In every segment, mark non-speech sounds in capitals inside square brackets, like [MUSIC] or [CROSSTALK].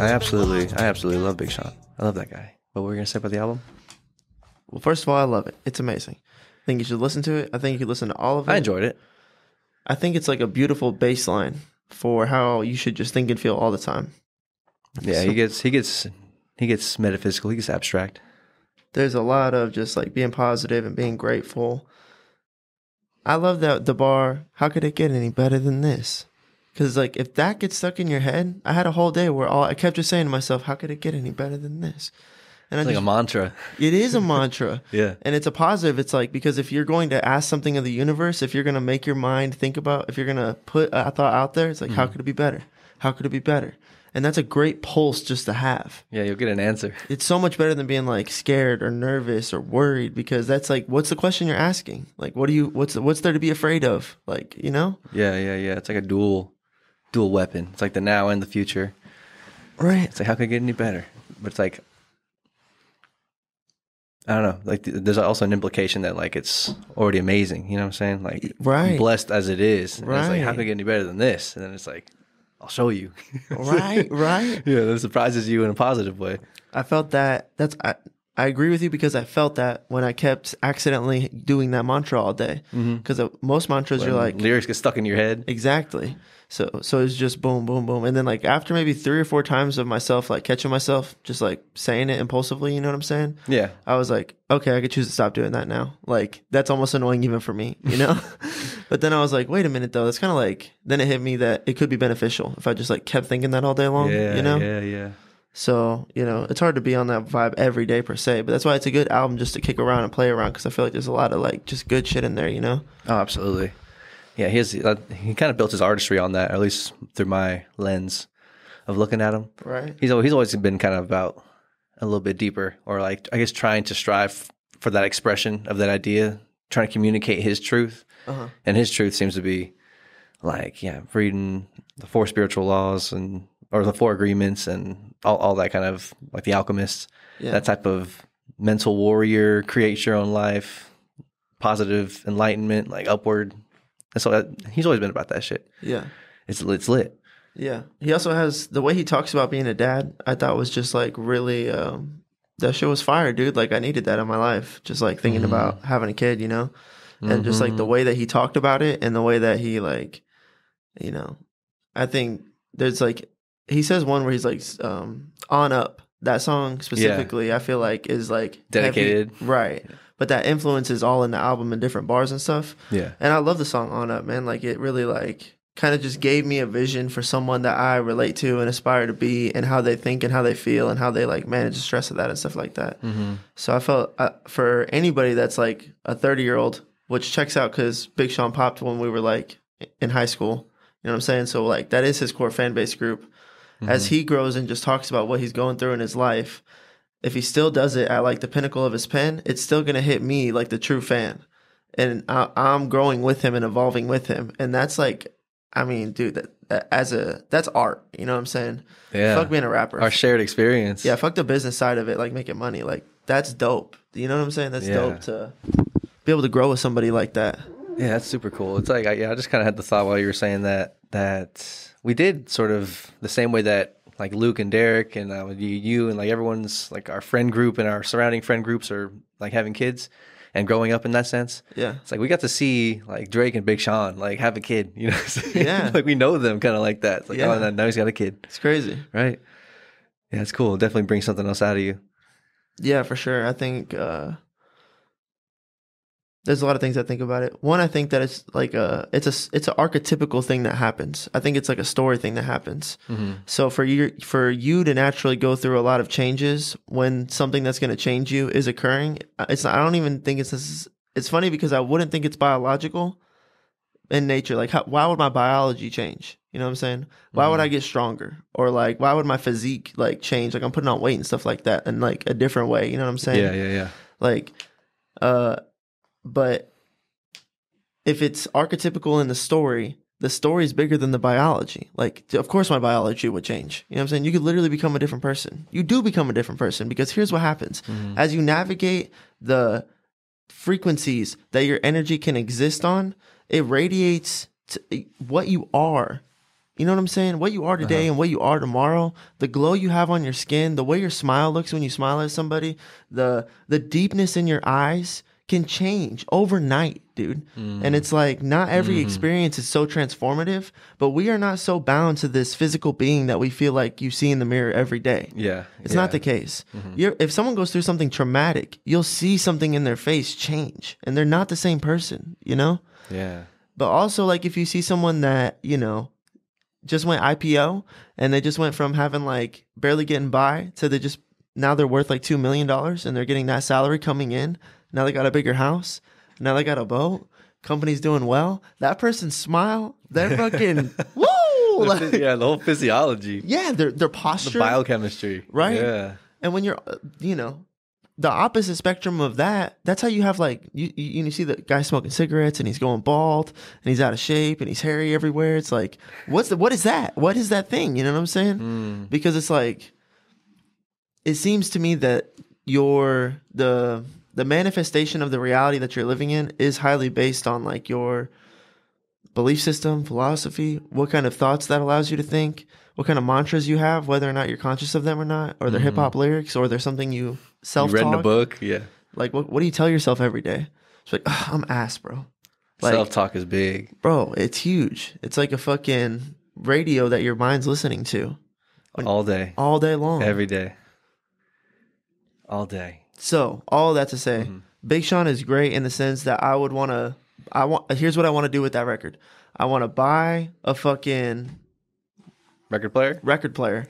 I absolutely, I absolutely love Big Sean. I love that guy. What were we gonna say about the album? Well, first of all, I love it. It's amazing. I think you should listen to it. I think you should listen to all of it. I enjoyed it. I think it's like a beautiful baseline for how you should just think and feel all the time. Yeah, he gets, he gets, he gets metaphysical. He gets abstract. There's a lot of just like being positive and being grateful. I love that the bar. How could it get any better than this? Because like if that gets stuck in your head, I had a whole day where all I kept just saying to myself, "How could it get any better than this?" And It's I like just, a mantra. [LAUGHS] it is a mantra. [LAUGHS] Yeah. And it's a positive. It's like because if you're going to ask something of the universe, if you're going to make your mind think about, if you're going to put a thought out there, it's like, how mm. could it be better? How could it be better? And that's a great pulse just to have. Yeah, you'll get an answer. It's so much better than being like scared or nervous or worried because that's like, what's the question you're asking? Like, what do you, what's, what's there to be afraid of? Like, you know? Yeah, yeah, yeah. It's like a dual, dual weapon. It's like the now and the future. Right. It's like how could it get any better? But it's like I don't know. Like th- there's also an implication that like it's already amazing. You know what I'm saying? Like Right. blessed as it is. And It's like how Right. could it get any better than this? And then it's like I'll show you. [LAUGHS] Right. Right. [LAUGHS] yeah, that surprises you in a positive way. I felt that. That's I, I agree with you because I felt that when I kept accidentally doing that mantra all day. Mm-hmm. Because uh, most mantras you're like lyrics get stuck in your head. exactly. So so it's just boom boom boom, and then like after maybe three or four times of myself like catching myself just like saying it impulsively. You know what I'm saying? Yeah. I was like, okay, I could choose to stop doing that now. Like that's almost annoying even for me, you know. [LAUGHS] but then I was like, wait a minute though. That's kind of like then it hit me that it could be beneficial if I just like kept thinking that all day long. Yeah. you know. Yeah. Yeah. So, you know, it's hard to be on that vibe every day per se, but that's why it's a good album just to kick around and play around because I feel like there's a lot of like just good shit in there, you know? Oh, absolutely. Yeah, he has, uh, he kind of built his artistry on that, at least through my lens of looking at him. Right. he's always, he's always been kind of about a little bit deeper or like i guess trying to strive for that expression of that idea trying to communicate his truth Uh-huh. and his truth seems to be like yeah reading the four spiritual laws and or the four agreements and all, all that kind of like the alchemists Yeah. that type of mental warrior create your own life positive enlightenment like upward and so that, he's always been about that shit Yeah. it's, it's lit Yeah. He also has the way he talks about being a dad, I thought was just like really, um, that shit was fire, dude. Like I needed that in my life. Just like thinking about having a kid, you know? And just like the way that he talked about it and the way that he like, you know, I think there's like, he says one where he's like, um, on up. That song specifically, I feel like is like heavy- Dedicated. right? But that influence is all in the album and different bars and stuff. yeah And I love the song On Up, man. Like it really like kind of just gave me a vision for someone that I relate to and aspire to be and how they think and how they feel and how they like manage the stress of that and stuff like that. mm-hmm. So I felt uh, for anybody that's like a 30 year old, which checks out because Big Sean popped when we were like in high school. You know what I'm saying? So like that is his core fan base group. As he grows and just talks about what he's going through in his life, if he still does it at like the pinnacle of his pen, it's still gonna hit me like the true fan, and I, I'm growing with him and evolving with him, and that's like, I mean, dude, that, that as a that's art. You know what I'm saying? yeah Fuck being a rapper. our shared experience yeah, fuck the business side of it, like making money. Like that's dope. You know what I'm saying? That's Yeah. dope to be able to grow with somebody like that. Yeah, that's super cool. It's like, I, yeah, I just kind of had the thought while you were saying that that we did sort of the same way that like Luke and Derek and uh, you, you and like everyone's like our friend group and our surrounding friend groups are like having kids and growing up in that sense. Yeah. It's like we got to see like Drake and Big Sean like have a kid, you know? what I'm saying? Yeah. [LAUGHS] like we know them kind of like that. It's like, Yeah. oh, now he's got a kid, It's crazy. right? Yeah, it's cool. It definitely brings something else out of you. Yeah, for sure. I think uh there's a lot of things I think about it. One, I think that it's like a it's a it's an archetypical thing that happens. I think it's like a story thing that happens. So for you for you to naturally go through a lot of changes when something that's going to change you is occurring, uh, it's not, I don't even think it's this. It's funny because I wouldn't think it's biological in nature. Like, how, why would my biology change? You know what I'm saying? Why would I get stronger? Or like, why would my physique like change? Like, I'm putting on weight and stuff like that in like a different way. You know what I'm saying? Yeah, yeah, yeah. Like, uh, but if it's archetypical in the story, the story is bigger than the biology. Like, of course, my biology would change. You know what I'm saying? You could literally become a different person. You do become a different person because here's what happens mm-hmm. as you navigate the frequencies that your energy can exist on, it radiates to eh, what you are. You know what I'm saying? What you are today uh-huh. and what you are tomorrow, the glow you have on your skin, the way your smile looks when you smile at somebody, the the deepness in your eyes can change overnight, dude. And it's like not every mm-hmm. experience is so transformative, but we are not so bound to this physical being that we feel like you see in the mirror every day. Yeah. It's yeah. not the case. Mm-hmm. You're, if someone goes through something traumatic, you'll see something in their face change, and they're not the same person, you know? Yeah. But also, like, if you see someone that, you know, just went IPO and they just went from having like barely getting by to they just now they're worth like $2 million and they're getting that salary coming in. Now they got a bigger house. Now they got a boat. Company's doing well. That person's smile, they're [LAUGHS] fucking, woo! Like, yeah, the whole physiology, yeah, their, their posture, the biochemistry. Right? Yeah. And when you're, uh, you know, the opposite spectrum of that, that's how you have like you you, you see the guy smoking cigarettes and he's going bald and he's out of shape and he's hairy everywhere. It's like, what's the what is that? What is that thing? You know what I'm saying? Mm. Because it's like, it seems to me that your the the manifestation of the reality that you're living in is highly based on like your belief system, philosophy, what kind of thoughts that allows you to think, what kind of mantras you have, whether or not you're conscious of them or not, or they're mm-hmm. hip hop lyrics, or they're something you You self read in a book. Yeah. Like, what, what do you tell yourself every day? It's like, "Ugh, I'm ass, bro. Like, Self talk is big. bro, it's huge. It's like a fucking radio that your mind's listening to All day. all day long. Every day. All day. So, all that to say, Mm-hmm. Big Sean is great in the sense that I would want to. I want. Here's what I want to do with that record. I want to buy a fucking Record player? record player,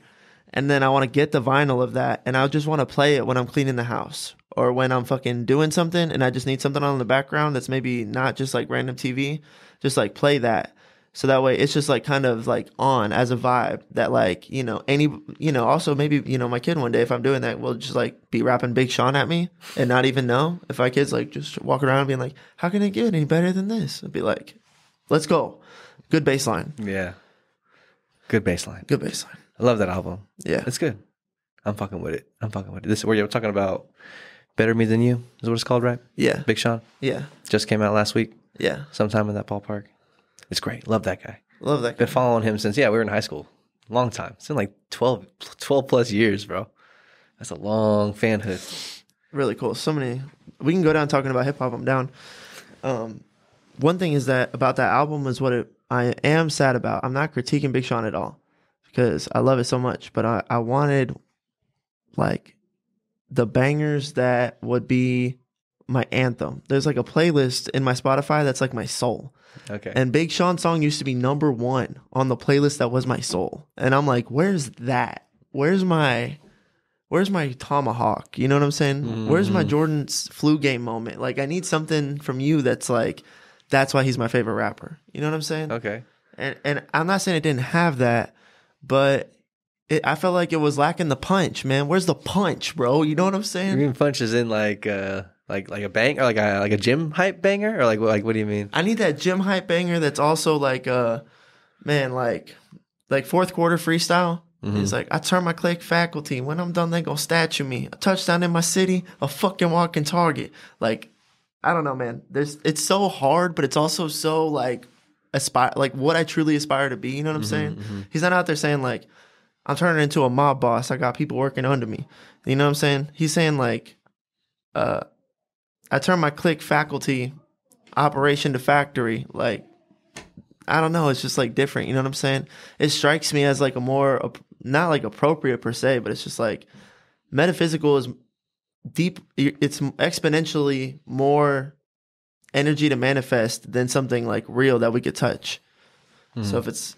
and then I want to get the vinyl of that, and I just want to play it when I'm cleaning the house or when I'm fucking doing something, and I just need something on the background that's maybe not just like random TV. Just like play that. So that way it's just like kind of like on as a vibe that like, you know, any, you know, also maybe, you know, my kid one day, if I'm doing that, will just like be rapping Big Sean at me and not even know. If my kids like just walk around being like, how can it get any better than this? I'd be like, let's go. Good baseline. Yeah. Good baseline. Good baseline. I love that album. Yeah. It's good. I'm fucking with it. I'm fucking with it. This is where you're talking about Better Me Than You is what it's called, right? Yeah. Big Sean. Yeah. Just came out last week, Yeah. sometime in that ballpark. It's great. Love that guy. Love that. Been following him since, yeah, we were in high school. Long time. It's been like 12, 12 plus years, bro. That's a long fanhood. really cool. So many. We can go down talking about hip hop. I'm down. Um, one thing is that about that album is what it, I am sad about. I'm not critiquing Big Sean at all because I love it so much, but I, I wanted like the bangers that would be my anthem. There's like a playlist in my Spotify that's like my soul. Okay. And Big Sean song used to be number one on the playlist that was my soul. And I'm like, where's that? Where's my where's my tomahawk? You know what I'm saying? Where's my Jordan's flu game moment? Like I need something from you that's like that's why he's my favorite rapper. You know what I'm saying? okay. And and I'm not saying it didn't have that, but it, I felt like it was lacking the punch, man. Where's the punch, bro? You know what I'm saying? Green Punch is in like uh like like a bang or like a like a gym hype banger or like what like what do you mean? I need that gym hype banger that's also like uh man, like like fourth quarter freestyle. He's like, I turn my click faculty. When I'm done, they gonna statue me. A touchdown in my city, a fucking walking target. Like, I don't know, man. There's it's so hard, but it's also so like aspire like what I truly aspire to be. You know what I'm saying? He's not out there saying like, I'm turning into a mob boss. I got people working under me. You know what I'm saying? He's saying like, uh, I turn my click faculty operation to factory. Like, I don't know. It's just like different. You know what I'm saying? It strikes me as like a more not like appropriate per se, but it's just like metaphysical is deep. It's exponentially more energy to manifest than something like real that we could touch. Hmm. So if it's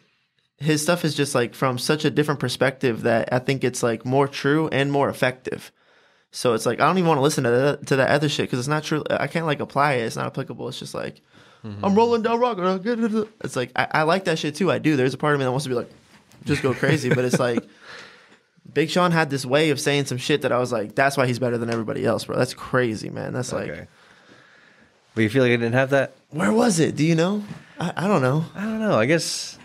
his stuff is just like from such a different perspective that I think it's like more true and more effective. So it's like I don't even want to listen to that, to that other shit because it's not true. I can't like apply it. It's not applicable. It's just like mm-hmm. I'm rolling down rock. Uh, it's like I, I like that shit too. I do. There's a part of me that wants to be like just go crazy, but it's like [LAUGHS] Big Sean had this way of saying some shit that I was like, that's why he's better than everybody else, bro. That's crazy, man. That's like, okay. But you feel like I didn't have that? where was it? Do you know? I, I don't know. I don't know. I guess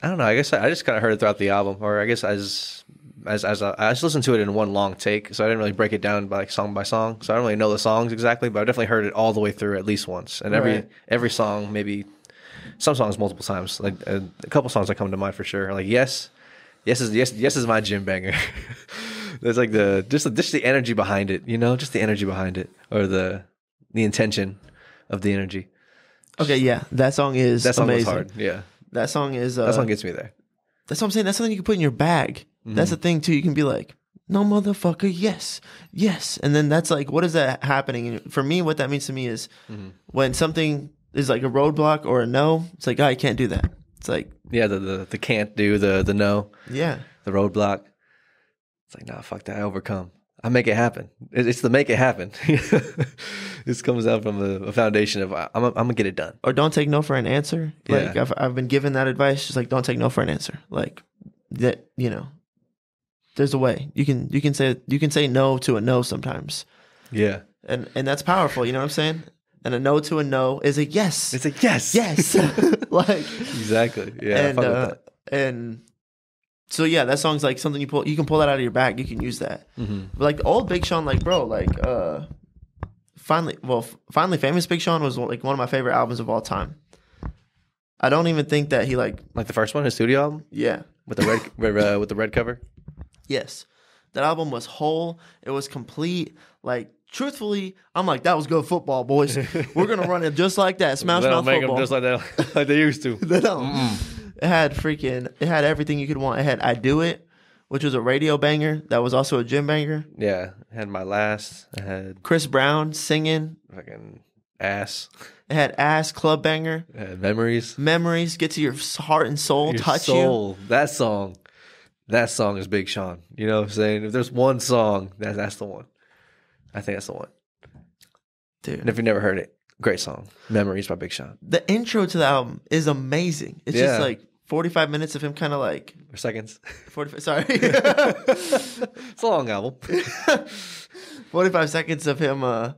I don't know. I guess I, I just kind of heard it throughout the album, or I guess I as as as a, I just listened to it in one long take, so I didn't really break it down by like song by song. So I don't really know the songs exactly, but I definitely heard it all the way through at least once, and every Right. every song maybe some songs multiple times. Like a, a couple songs that come to mind for sure. Like yes, yes is yes yes is my gym banger. [LAUGHS] There's like the just the, just the energy behind it, you know, just the energy behind it, or the the intention of the energy. Okay, yeah, that song is That song amazing. hard. Yeah, That song is. Uh, that song gets me there. That's what I'm saying. That's something you can put in your bag. That's the Mm-hmm. thing too. You can be like, no motherfucker, yes, yes, and then that's like, what is that happening? And for me, what that means to me is Mm-hmm. when something is like a roadblock or a no, it's like, oh, I can't do that. It's like, Yeah, the the, the can't do the the no. yeah, the roadblock. It's like, nah, fuck that. I overcome. I make it happen. It's the make it happen. [LAUGHS] this comes out from a, a foundation of I'm, I'm gonna get it done. or don't take no for an answer. Like Yeah. I've I've been given that advice. Just like don't take no for an answer. Like that, you know. There's a way you can you can say you can say no to a no sometimes, Yeah, and and that's powerful. You know what I'm saying? And a no to a no is a yes. it's a yes, yes. [LAUGHS] [LAUGHS] like exactly. Yeah, and uh, that. and so yeah, that song's like something you pull. You can pull that out of your bag. You can use that. Mhm. But like old Big Sean, like bro, like uh, finally, well, finally famous Big Sean was like one of my favorite albums of all time. I don't even think that he like Like the first one, his studio album yeah with the red, [LAUGHS] red uh, with the red cover. Yes that album was whole. It was complete. Like truthfully, I'm like that was good football, boys. We're gonna run it just like that. Smash mouth make football. them just like that, [LAUGHS] like they used to. [LAUGHS] They don't. It had freaking. It had everything you could want. It had "I Do It," which was a radio banger. That was also a gym banger. Yeah, I had my last. I had Chris Brown singing. fucking ass. It had "Ass" club banger. Had memories. Memories get to your heart and soul, Your touch you. That song. That song is Big Sean. You know what I'm saying? If there's one song, that, that's the one. I think that's the one. Dude. And if you've never heard it, great song. Memories by Big Sean. the intro to the album is amazing. It's Yeah. just like 45 minutes of him kind of like Or seconds. 45 sorry. [LAUGHS] it's a long album. [LAUGHS] 45 seconds of him uh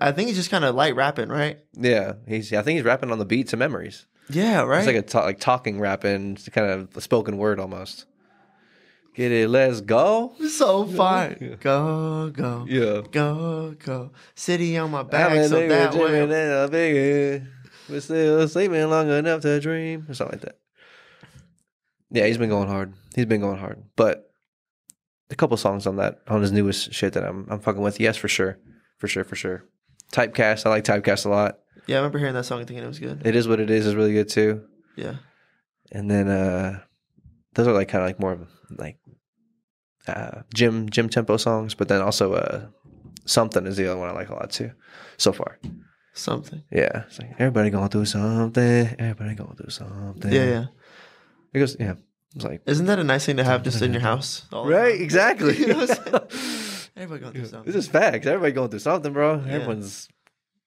I think he's just kind of light rapping, right? yeah, he's. I think he's rapping on the beat to Memories. Yeah, right. It's like a like talking rapping, it's kind of a spoken word almost. Get it, let's go. so. Yeah. Go, go. Yeah. Go, go. City on my back, I've so that way. and I'm bigger, still sleeping long enough to dream, or something like that. Yeah, he's been going hard. He's been going hard, but a couple songs on that on his newest shit that I'm I'm fucking with. Yes, for sure, for sure, for sure. Typecast, I like Typecast a lot. Yeah, I remember hearing that song and thinking it was good. It is what it is is really good too. Yeah. And then uh those are like kind of like more of like uh gym gym tempo songs, but then also uh something is the other one I like a lot too so far. Something. Yeah, it's like everybody going through something. Everybody going through something. Yeah, yeah. It goes. yeah, it's like Isn't that a nice thing to have just in your [LAUGHS] house? all right, exactly. [LAUGHS] You know [LAUGHS] Everybody going through something. this is facts. Everybody going through something, bro. Yeah. Everyone's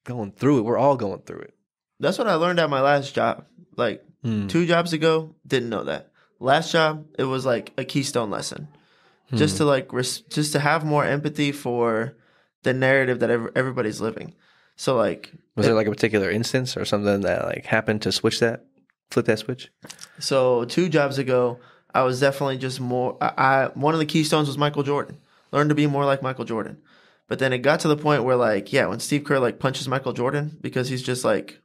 going through it. We're all going through it. That's what I learned at my last job. Like Hmm. two jobs ago, didn't know that. Last job, it was like a keystone lesson, just hmm. to like res- just to have more empathy for the narrative that ev- everybody's living. So like, Was there like a particular instance or something that like happened to switch that, flip that switch? so two jobs ago, I was definitely just more. I, I one of the keystones was Michael Jordan. Learn to be more like Michael Jordan. But then it got to the point where like, yeah, when Steve Kerr like punches Michael Jordan because he's just like,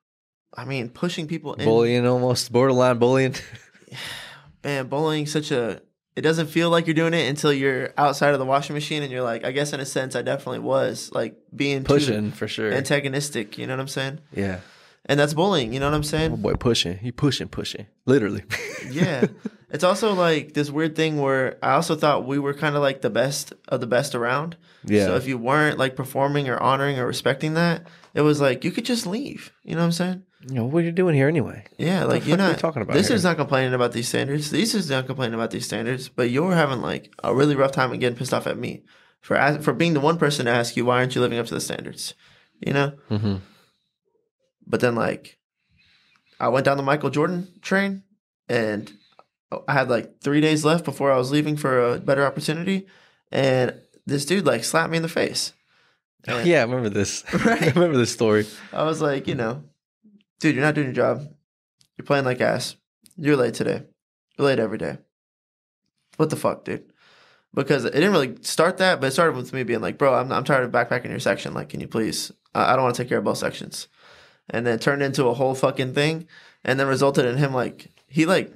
I mean, pushing people in. Bullying, almost borderline bullying. [LAUGHS] [SIGHS] man, bullying such a it doesn't feel like you're doing it until you're outside of the washing machine and you're like, I guess in a sense I definitely was like being pushing for sure. antagonistic, you know what I'm saying? yeah, And that's bullying, you know what I'm saying? boy pushing. He pushing, pushing, literally. [LAUGHS] Yeah. it's also like this weird thing where I also thought we were kind of like the best of the best around. Yeah. So if you weren't like performing or honoring or respecting that, it was like you could just leave. You know what I'm saying? You know what are you doing here anyway? Yeah, like you're not talking about This here? is not complaining about these standards. This is not complaining about these standards. But you're having like a really rough time and getting pissed off at me for as- for being the one person to ask you why aren't you living up to the standards. You know. Mm-hmm. But then like, I went down the Michael Jordan train, and I had like three days left before I was leaving for a better opportunity, and this dude like slapped me in the face. And Yeah, I remember this. [LAUGHS] Right. [LAUGHS] I remember this story. I was like, you know, dude, you're not doing your job. You're playing like ass. You're late today. You're late every day. What the fuck, dude? Because it didn't really start that, but it started with me being like, bro, I'm, I'm tired of backpacking your section. Like, can you please? I, I don't want to take care of both sections. And then it turned into a whole fucking thing. and then resulted in him like he like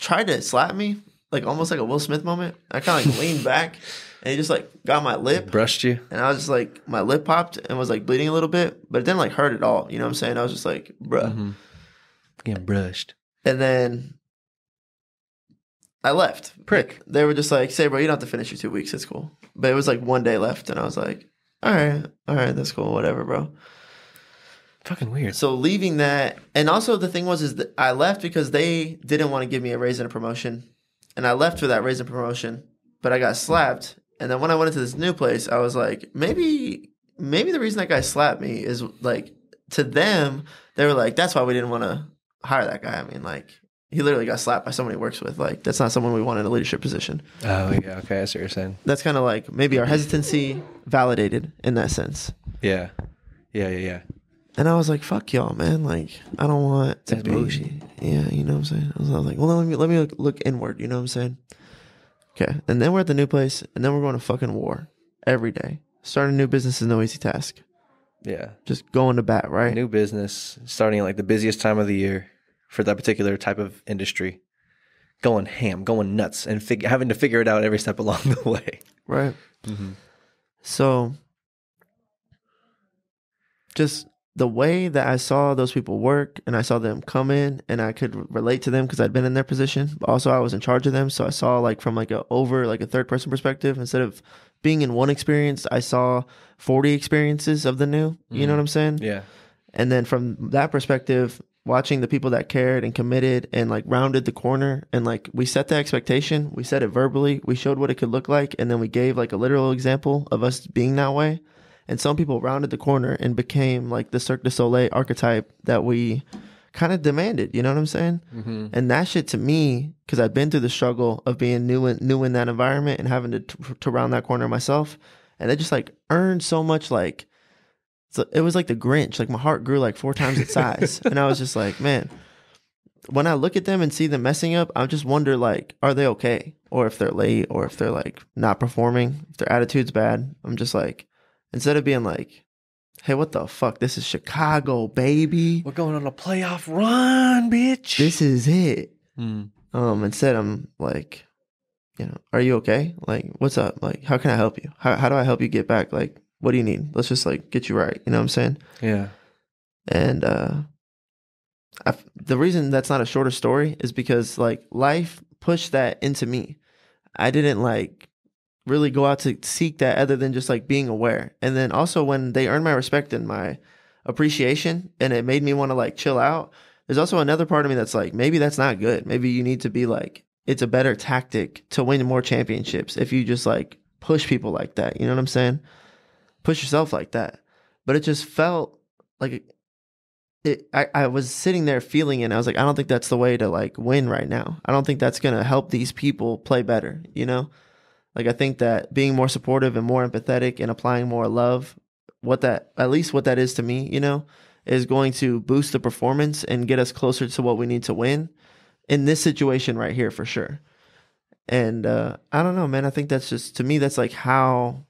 tried to slap me like almost like a Will Smith moment. I kind of like leaned back and he just like got my lip Brushed you. and I was just like my lip popped and was like bleeding a little bit, but it didn't like hurt at all. You know what I'm saying? I was just like, bruh. Mm-hmm. Getting brushed. And then I left. Prick. They were just like, say, bro, you don't have to finish your two weeks. It's cool. But it was like one day left, and I was like, all right, all right, that's cool, whatever, bro. Fucking weird. So leaving that, and also the thing was, is that I left because they didn't want to give me a raise and a promotion, and I left for that raise and promotion, but I got slapped. And then when I went into this new place, I was like, maybe, maybe the reason that guy slapped me is like to them, they were like, that's why we didn't want to hire that guy. I mean, like he literally got slapped by someone he works with. Like that's not someone we want in a leadership position. Oh yeah. Okay, I see what you're saying. That's kind of like maybe our hesitancy validated in that sense. Yeah. Yeah. Yeah. Yeah. And I was like, "Fuck y'all, man! Like, I don't want to be." bullshit. Yeah, you know what I'm saying. I was, I was like, "Well, let me let me look, look inward." You know what I'm saying? Okay, and then we're at the new place, and then we're going to fucking war every day. Starting a new business is no easy task. Yeah. Just going to bat, right? New business starting at like the busiest time of the year for that particular type of industry. Going ham, going nuts, and fig- having to figure it out every step [LAUGHS] along the way. Right. Mm-hmm. So, just the way that I saw those people work and I saw them come in and I could relate to them because I'd been in their position, but also I was in charge of them. So I saw like from like a over like a third person perspective instead of being in one experience, I saw 40 experiences of the new, you know mm-hmm. what I'm saying? Yeah. And then from that perspective, watching the people that cared and committed and like rounded the corner and like we set the expectation, we said it verbally, we showed what it could look like, and then we gave like a literal example of us being that way. And some people rounded the corner and became like the Cirque du Soleil archetype that we kind of demanded. You know what I'm saying? Mm-hmm. And that shit to me, because I've been through the struggle of being new in, new in that environment and having to to round that corner myself, and it just like earned so much like so it was like the Grinch. Like my heart grew like four times its size, and I was just like, man. When I look at them and see them messing up, I just wonder like, are they okay, or if they're late, or if they're like not performing, if their attitude's bad. I'm just like, instead of being like, hey, what the fuck? This is Chicago, baby. We're going on a playoff run, bitch. This is it. Mm. Um, instead, I'm like, you know, are you okay? Like, what's up? Like, how can I help you? How, how do I help you get back? Like, what do you need? Let's just like get you right. You know what I'm saying? Yeah. And uh, I, the reason that's not a shorter story is because like life pushed that into me. I didn't like really go out to seek that other than just like being aware. And then also when they earn my respect and my appreciation and it made me want to like chill out, there's also another part of me that's like, maybe that's not good. Maybe you need to be like, it's a better tactic to win more championships if you just like push people like that. You know what I'm saying? Push yourself like that. But it just felt like it, I, I was sitting there feeling it and I was like, I don't think that's the way to like win right now. I don't think that's gonna help these people play better, you know? Like I think that being more supportive and more empathetic and applying more love, what that at least what that is to me, you know, is going to boost the performance and get us closer to what we need to win in this situation right here for sure. And uh I don't know, man. I think that's just to me that's like how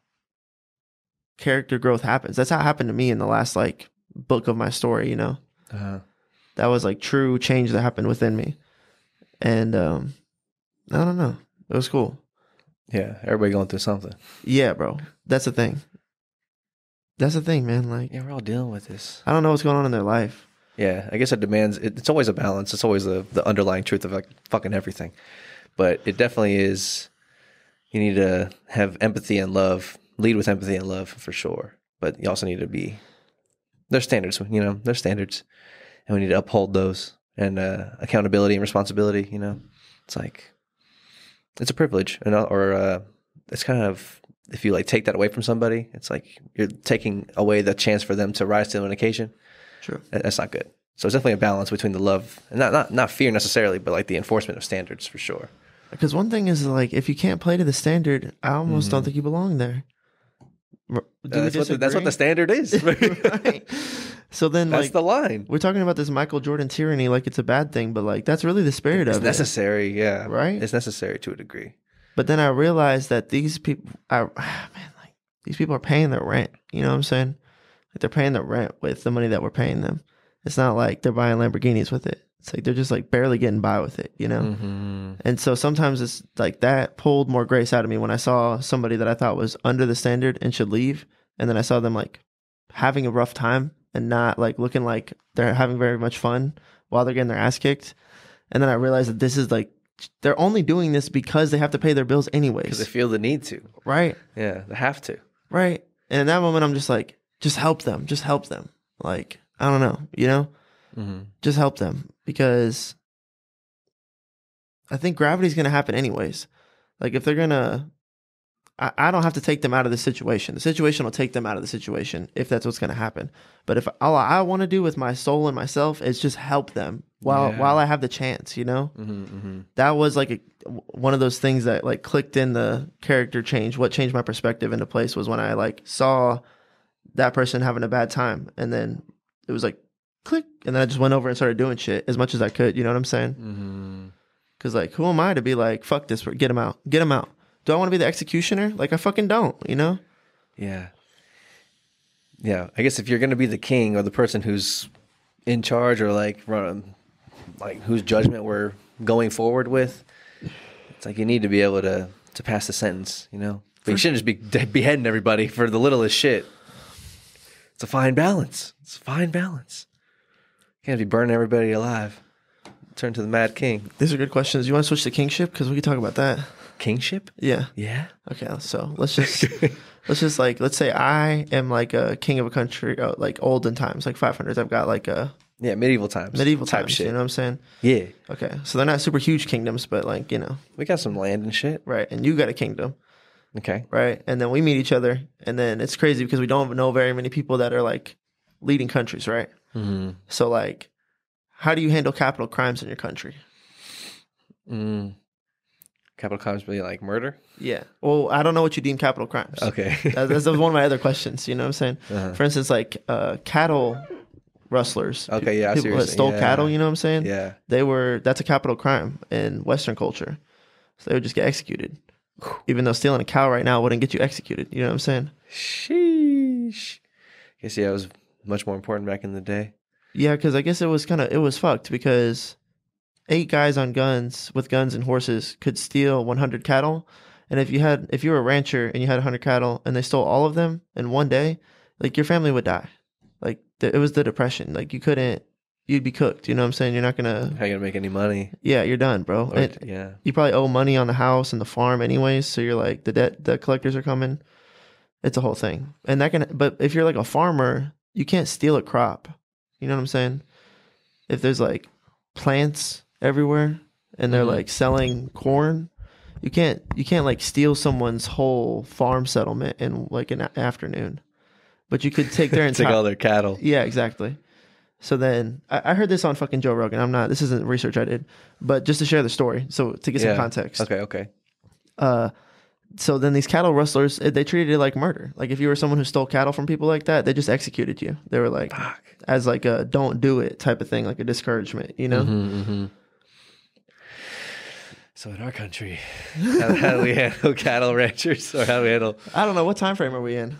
character growth happens. That's how it happened to me in the last like book of my story, you know Uh, that was like true change that happened within me and um i don't know it was cool yeah. Everybody going through something. yeah bro that's the thing that's the thing man like Yeah, we're all dealing with this. i don't know what's going on in their life Yeah, I guess it demands. It, it's always a balance. It's always the the underlying truth of like fucking everything. But it definitely is. You need to have empathy and love. Lead with empathy and love for sure. But you also need to be. There's standards, you know. There's standards, and we need to uphold those and uh, accountability and responsibility. You know, it's like it's a privilege, and uh, or uh, it's kind of if you like take that away from somebody, it's like you're taking away the chance for them to rise to an occasion. Sure, That's not good. So it's definitely a balance between the love and not not not fear necessarily, but like the enforcement of standards for sure. because one thing is like if you can't play to the standard i almost don't think you belong there we that's, what the, that's what the standard is. [LAUGHS] right [LAUGHS] so then That's like the line. we're talking about this michael jordan tyranny like it's a bad thing but like that's really the spirit It's of it necessary, yeah. Right? It's necessary to a degree. But then I realized that these people, I [SIGHS] man, like these people are paying their rent. You know what I'm saying? Like they're paying their rent with the money that we're paying them. It's not like they're buying Lamborghinis with it. It's like they're just like barely getting by with it, you know? Mm-hmm. And so sometimes it's like that pulled more grace out of me when I saw somebody that I thought was under the standard and should leave. And then I saw them like having a rough time and not like looking like they're having very much fun while they're getting their ass kicked. And then I realized that this is like, they're only doing this because they have to pay their bills anyways. Because they feel the need to. right. Yeah, they have to. Right. And in that moment, I'm just like, just help them. Just help them. Like, I don't know, you know? Mm-hmm. just help them because I think gravity's going to happen anyways. Like if they're going to, I don't have to take them out of the situation. The situation will take them out of the situation if that's what's going to happen. But if all I want to do with my soul and myself is just help them while Yeah. while I have the chance, you know, Mm-hmm. Mm-hmm. that was like a, one of those things that like clicked in the character change. What changed my perspective into place was when I like saw that person having a bad time, and then it was like click, and then I just went over and started doing shit as much as I could. You know what I'm saying? Mm-hmm. Because like, who am I to be like, fuck this, get him out, get him out? Do I want to be the executioner? Like, I fucking don't. You know? Yeah. Yeah. I guess if you're going to be the king or the person who's in charge or like run, like whose judgment we're going forward with, it's like you need to be able to to pass the sentence, you know. But you shouldn't just be beheading everybody for the littlest shit. It's a fine balance. It's a fine balance. You can't be burning everybody alive. Turn to the Mad King. These are good questions. You want to switch to kingship? Because we could talk about that. Kingship? Yeah. Yeah. Okay. So let's just [LAUGHS] let's just like let's say I am like a king of a country, uh, like olden times, like 500s. I've got like a Yeah, medieval times. medieval type times. shit. You know what I'm saying? Yeah. Okay. So they're not super huge kingdoms, but like you know, We got some land and shit. right? And you got a kingdom, Okay. right? And then we meet each other, and then it's crazy because we don't know very many people that are like leading countries, right? Mm-hmm. So like, how do you handle capital crimes in your country? Mm. Capital crimes be like murder? Yeah. Well, I don't know what you deem capital crimes. Okay. That- That's, one of my other questions. You know what I'm saying? Uh-huh. For instance, like uh, cattle rustlers. Okay, yeah, people that stole saying. cattle. You know what I'm saying? yeah. They were. That's a capital crime in Western culture. So they would just get executed. Even though stealing a cow right now wouldn't get you executed. You know what I'm saying? Sheesh. Guess yeah, it was much more important back in the day. Yeah, because I guess it was kind of it was fucked because eight guys on guns with guns and horses could steal 100 cattle, and if you had if you were a rancher and you had 100 cattle and they stole all of them in one day, like your family would die. Like it was the depression. Like you couldn't, you'd be cooked. You know what I'm saying? You're not gonna. How you gonna make any money? Yeah, you're done, bro. Or- And yeah. you probably owe money on the house and the farm anyways, so you're like the debt the collectors are coming. It's a whole thing. And that can but if you're like a farmer, you can't steal a crop. You know what I'm saying? If there's like plants everywhere and they're Mhm. like selling corn, you can't you can't like steal someone's whole farm settlement in like an a- afternoon. But you could take their [LAUGHS] entire Take all their cattle. yeah, exactly. So then I, I heard this on fucking Joe Rogan. I'm not. This isn't research I did, but just to share the story. So to get Yeah. some context. Okay, okay. Uh, so then these cattle rustlers, eh, they treated it like murder. Like if you were someone who stole cattle from people like that, they just executed you. They were like Fuck. as like a don't do it type of thing, like a discouragement. You know? Mhm, mhm. So in our country, how, how do we handle [LAUGHS] cattle ranchers, or how do we handle? I don't know what time frame are we in.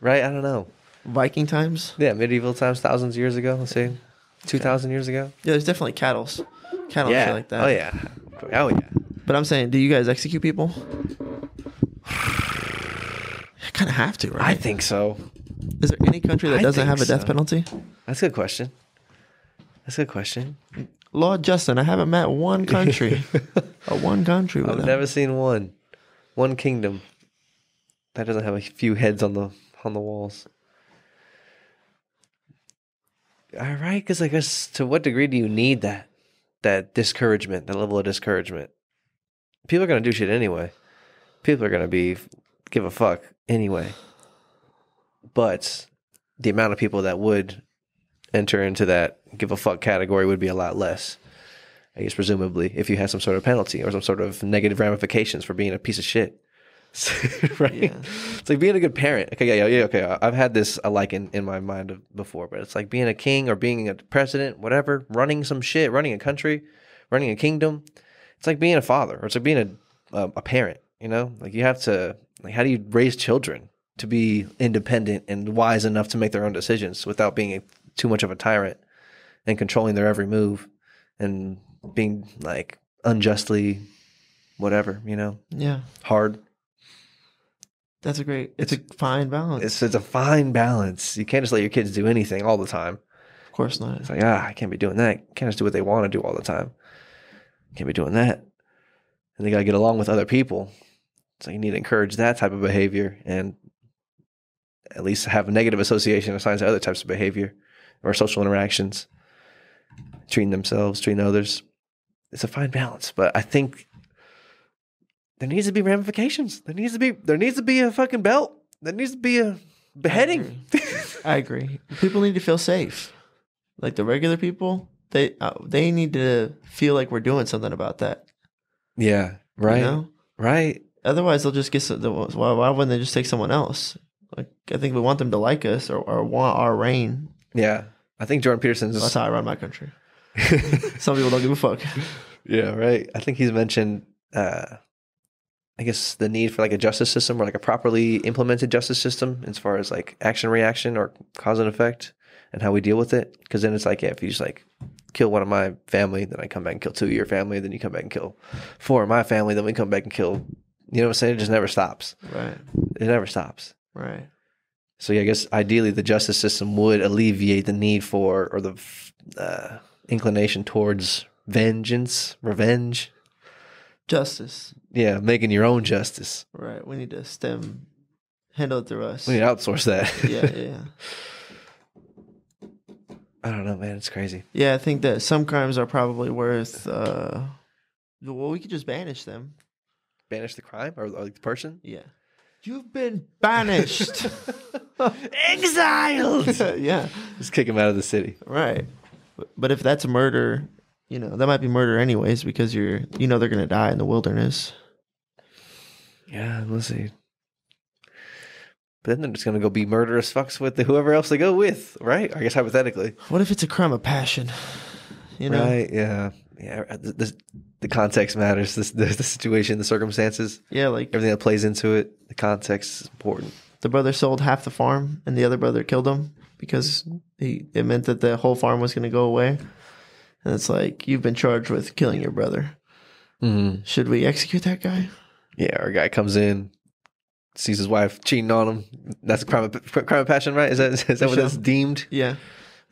Right? I don't know. Viking times. Yeah, medieval times, thousands of years ago. Let's say, two thousand years ago. Yeah, there's definitely cattle's, cattle yeah. like that. Oh yeah. Oh yeah. But I'm saying, do you guys execute people? I kind of have to, right? I think so. Is there any country that I doesn't have a death so. penalty? That's a good question. That's a good question. Lord Justin, I haven't met one [LAUGHS] country, a one country with I've never seen one, one kingdom that doesn't have a few heads on the on the walls. All right, because I guess to what degree do you need that that discouragement, that level of discouragement? People are gonna do shit anyway. People are gonna be give a fuck anyway. But the amount of people that would enter into that give a fuck category would be a lot less. I guess presumably if you had some sort of penalty or some sort of negative ramifications for being a piece of shit. [LAUGHS] right? Yeah. It's like being a good parent. Okay, yeah, yeah, yeah, okay. I've had this uh, like in, in my mind of- before, but it's like being a king or being a president, whatever, running some shit, running a country, running a kingdom. It's like being a father or it's like being a a, a parent, you know? Like you have to like how do you raise children to be independent and wise enough to make their own decisions without being a, too much of a tyrant and controlling their every move? and being like unjustly whatever, you know, Yeah. hard. That's a great. It's, a fine balance. It's it's a fine balance. You can't just let your kids do anything all the time. of course not. It's like, ah, I can't be doing that. Can't just do what they want to do all the time. Can't be doing that. And they got to get along with other people. So you need to encourage that type of behavior and at least have a negative association assigned to other types of behavior or social interactions, treating themselves, treating others. It's a fine balance. But I think there needs to be ramifications. There needs to be there needs to be a fucking belt. There needs to be a beheading. I agree. People need to feel safe. Like the regular people, they uh, they need to feel like we're doing something about that. yeah. Right. You know? Right. Otherwise, they'll just get. some- the- Why, why wouldn't they just take someone else? Like I think we want them to like us or, or want our reign. Yeah. I think Jordan Peterson's That's how I run my country. [LAUGHS] Some people don't give a fuck. Yeah, right. I think he's mentioned uh I guess the need for like a justice system or like a properly implemented justice system as far as like action reaction or cause and effect and how we deal with it. Because then it's like, yeah, if you just like kill one of my family, then I come back and kill two of your family, then you come back and kill four of my family, then we come back and kill you know what I'm saying? It just never stops. Right. It never stops. Right. So yeah, I guess ideally the justice system would alleviate the need for or the uh, inclination towards vengeance, revenge. Justice. Yeah, making your own justice. Right. We need to stem, handle it through us. We need to outsource that. yeah. Yeah. Yeah. [LAUGHS] I don't know, man. It's crazy. Yeah, I think that some crimes are probably worth. uh Well, we could just banish them. Banish the crime or, or the person. Yeah. You've been banished. [LAUGHS] Exiled. [LAUGHS] yeah. Just kick him out of the city. Right. But- if that's murder, you know, that might be murder anyways because you're, you know, they're going to die in the wilderness. Yeah, we'll see. But then they're just gonna go be murderous fucks with whoever else they go with, right? I guess hypothetically. What if it's a crime of passion? You know? Right? Yeah. Yeah. Uh, the, the, the context matters. This, the, the situation, the circumstances, Yeah, like everything that plays into it. The context is important. the brother sold half the farm and the other brother killed him because he it meant that the whole farm was going to go away. And it's like you've been charged with killing your brother. Mm-hmm. Should we execute that guy? Yeah. our guy comes in, sees his wife cheating on him. That's a crime of, crime of passion, right? Is that is that what sure. that's deemed? Yeah.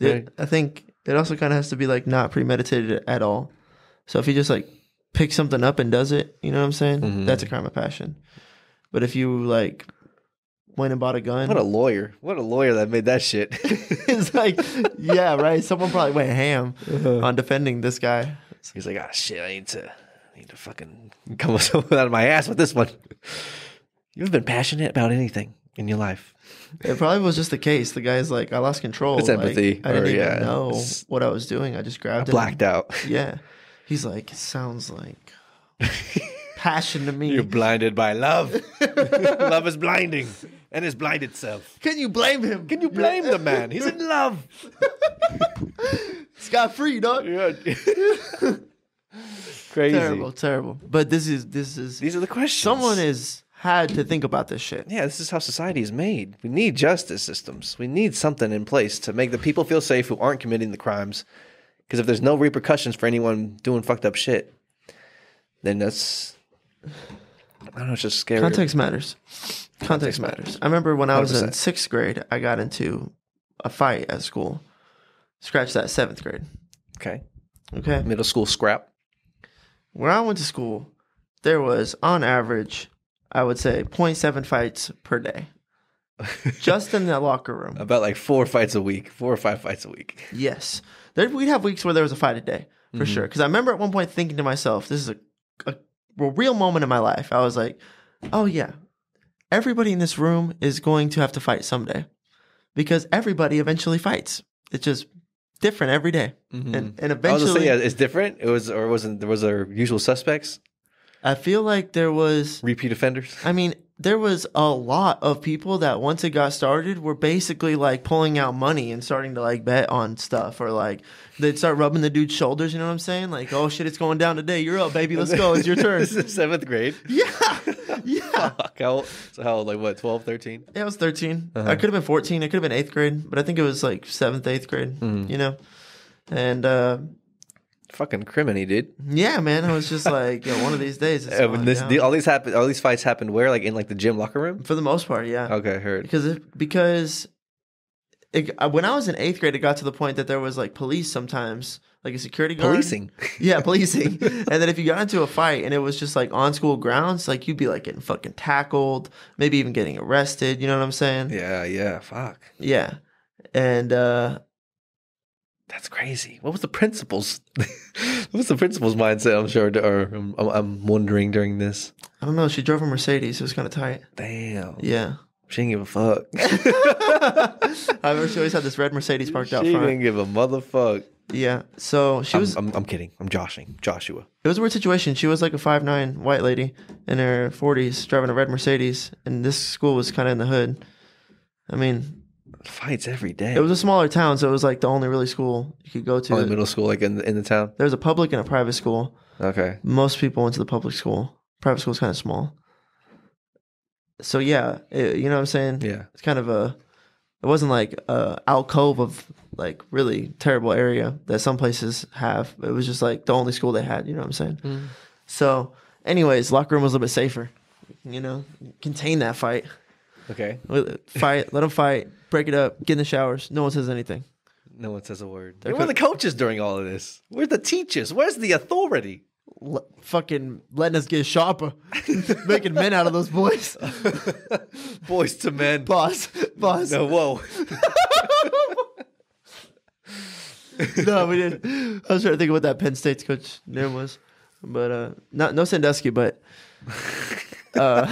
Right. It- I think it also kind of has to be like not premeditated at all. So if he just like picks something up and does it, you know what I'm saying? Mhm. That's a crime of passion. But if you like went and bought a gun, What a lawyer! What a lawyer that made that shit. [LAUGHS] it's like, yeah, right. Someone probably went ham on defending this guy. He's like, ah, shit, I need to, I need to fucking come [LAUGHS] with something out of my ass with this one. You've been passionate about anything in your life. It probably was just the case. The guy's like, I lost control. It's Like, empathy, I didn't or, even yeah, know what I was doing. I just grabbed it. blacked out. [LAUGHS] Yeah. He's like, it sounds like passion to me. You're blinded by love. love is blinding and is blind itself. Can you blame him? Can you blame the man? He's in love. [LAUGHS] Scot free, dog. Yeah. [LAUGHS] Crazy. Terrible, terrible. But this is this is These are the questions. someone has had to think about this shit. Yeah, this is how society is made. We need justice systems. We need something in place to make the people feel safe who aren't committing the crimes. Because if there's no repercussions for anyone doing fucked up shit, then that's I don't know. It's just scary. Context matters. Context matters. I remember when I was in 100%. sixth grade, I got into a fight at school. Scratch that seventh grade. Okay, Okay. middle school scrap. Where I went to school, there was on average, I would say 0.7 fights per day. [LAUGHS] Just in the locker room. About like four fights a week, four or five fights a week. Yes. There, we'd have weeks where there was a fight a day, for Mm-hmm. sure. Because I remember at one point thinking to myself, this is a, a, a real moment in my life. I was like, oh, yeah, everybody in this room is going to have to fight someday. Because everybody eventually fights. It's just different every day. And, and Mm-hmm. I was eventually, say, yeah, it's different. It was, or wasn't there was our usual suspects, I feel like there was repeat offenders. I mean, there was a lot of people that once it got started were basically like pulling out money and starting to like bet on stuff or like they'd start rubbing the dude's shoulders, you know what I'm saying? Like, oh shit, it's going down today. You're up, baby. Let's go. It's your turn. this [LAUGHS] is seventh grade. [LAUGHS] yeah. Yeah. Fuck, how old? So how old? Like what? 12, 13? Yeah, I was 13. Uh-huh. I could have been 14. I could have been eighth grade, but I think it was like seventh, eighth grade, Mm-hmm. you know? And uh, Fucking criminy, dude. Yeah, man. I was just like, one of these days. It's [LAUGHS] when going this, down. the, all these happen, all these fights happened where, like in like the gym locker room. For the most part, yeah. Okay, heard. Because it, because it, uh, when I was in eighth grade, it got to the point that there was like police sometimes, like a security guard. Policing. Yeah, policing. [LAUGHS] and then if you got into a fight and it was just like on school grounds, like you'd be like getting fucking tackled, maybe even getting arrested. You know what I'm saying? yeah, yeah. Fuck. Yeah. And uh That's crazy. What was the principal's? [LAUGHS] what was the principal's mindset? I'm sure, or I'm, I'm wondering during this. I don't know. She drove a Mercedes. It was kind of tight. Damn. Yeah. She didn't give a fuck. [LAUGHS] [LAUGHS] I remember she always had this red Mercedes parked out front. she didn't give a motherfuck. Yeah. So she I'm, was. I'm, I'm kidding. I'm joshing. Joshua. It was a weird situation. She was like a five nine white lady in her forties driving a red Mercedes, and this school was kind of in the hood. I mean, Fights every day. it was a smaller town, so it was like the only really school you could go to. only middle school, like in the, in the town. There was a public and a private school. Okay. Most people went to the public school. Private school is kind of small. So yeah, it, you know what I'm saying. Yeah. It's kind of a. It wasn't like a alcove of like really terrible area that some places have. It was just like the only school they had. You know what I'm saying. Mm. So, anyways, locker room was a little bit safer. You know, contain that fight. Okay. Fight, let them fight, break it up, get in the showers. No one says anything. No one says a word. Where were the coaches during all of this? Where's the teachers? Where's the authority? L- fucking letting us get sharper, [LAUGHS] making men out of those boys. [LAUGHS] Boys to men. boss, boss. No, whoa. [LAUGHS] no, we didn't. I was trying to think of what that Penn State's coach name was, but uh, not no Sandusky, but uh,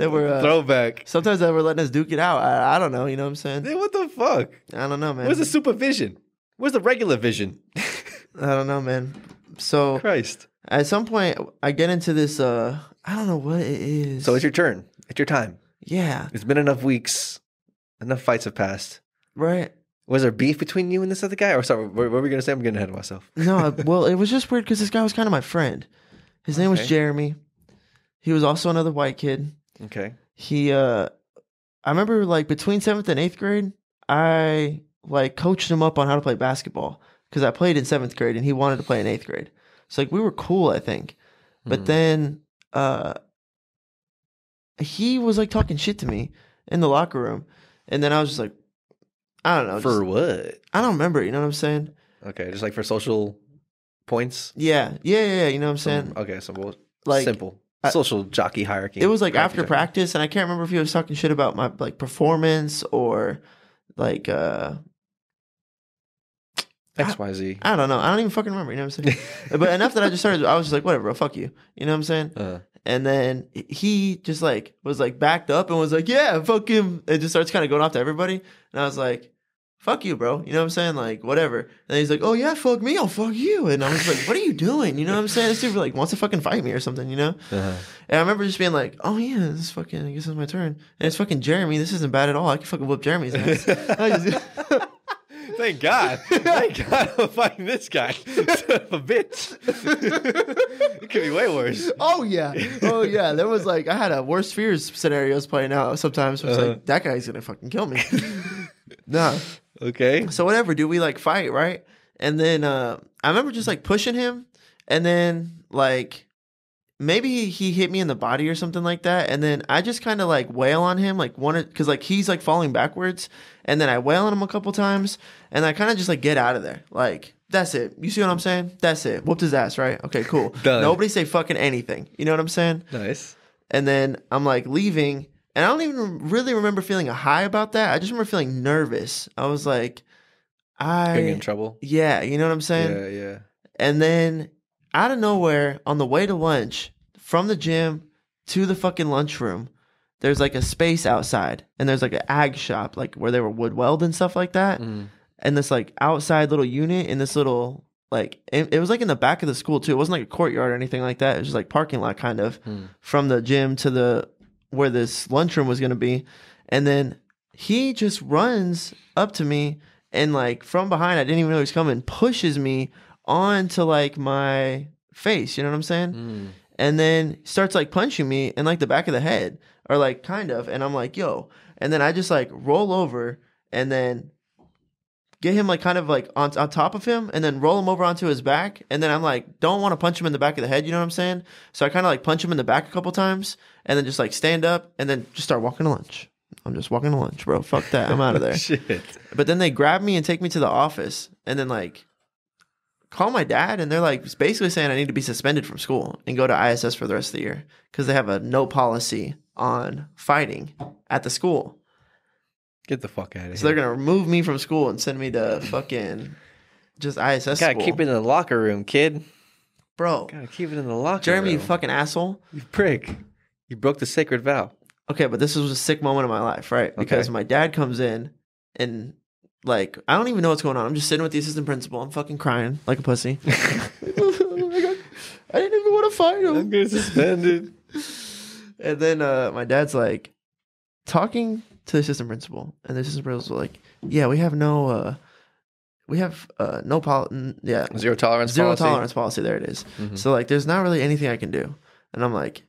they were. Uh, Throwback. sometimes they were letting us duke it out. I, I don't know. You know what I'm saying? What the fuck? I don't know, man. Where's the supervision? Where's the regular vision? [LAUGHS] I don't know, man. So Christ. at some point, I get into this. uh I don't know what it is. So it's your turn. It's your time. yeah, It's been enough weeks. Enough fights have passed. right. Was there beef between you and this other guy? Or sorry, what what were we gonna say? I'm getting ahead of myself. [LAUGHS] No, [LAUGHS] well, it was just weird because this guy was kind of my friend. His name was Jeremy. He was also another white kid. Okay. he uh I remember like between seventh and eighth grade, I like coached him up on how to play basketball because I played in seventh grade and he wanted to play in eighth grade. So like we were cool, I think. But Hmm. then uh he was like talking shit to me in the locker room. And then I was just like I don't know. For just- what? I don't remember, you know what I'm saying? Okay, just like for social points. Yeah. Yeah, yeah, yeah you know what I'm saying? Some- okay, so we'll, Like simple social jockey hierarchy. It was like after Hierarchy. practice, and I can't remember if he was talking shit about my like performance or like uh X Y Z. I don't know. I don't even fucking remember. You know what I'm saying? [LAUGHS] but enough that I just started. I was just like, whatever, bro, fuck you. You know what I'm saying? Uh, And then he just like was like backed up and was like, yeah, fuck him. It just starts kind of going off to everybody. And I was like, fuck you, bro. You know what I'm saying? Like whatever. And he's like, oh yeah, fuck me. I'll fuck you. And I was like, what are you doing? You know what I'm saying? This dude like wants to fucking fight me or something. You know? uh-huh. And I remember just being like, oh yeah, this is fucking. I guess it's my turn. And it's fucking Jeremy. This isn't bad at all. I can fucking whoop Jeremy's ass. [LAUGHS] I just- [LAUGHS] Thank God. Thank God I'm fighting this guy. [LAUGHS] A bitch. it could be way worse. Oh yeah, oh yeah. There was like I had a worst fears scenarios playing out sometimes. It was Uh-huh. like that guy's gonna fucking kill me. nah. Okay. So whatever, dude. We like fight right, and then uh I remember just like pushing him, and then like maybe he hit me in the body or something like that, and then I just kind of like wail on him, like wanted because like he's like falling backwards, and then I wail on him a couple times, and I kind of just like get out of there, like. That's it. You see what I'm saying? That's it. Whooped his ass, right? Okay, cool. Nobody say fucking anything. You know what I'm saying? Nice. And then I'm like leaving, and I don't even really remember feeling a high about that. I just remember feeling nervous. I was like, Gonna get in trouble. yeah, you know what I'm saying? Yeah, yeah. And then out of nowhere, on the way to lunch, from the gym to the fucking lunchroom, there's like a space outside, and there's like an ag shop, like where they were wood weld and stuff like that. Mm. And this like outside little unit in this little like it, it was like in the back of the school too. It wasn't like a courtyard or anything like that. It was just like parking lot kind of Hmm. from the gym to the where this lunchroom was gonna be. And then he just runs up to me and like from behind, I didn't even know he was coming, pushes me onto like my face. You know what I'm saying? Mm. and then starts like punching me in like the back of the head or like kind of and i'm like yo and then i just like roll over and then get him like kind of like on, on top of him and then roll him over onto his back. And then I'm like, don't want to punch him in the back of the head. You know what I'm saying? So I kind of like punch him in the back a couple times and then just like stand up and then just start walking to lunch. I'm just walking to lunch, bro. Fuck that. I'm out of there. [LAUGHS] Shit. But then they grab me and take me to the office and then like call my dad and they're like basically saying I need to be suspended from school and go to ISS for the rest of the year because they have a no policy on fighting at the school. Get the fuck out of here. So they're gonna remove me from school and send me to fucking just ISS Gotta school. keep it in the locker room, kid. Bro, Gotta keep it in the locker Jeremy, you fucking asshole. You prick. You broke the sacred vow. Okay, but this was a sick moment of my life, right? Because Okay. my dad comes in and like I don't even know what's going on. I'm just sitting with the assistant principal. I'm fucking crying like a pussy. [LAUGHS] [LAUGHS] Oh my God. I didn't even want to fight him. I'm getting suspended. [LAUGHS] And then uh, my dad's like talking to the assistant principal, and the assistant principal's like, "Yeah, we have no, uh, we have uh, no pol, yeah, Zero tolerance zero policy. tolerance policy. There it is. Mhm. So like, there's not really anything I can do." And I'm like,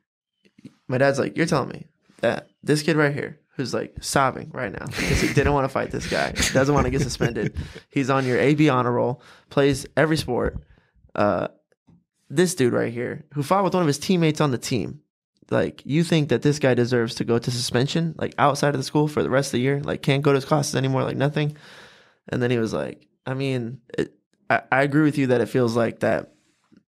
my dad's like, "You're telling me that this kid right here." Who's like sobbing right now because he didn't want to fight this guy, doesn't want to get suspended. [LAUGHS] He's on your AB honor roll, plays every sport. Uh, this dude right here, who fought with one of his teammates on the team, like you think that this guy deserves to go to suspension like outside of the school for the rest of the year like can't go to his classes anymore like nothing and then he was like i mean it, I, I agree with you that it feels like that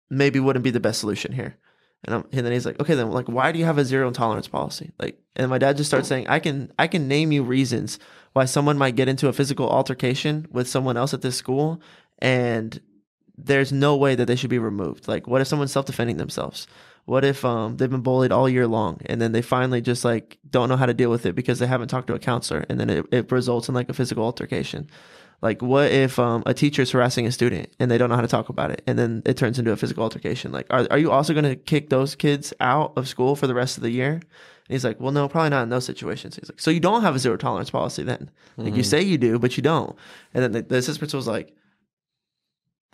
maybe wouldn't be the best solution here and, I'm, and then he's like okay then like why do you have a zero tolerance policy? Like and my dad just starts saying i can i can name you reasons why someone might get into a physical altercation with someone else at this school and there's no way that they should be removed. Like what if someone's self-defending themselves? What if um, they've been bullied all year long and then they finally just like don't know how to deal with it because they haven't talked to a counselor and then it, it results in like a physical altercation like what if um, a teacher is harassing a student and they don't know how to talk about it and then it turns into a physical altercation? Like are, are you also going to kick those kids out of school for the rest of the year? And he's like well no probably not in those situations. He's like so you don't have a zero tolerance policy then? Like you say you do but you don't. And then the, the assistant principal was like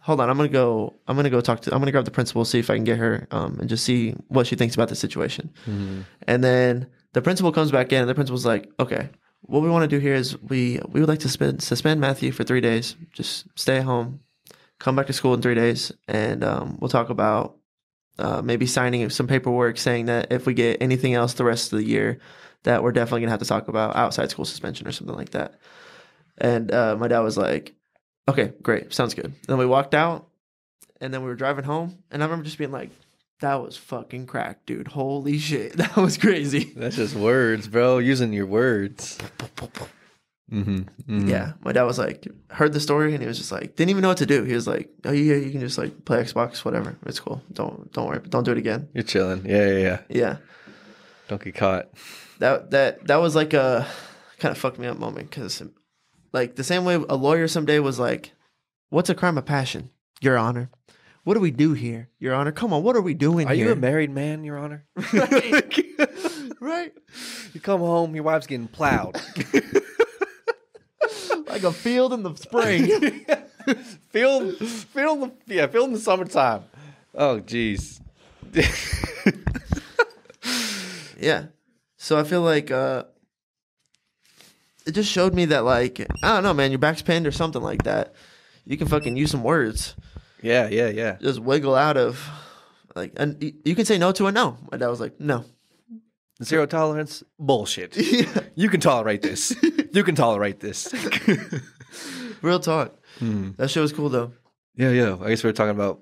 hold on i'm gonna go i'm gonna go talk to i'm gonna grab the principal see if i can get her um, and just see what she thinks about the situation. Mhm. and then the principal comes back in and the principal's like okay what we want to do here is we we would like to suspend, suspend matthew for three days just stay at home come back to school in three days and um, we'll talk about uh, maybe signing some paperwork saying that if we get anything else the rest of the year that we're definitely gonna have to talk about outside school suspension or something like that and uh, my dad was like okay, great, sounds good. then we walked out, and then we were driving home, and I remember just being like, that was fucking crack, dude. Holy shit, [LAUGHS] that was crazy. That's just words, bro. Using your words. Mm-hmm. Yeah, my dad was like, heard the story, and he was just like, didn't even know what to do. He was like, oh yeah, you can just like play Xbox, whatever. It's cool. Don't don't worry, don't do it again. You're chilling. Yeah, yeah, yeah. Yeah, Don't get caught. that that that was like a kind of fucked me up moment because like the same way a lawyer someday was like what's a crime of passion your honor what do we do here your honor come on what are we doing Are here you a married man, Your Honor? [LAUGHS] right you come home, your wife's getting plowed. [LAUGHS] like a field in the spring feel, feel the yeah, feel in the summertime. Oh, jeez. [LAUGHS] yeah so i feel like uh it just showed me that like i don't know man your back's pinned or something like that you can fucking use some words yeah, yeah, yeah. just wiggle out of like and you can say no to a no my dad was like no Zero tolerance, bullshit. [LAUGHS] yeah You can tolerate this. You can tolerate this. [LAUGHS] real talk Hmm. that shit was cool though Yeah, yeah. I guess we are talking about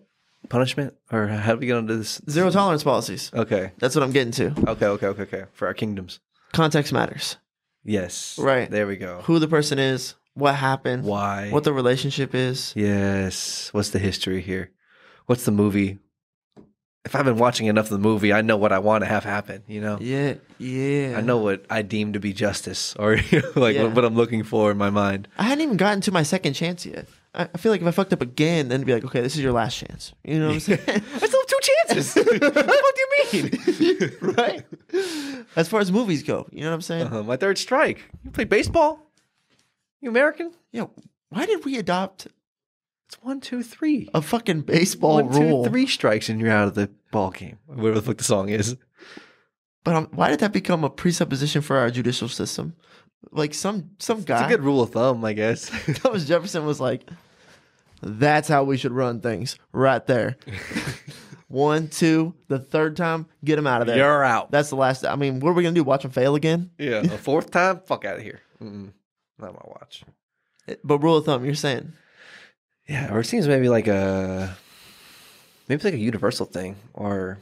punishment, or how do we get onto this? zero tolerance policies Okay, that's what i'm getting to okay, okay, okay, okay. For our kingdoms. context matters Yes. Right. There we go. who the person is what happened Why? what the relationship is Yes. What's the history here? What's the movie? If I've been watching enough of the movie, I know what I want to have happen. You know, yeah yeah I know what I deem to be justice, or [LAUGHS] you know, like Yeah. what, what I'm looking for in my mind. I hadn't even gotten to my second chance yet. I, I feel like if I fucked up again, then it'd be like, okay, this is your last chance. You know what I'm [LAUGHS] saying? [LAUGHS] I still have two chances. what do you mean? right? As far as movies go, you know what I'm saying? Uh, my third strike. You play baseball? You American? Yeah. Why did we adopt It's one, two, three. a fucking baseball One, two, rule? three strikes and you're out of the ball game. Whatever the fuck the song is. But um, why did that become a presupposition for our judicial system? Like some some It's guy, a good rule of thumb, I guess. [LAUGHS] Thomas Jefferson was like, "That's how we should run things, right there." [LAUGHS] One, two, the third time, get him out of there. You're out. That's the last. I mean, what are we gonna do? Watch him fail again? Yeah, a fourth time, fuck out of here. Mm-mm, not my watch. Eh, but rule of thumb, you're saying Yeah, or it seems maybe like a maybe like a universal thing, or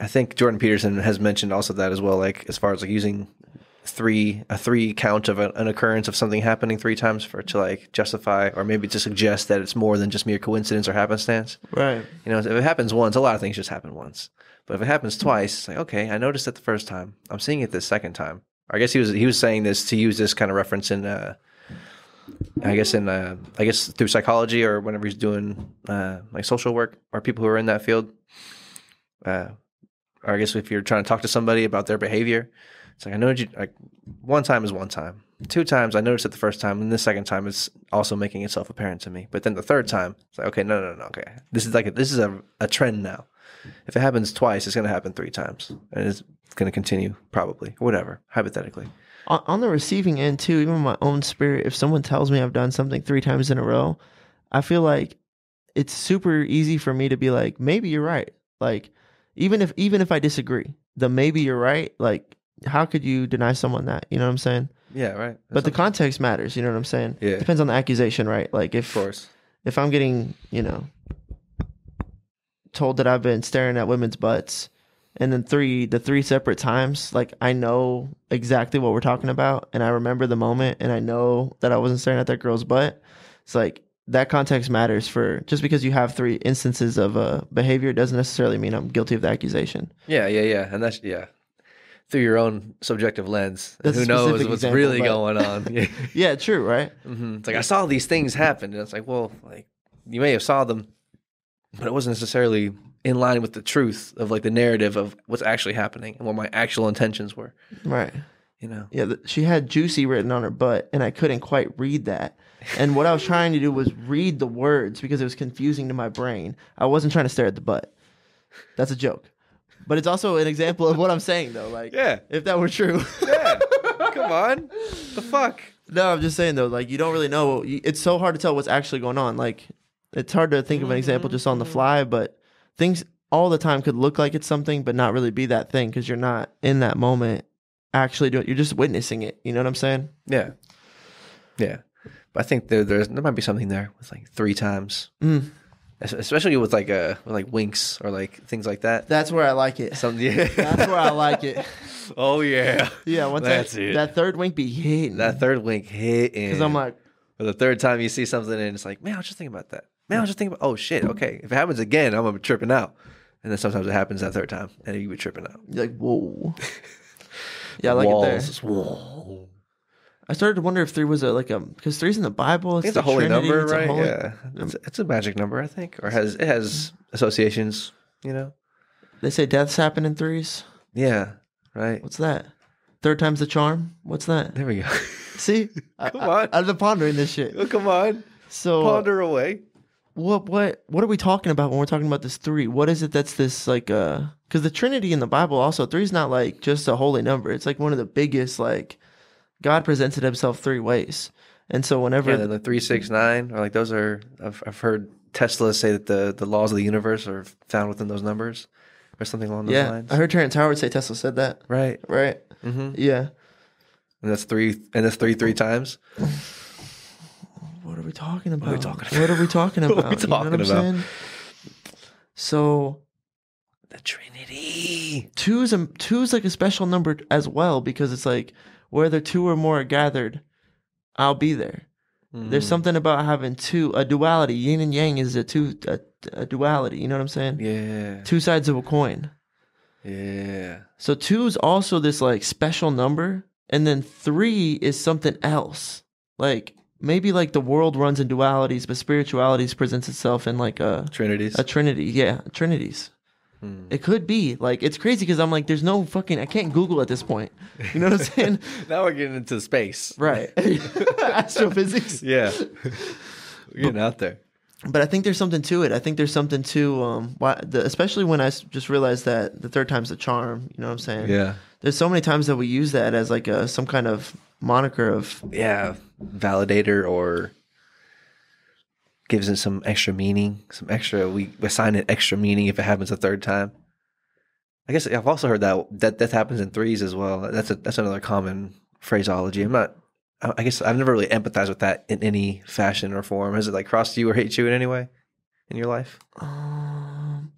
I think Jordan Peterson has mentioned also that as well. Like as far as like using three a three count of a, an occurrence of something happening three times for to like justify or maybe to suggest that it's more than just mere coincidence or happenstance. right? You know, if it happens once, a lot of things just happen once. But if it happens twice, it's like okay, I noticed it the first time. I'm seeing it the second time. I guess he was he was saying this to use this kind of reference in. Uh, I guess in uh, I guess through psychology or whenever he's doing uh, like social work or people who are in that field. Uh, or I guess if you're trying to talk to somebody about their behavior, it's like I know you like one time is one time. Two times I noticed it the first time, and the second time it's also making itself apparent to me. But then the third time, it's like okay, no, no, no, okay, this is like a, this is a, a trend now. If it happens twice, it's going to happen three times, and it's going to continue probably, whatever, hypothetically. on, on the receiving end too, even my own spirit, if someone tells me I've done something three times in a row, I feel like it's super easy for me to be like, maybe you're right. Like even if even if I disagree, the maybe you're right, like how could you deny someone that? You know what I'm saying? Yeah, right. But the context matters, you know what I'm saying? Yeah. Depends on the accusation, right? Like of if course, if I'm getting, you know, told that I've been staring at women's butts and then three the three separate times, like I know exactly what we're talking about and I remember the moment and I know that I wasn't staring at that girl's butt. It's like that context matters for just because you have three instances of a behavior doesn't necessarily mean I'm guilty of the accusation. Yeah, yeah, yeah, and that's yeah. Through your own subjective lens, That's who knows what's example, really but- going on? [LAUGHS] Yeah. True, right? hmm It's like I saw these things happen, and it's like, well, like you may have saw them, but it wasn't necessarily in line with the truth of like the narrative of what's actually happening and what my actual intentions were. Right. You know? Yeah, th- she had juicy written on her butt, and I couldn't quite read that. And what I was trying to do was read the words because it was confusing to my brain. I wasn't trying to stare at the butt. That's a joke. But it's also an example of what I'm saying, though. Like, Yeah. if that were true. Yeah. Come on. The fuck. no, I'm just saying, though, like, you don't really know. It's so hard to tell what's actually going on. Like, it's hard to think of an example mm-hmm. just on the fly, but things all the time could look like it's something, but not really be that thing because you're not in that moment actually doing You're just witnessing it. You know what I'm saying? Yeah. Yeah. But I think there there's there might be something there with like three times. Mm. Es- Especially with like uh with like winks or like things like that. That's where I like it. Some [LAUGHS] yeah. That's where I like it. oh yeah. Yeah, once That's that, it. that third wink be hitting. That third wink hitting. because I'm like, Or the third time you see something and it's like, man, I was just thinking about that. Man, I was just thinking about, oh shit, okay. If it happens again, I'm gonna be tripping out. And then sometimes it happens that third time and you be tripping out. you're like, whoa. [LAUGHS] yeah, I like it there. Walls, Whoa. I started to wonder if three was a like a because three's in the Bible. It's, It's the a holy Trinity, number, right? holy- yeah. It's, it's a magic number, I think. Or has it has associations, you know? They say deaths happen in threes. Yeah. Right. What's that? Third time's the charm. What's that? There we go. See, [LAUGHS] I, Come I, on. I've been pondering this shit. oh, come on. So, Ponder away. What what what are we talking about when we're talking about this three? What is it that's this like uh? Because the Trinity in the Bible also three is not like just a holy number. It's like one of the biggest like God presented Himself three ways. And so whenever Yeah, then the three, six, nine, or like those are I've I've heard Tesla say that the, the laws of the universe are found within those numbers. Or something along those yeah, lines. I heard Terrence Howard say Tesla said that. Right. Right? Mm-hmm. Yeah. And that's three, and that's three, three times. What are we talking about? are we talking What are we talking about? What are we [LAUGHS] You know talking about? saying? So The Trinity. two's a, two's like a special number as well because it's like where the two or more are gathered, I'll be there. Mm. There's something about having two a duality. Yin and yang is a two a, a duality. You know what I'm saying? Yeah. Two sides of a coin. Yeah. So two is also this like special number, and then three is something else. Like maybe like the world runs in dualities, but spiritualities presents itself in like a Trinities. a trinity. Yeah, trinities. Hmm. It could be like it's crazy because I'm like, there's no fucking. I can't Google at this point. You know what I'm [LAUGHS] saying? now we're getting into space. right. [LAUGHS] [LAUGHS] Astrophysics. Yeah. we're getting out there. But I think there's something to it. I think there's something to um, why, the, especially when I just realized that the third time's the charm. You know what I'm saying? Yeah. There's so many times that we use that as like a some kind of moniker of yeah, validator or gives it some extra meaning, some extra. We assign it extra meaning if it happens a third time. I guess I've also heard that that death happens in threes as well. That's a that's another common phraseology. I'm not. I guess I've never really empathized with that in any fashion or form. Has it like crossed you or hate you in any way in your life? Um,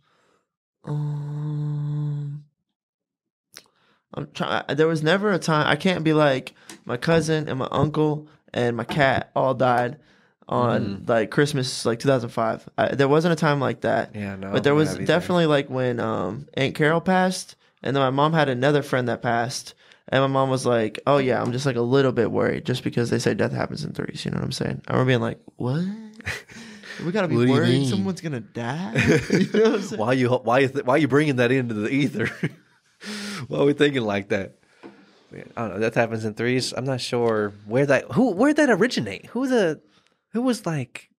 um, I'm trying. There was never a time I can't be like my cousin and my uncle and my cat all died on like Christmas, like 2005. I, there wasn't a time like that. Yeah, no. but there was have either. definitely like when um Aunt Carol passed, and then my mom had another friend that passed, and my mom was like, "Oh yeah, I'm just like a little bit worried, just because they say death happens in threes." You know what I'm saying? I remember being like, "What? [LAUGHS] We gotta be What do you worried someone's gonna die." [LAUGHS] [LAUGHS] you know what I'm saying? Why you why you th- why you bringing that into the ether? why are we thinking like that? I don't know. That happens in threes. I'm not sure where that who where that originate. Who the who was like?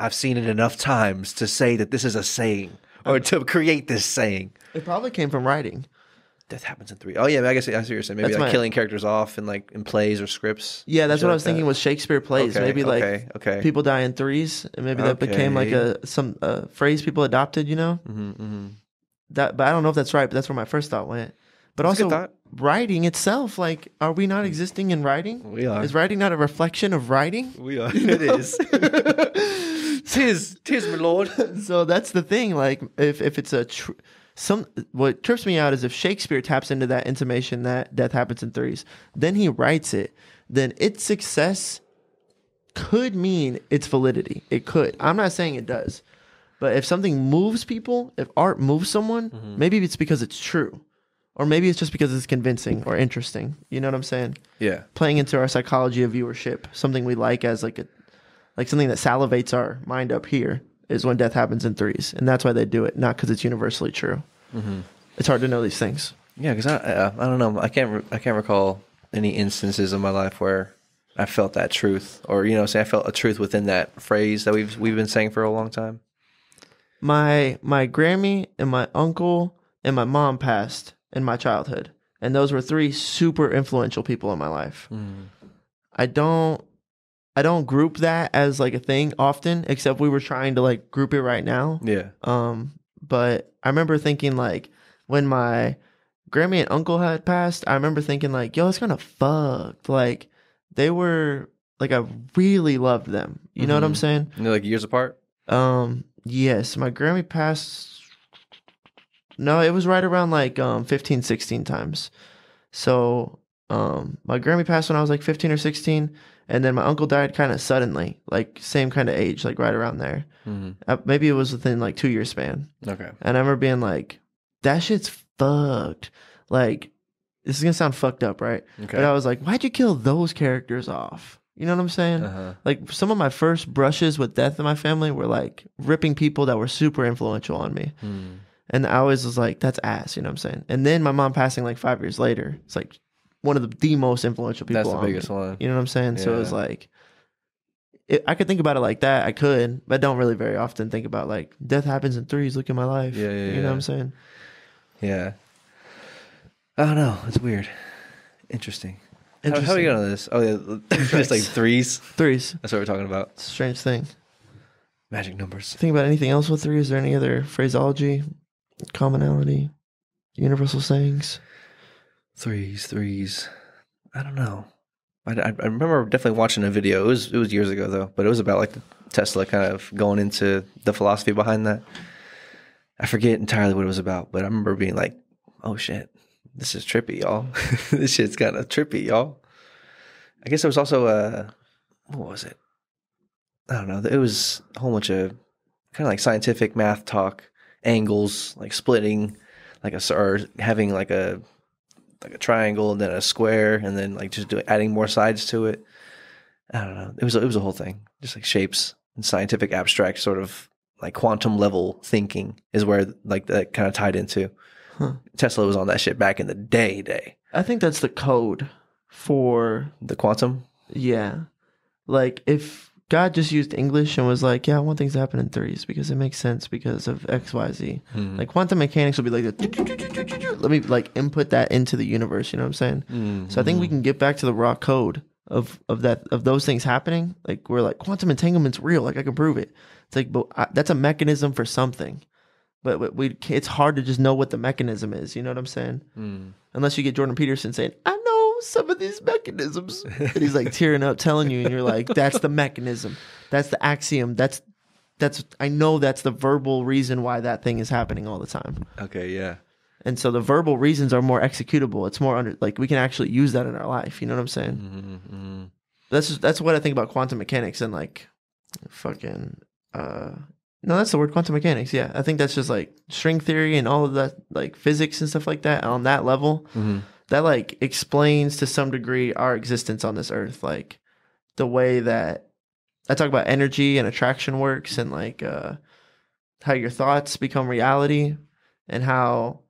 I've seen it enough times to say that this is a saying or to create this saying. It probably came from writing. Death happens in three. Oh yeah, I guess I see what you're saying. Maybe That's like my- killing characters off in like in plays or scripts. Yeah, that's what I like was thinking that. with Shakespeare plays. Okay, maybe like okay, okay. people die in threes, and maybe that became like a some uh, phrase people adopted. You know hmm hmm that, but I don't know if that's right. But that's where my first thought went. But also, writing itself, like, are we not hmm. existing in writing? We are. Is writing not a reflection of writing? We are. [LAUGHS] It is. [LAUGHS] tis, tis, my lord. so that's the thing. Like, if if it's a tr- some, what trips me out is if Shakespeare taps into that intimation that death happens in threes, then he writes it, then its success could mean its validity. It could. I'm not saying it does, but if something moves people, if art moves someone, mm-hmm. maybe it's because it's true, or maybe it's just because it's convincing or interesting. You know what I'm saying? Yeah. playing into our psychology of viewership, something we like as like a like something that salivates our mind up here is when death happens in threes, and that's why they do it, not because it's universally true. It's hard to know these things. Yeah, because I, uh, I don't know. I can't re- I can't recall any instances in my life where I felt that truth, or you know, say I felt a truth within that phrase that we've we've been saying for a long time. My my Grammy and my uncle and my mom passed in my childhood, and those were three super influential people in my life. I don't I don't group that as like a thing often, except we were trying to like group it right now. Yeah, Um, but I remember thinking like when my Grammy and uncle had passed, I remember thinking like, yo, it's kind of fucked. Like they were like I really loved them. You know what I'm Mhm. saying? and they're like years apart. Um, yes, my Grammy passed. No, it was right around like um 15, 16 times. So um my Grammy passed when I was like 15 or 16, and then my uncle died kind of suddenly, like same kind of age, like right around there. hmm Uh, maybe it was within like two year span. Okay. And I remember being like, that shit's fucked. Like, this is gonna sound fucked up, right? Okay. But I was like, why'd you kill those characters off? You know what I'm saying? uh-huh. Like, some of my first brushes with death in my family were like ripping people that were super influential on me. Hmm. And I always was like, that's ass, you know what I'm saying? And then my mom passing like five years later, it's like one of the, the most influential people That's the on me. biggest one. You know what I'm saying? So it was like, it, I could think about it like that. I could, but I don't really very often think about like death happens in threes. Look at my life. Yeah, yeah, You know yeah. what I'm saying? Yeah. I don't know. It's weird. Interesting. How, how are Interesting. we going to this? Oh, yeah. [LAUGHS] just like threes. Threes. That's what we're talking about. Strange thing. Magic numbers. Think about anything else with three? Is there any other phraseology, commonality, universal sayings? Threes, threes. I don't know. I, I, remember definitely watching a video. It was it was years ago though, but it was about like Tesla kind of going into the philosophy behind that. I forget entirely what it was about, but I remember being like, "Oh shit, this is trippy, y'all. [LAUGHS] this shit's kind of trippy, y'all." I guess there was also a what was it? I don't know. It was a whole bunch of kind of like scientific math talk, angles, like splitting, like a or having like a like a triangle and then a square and then like just doing adding more sides to it. I don't know. It was a, it was a whole thing, just like shapes and scientific abstract sort of like quantum level thinking is where like that kind of tied into. Huh. Tesla was on that shit back in the day, day. I think that's the code for The quantum. yeah. Like if God just used English and was like, yeah, I want things to happen in threes because it makes sense because of X, Y, Z. Mm-hmm. Like quantum mechanics will be like, the let me like input that into the universe. You know what I'm saying? So I think we mm-hmm. can get back to the raw code of of that of those things happening. Like we're like quantum entanglement's real. Like I can prove it. It's like, but I, that's a mechanism for something. But we- we it's hard to just know what the mechanism is. You know what I'm saying? Mm. Unless you get Jordan Peterson saying, "I know some of these mechanisms," and he's like tearing up, telling you, and you're like, "That's the mechanism. That's the axiom. That's that's I know that's the verbal reason why that thing is happening all the time." Okay, yeah. And so the verbal reasons are more executable. It's more under like we can actually use that in our life. You know what I'm saying? Mm-hmm. That's just, that's what I think about quantum mechanics and like fucking uh no that's the word quantum mechanics yeah i think that's just like string theory and all of that like physics and stuff like that on that level Mhm. That like explains to some degree our existence on this earth like the way that i talk about energy and attraction works and like uh how your thoughts become reality and how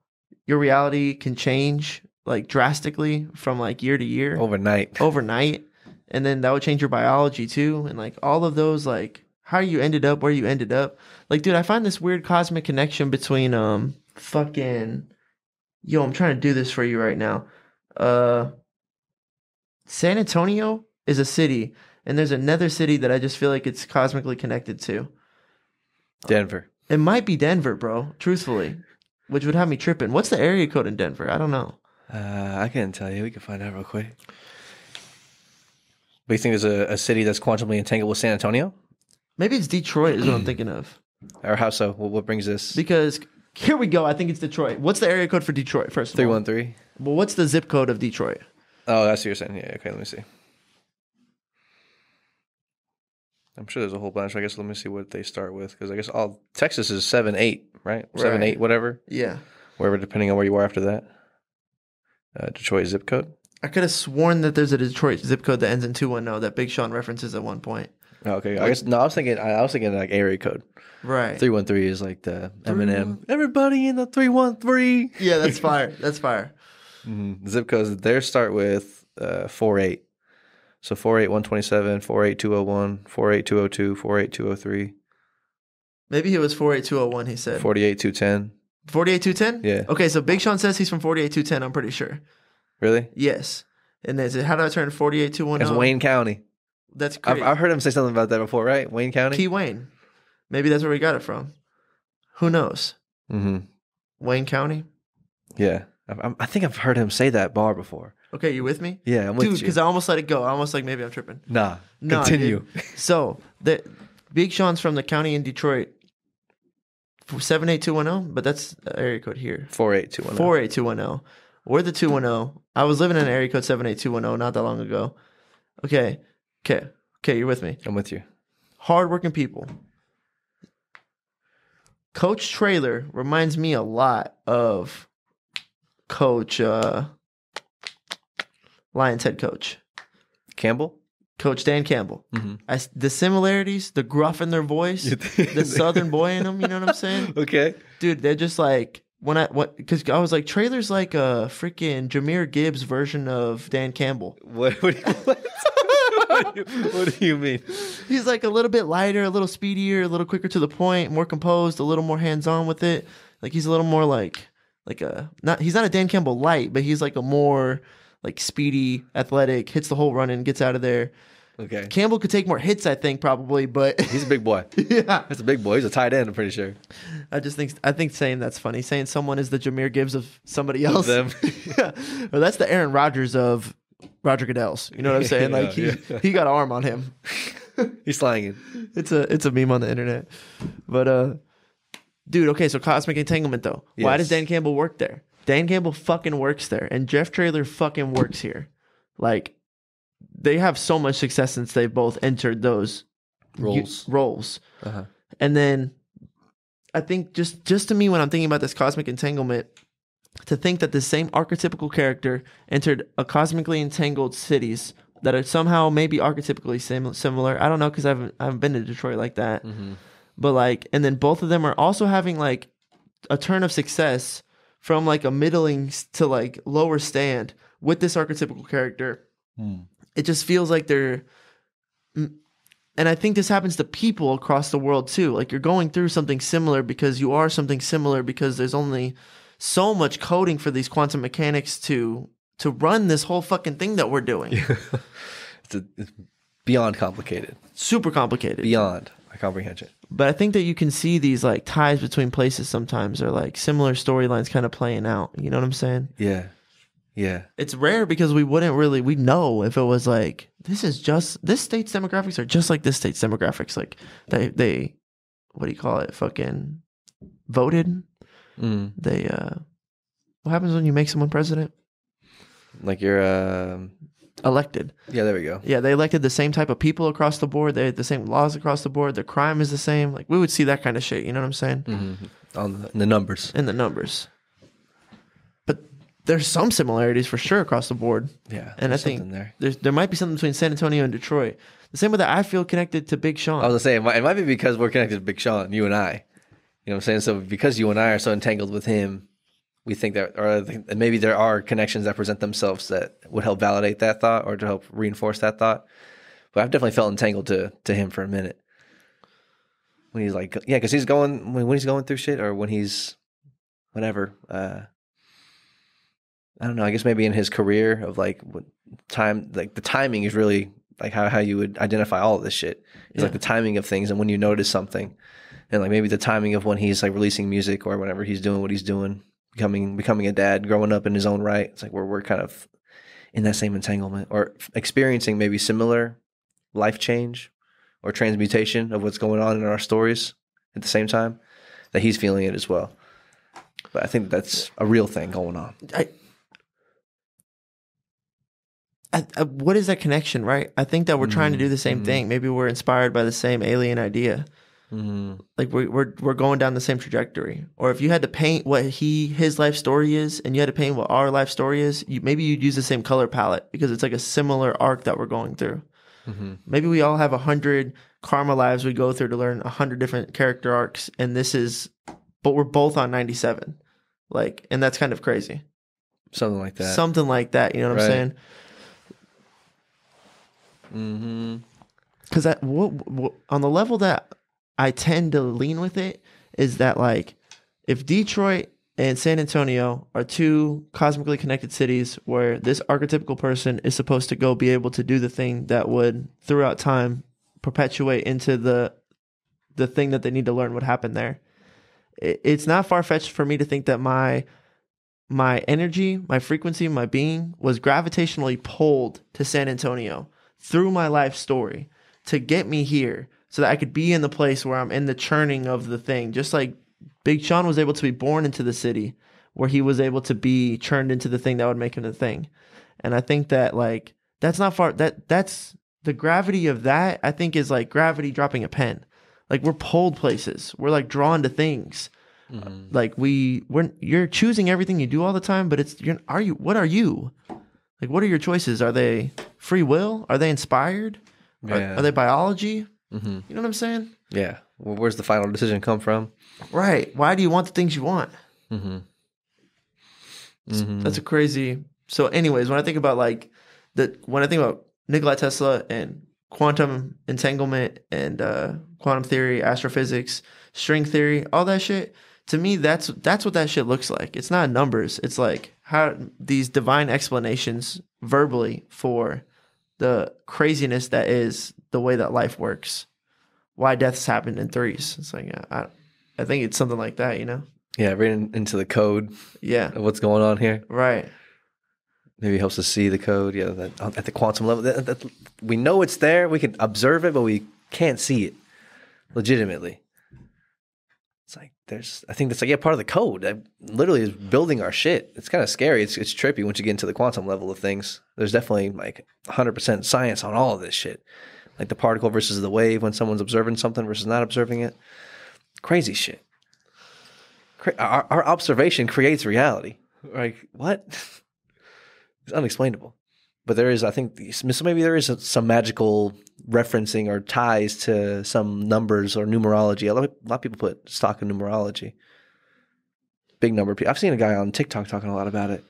your reality can change like drastically from like year to year. Overnight. [LAUGHS] overnight. And then that would change your biology too and like all of those like how you ended up where you ended up. Like dude i find this weird cosmic connection between um fucking yo i'm trying to do this for you right now uh san antonio is a city and there's another city that i just feel like it's cosmically connected to Denver. it might be denver bro truthfully which would have me tripping what's the area code in denver i don't know Uh, I can't tell you. We can find out real quick. But you think there's a, a city that's quantumly entangled with San Antonio? maybe it's detroit is what i'm thinking of [CLEARS THROAT] Or how so? What, what brings this? Because here we go. I think it's Detroit. What's the area code for Detroit? First of Three all, one three. Well, what's the zip code of Detroit? Oh, that's what you're saying. Yeah. Okay. Let me see. I'm sure there's a whole bunch. I guess let me see what they start with because I guess all Texas is seven eight, right? Seven Right. eight, whatever. Yeah, Wherever, depending on where you are after that. Uh, Detroit zip code. I could have sworn that there's a Detroit zip code that ends in two one zero that Big Sean references at one point. Oh, okay. I guess no. I was thinking. I, was thinking like area code. Right. Three one three is like the Eminem. Everybody in the three one three. Yeah, that's fire. That's fire. Mhm. Zip codes. Theirs start with uh, four eight. So four eight one twenty seven, four eight two zero one, four eight two zero two, four eight two zero three, Maybe he was four eight two zero one. He said forty eight two ten. forty eight two ten. Yeah. Okay, so Big Sean says he's from forty eight two ten. I'm pretty sure. Really? Yes. And then is it how do I turn forty eight two one It's? Wayne County. That's I've, great. I've heard him say something about that before, right? Wayne County. Key Wayne. Maybe that's where we got it from. Who knows? mm-hmm. Wayne County. Yeah. I, I'm- think I've heard him say that bar before. Okay, you with me? Yeah, I'm with Dude, you. because I almost let it go. I almost like maybe I'm tripping. nah. Nah, continue. [LAUGHS] So the Big Sean's from the county in Detroit. Seven eight two one zero, but that's the area code here. Four eight two one. Four eight two one zero. We're the two one zero. I was living in area code seven eight two one zero not that long ago. Okay, okay, okay. You're with me. I'm with you. Hardworking people. Coach Traylor reminds me a lot of Coach uh, Lions head coach, Campbell. Coach Dan Campbell. Mm-hmm. I the similarities, the gruff in their voice, [LAUGHS] the southern boy in them. You know what I'm saying, [LAUGHS] Okay. dude? They're just like when I what because I was like Traylor's like a freaking Jahmyr Gibbs version of Dan Campbell. What? What [LAUGHS] what? What do you, what do you mean? He's like a little bit lighter, a little speedier, a little quicker to the point, more composed, a little more hands on with it. Like he's a little more like like a not he's not a Dan Campbell light, but he's like a more like speedy, athletic, hits the whole run and gets out of there. Okay. Campbell could take more hits, I think, probably, but [LAUGHS] He's a big boy. yeah. That's a big boy. He's a tight end. I'm pretty sure. I just think I think saying that's funny. Saying someone is the Jahmyr Gibbs of somebody else. Them. [LAUGHS] yeah. Or that's the Aaron Rodgers of Roger Goodell's. You know what I'm [LAUGHS] saying? Like he Yeah, yeah. he got an arm on him. [LAUGHS] He's slanging. It's a it's a meme on the internet. But uh dude, okay, so cosmic entanglement though. Why does Dan Campbell work there? Dan Campbell fucking works there and Jeff Traylor fucking works here. Like they have so much success since they've both entered those u- Roles. roles. Uh-huh. And then I think just just to me when I'm thinking about this cosmic entanglement, to think that the same archetypical character entered a cosmically entangled cities that are somehow maybe archetypically sim- similar. I don't know because I haven't I haven't been to Detroit like that. Mm-hmm. But like, and then both of them are also having like a turn of success from like a middling to like lower stand with this archetypical character Hmm. it just feels like they're mm, and I think this happens to people across the world too. Like you're going through something similar because you are something similar because there's only so much coding for these quantum mechanics to to run this whole fucking thing that we're doing. [LAUGHS] It's, a, it's beyond complicated, Super complicated. beyond my comprehension. But I think that you can see these like ties between places sometimes or like similar storylines kind of playing out. You know what I'm saying? Yeah, yeah, It's rare because we wouldn't really we know if it was like this is just this state's demographics are just like this state's demographics. Like they they what do you call it? Fucking voted. Mm. They uh what happens when you make someone president? like you're. Um, Elected. yeah, there we go. Yeah, they elected the same type of people across the board. They had the same laws across the board. The crime is the same. Like we would see that kind of shit. You know what I'm saying? hmm On the, the numbers. In the numbers. But there's some similarities for sure across the board. Yeah, And I think there. there's there might be something between San Antonio and Detroit. The same way that I feel connected to Big Sean. I was gonna say it might, it might be because we're connected to Big Sean, you and I. You know what I'm saying? So because you and I are so entangled with him, we think that, or I think that maybe there are connections that present themselves that would help validate that thought or to help reinforce that thought. But I've definitely felt entangled to to him for a minute when he's like, yeah, because he's going when, when he's going through shit or when he's whatever. Uh, I don't know. I guess maybe in his career of like what time, like the timing is really like how, how you would identify all of this shit. It's like the timing of things and when you notice something, and like maybe the timing of when he's like releasing music or whenever he's doing what he's doing, becoming becoming a dad, growing up in his own right. It's like we're we're kind of in that same entanglement or experiencing maybe similar life change or transmutation of what's going on in our stories at the same time that he's feeling it as well. But I think that's a real thing going on. I, I, I, what is that connection, right? I think that we're trying to do the same Mhm. thing. Maybe we're inspired by the same alien idea. Mm-hmm. Like we're, we're we're going down the same trajectory. Or if you had to paint what he his life story is, and you had to paint what our life story is, you, maybe you'd use the same color palette because it's like a similar arc that we're going through. Mm-hmm. Maybe we all have a hundred karma lives we go through to learn a hundred different character arcs, and this is, but we're both on ninety seven, like, and that's kind of crazy. Something like that. Something like that. You know what Right. I'm saying? mm-hmm. because that what, what, on the level that I tend to lean with it is that like if Detroit and San Antonio are two cosmically connected cities where this archetypical person is supposed to go be able to do the thing that would throughout time perpetuate into the the thing that they need to learn would happen there. It, it's not far fetched for me to think that my my energy, my frequency, my being was gravitationally pulled to San Antonio through my life story to get me here so that I could be in the place where I'm in the churning of the thing. Just like Big Sean was able to be born into the city where he was able to be churned into the thing that would make him the thing. And I think that like that's not far that that's the gravity of that I think is like gravity dropping a pen. Like we're pulled places. We're like drawn to things. Mm-hmm. Like we we're you're choosing everything you do all the time, but it's you're are you what are you? Like what are your choices? Are they free will? Are they inspired? Are, Yeah. are they biology? Mm-hmm. You know what I'm saying? Yeah. Well, where's the final decision come from? Right. Why do you want the things you want? Mm-hmm. That's a crazy. So, anyways, when I think about like the when I think about Nikola Tesla and quantum entanglement and uh, quantum theory, astrophysics, string theory, all that shit. To me, that's that's what that shit looks like. It's not numbers. It's like how these divine explanations verbally for the craziness that is the way that life works. Why deaths happen in threes. It's like uh, I, I think it's something like that. You know? Yeah, right into the code Yeah. of what's going on here. Right. Maybe it helps us see the code. Yeah, that, uh, at the quantum level, that, that, we know it's there. We can observe it, but we can't see it legitimately. It's like there's. I think that's like yeah, part of the code. That literally is building our shit. It's kind of scary. It's it's trippy once you get into the quantum level of things. There's definitely like 100 percent science on all of this shit. Like the particle versus the wave when someone's observing something versus not observing it. Crazy shit. Our, our observation creates reality. Like what? [LAUGHS] it's unexplainable. But there is, I think, so maybe there is some magical referencing or ties to some numbers or numerology. A lot, of people put stock in numerology. Big number people. I've seen a guy on TikTok talking a lot about it.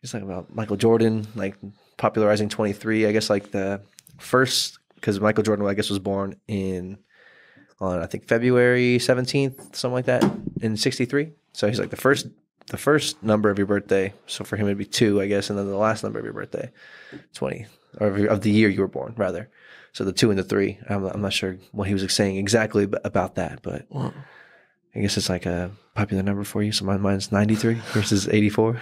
He's talking about Michael Jordan, like popularizing 23. I guess like the first because Michael Jordan, I guess, was born in on I think February seventeenth, something like that, in '63. So he's like the first the first number of your birthday. So for him, it'd be two, I guess, and then the last number of your birthday, twenty, or of, the year you were born, rather. So the two and the three. I'm, I'm not sure what he was saying exactly about that, but Wow. I guess it's like a popular number for you. So mine, mine's 93 versus 84.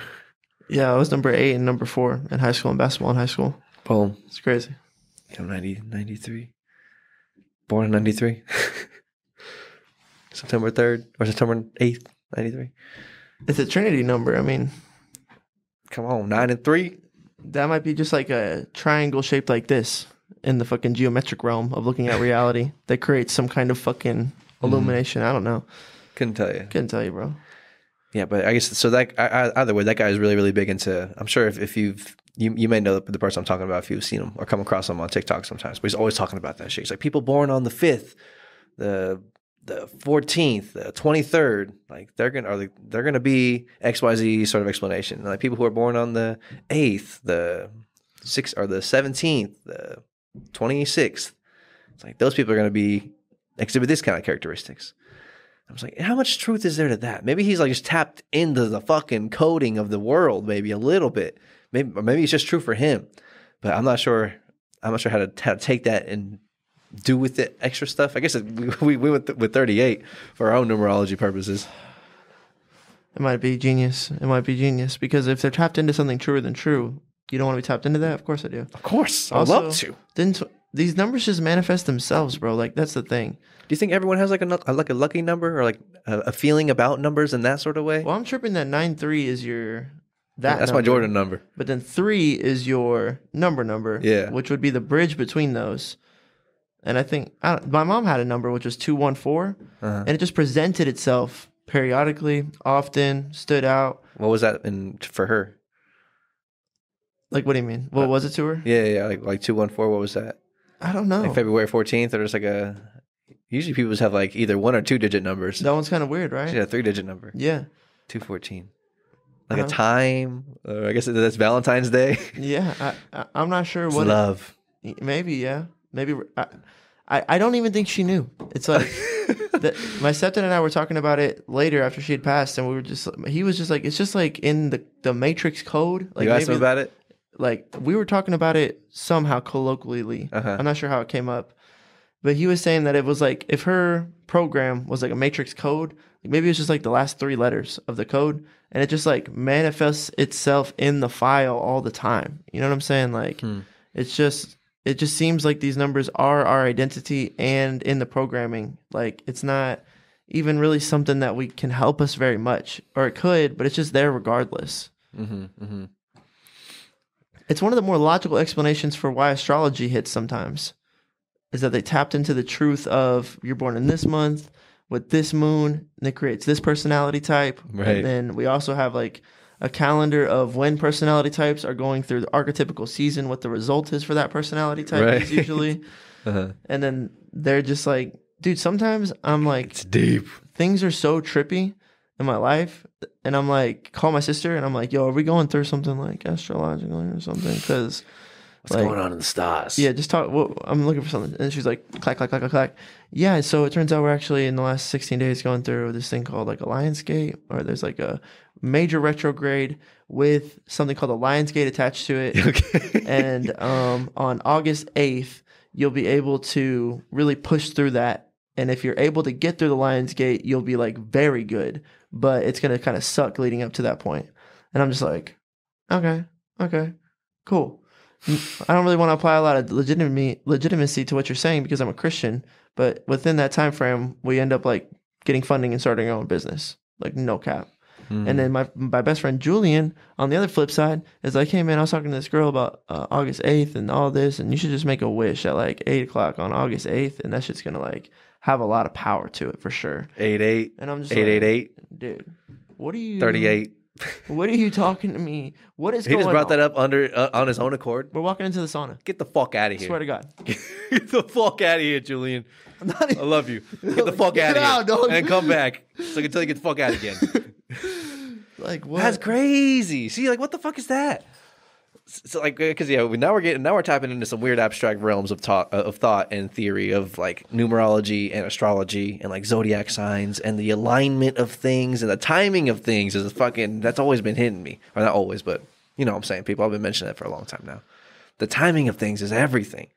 Yeah, I was number eight and number four in high school and basketball in high school. Boom. It's crazy. You know, 90, 93. Born in 93. [LAUGHS] September 3rd or September 8th, 93. It's a Trinity number. I mean, Come on, 9 and 3. that might be just like a triangle shaped like this in the fucking geometric realm of looking at reality [LAUGHS] that creates some kind of fucking mm-hmm. illumination. I don't know. Couldn't tell you. Couldn't tell you, bro. Yeah, but I guess so. That I, I, either way, that guy is really, really big into. I'm sure if, if you've you you may know the, person I'm talking about if you've seen him or come across him on TikTok sometimes. But he's always talking about that shit. He's like people born on the fifth, the the 14th, the 23rd. Like they're gonna are they, they're gonna be X Y Z sort of explanation. Like people who are born on the eighth, the sixth, or the 17th, the 26th. It's like those people are gonna be exhibit this kind of characteristics. I was like, how much truth is there to that? Maybe he's like just tapped into the fucking coding of the world, maybe a little bit. Maybe maybe it's just true for him, but I'm not sure. I'm not sure how to, how to take that and do with it extra stuff. I guess it, we we went with 38 for our own numerology purposes. It might be genius. It might be genius because if they're tapped into something truer than true, you don't want to be tapped into that. Of course, I do. Of course, I'd Also- love to. Do Then t- these numbers just manifest themselves, bro. Like that's the thing. Do you think everyone has like a like a lucky number or like a, a feeling about numbers in that sort of way? Well, I'm tripping that nine three is your that. That's my. Jordan number. But then three is your number number. Yeah. Which would be the bridge between those. And I think I don't, my mom had a number which was two one four, Uh-huh. and it just presented itself periodically, often, stood out. What was that in for her? Like, what do you mean? What Uh, was it to her? Yeah, yeah, like like two one four. What was that? I don't know. Like February 14th, or just like a. Usually people just have like either one or two digit numbers. that one's kind of weird, right? She had a three digit number, Yeah. 214. Like Uh-huh. a time, or I guess that's Valentine's Day. Yeah. I, I, I'm not sure It's what. it- love. maybe, yeah. Maybe. I, I, I don't even think she knew. It's like. [LAUGHS] that my stepdad and I were talking about it later after she had passed, and we were just he was just like it's just like in the the Matrix code. Like you asked him about it? like we were talking about it somehow colloquially. Uh-huh. I'm not sure how it came up, but he was saying that it was like if her program was like a Matrix code, like maybe it's just like the last three letters of the code, and it just like manifests itself in the file all the time. You know what I'm saying? Like Hmm. it's just it just seems like these numbers are our identity and in the programming like it's not even really something that we can help us very much or it could but it's just there regardless Mm-hmm, mm-hmm. it's one of the more logical explanations for why astrology hits sometimes is that they tapped into the truth of you're born in this month with this moon and it creates this personality type Right. and then we also have like a calendar of when personality types are going through the archetypical season what the result is for that personality type Right. is usually [LAUGHS] Uh-huh. and then they're just like dude sometimes i'm like It's deep. things are so trippy in my life and i'm like call my sister and i'm like yo are we going through something like astrologically or something because What's Like- going on in the stars? yeah just talk well, i'm looking for something and she's like clack clack clack clack clack yeah so it turns out we're actually in the last 16 days going through this thing called like a lionsgate or there's like a major retrograde with something called a lionsgate attached to it [LAUGHS] Okay. and um, on August 8th, you'll be able to really push through that. And if you're able to get through the Lions Gate, you'll be like very good, but it's going to kind of suck leading up to that point. And I'm just like, okay, okay, cool. I don't really want to apply a lot of legitimacy legitimacy to what you're saying because I'm a Christian, but within that time frame, we end up like getting funding and starting our own business, like no cap. Mm. And then my my best friend Julian on the other flip side is like, hey man, I was talking to this girl about uh, August eighth and all this, and you should just make a wish at like eight o'clock on August eighth, and that shit's gonna like have a lot of power to it for sure. eight eight And I'm just eight eight eight dude, what are you thirty eight. What are you talking to me? What is He going just brought on? that up under uh, on his own accord. We're walking into the sauna. Get the fuck out of here. swear to God. [LAUGHS] Get the fuck out of here, Julian. I love you. [LAUGHS] Get the fuck out of here out, dog. and come back so I can tell you get the fuck out again. [LAUGHS] like what? That's crazy. See, like, what the fuck is that? So like because yeah, now we're getting now we're tapping into some weird abstract realms of thought of thought and theory of like numerology and astrology and like zodiac signs and the alignment of things and the timing of things is a fucking that's always been hitting me or not always but you know what I'm saying people I've been mentioning that for a long time now. The timing of things is everything.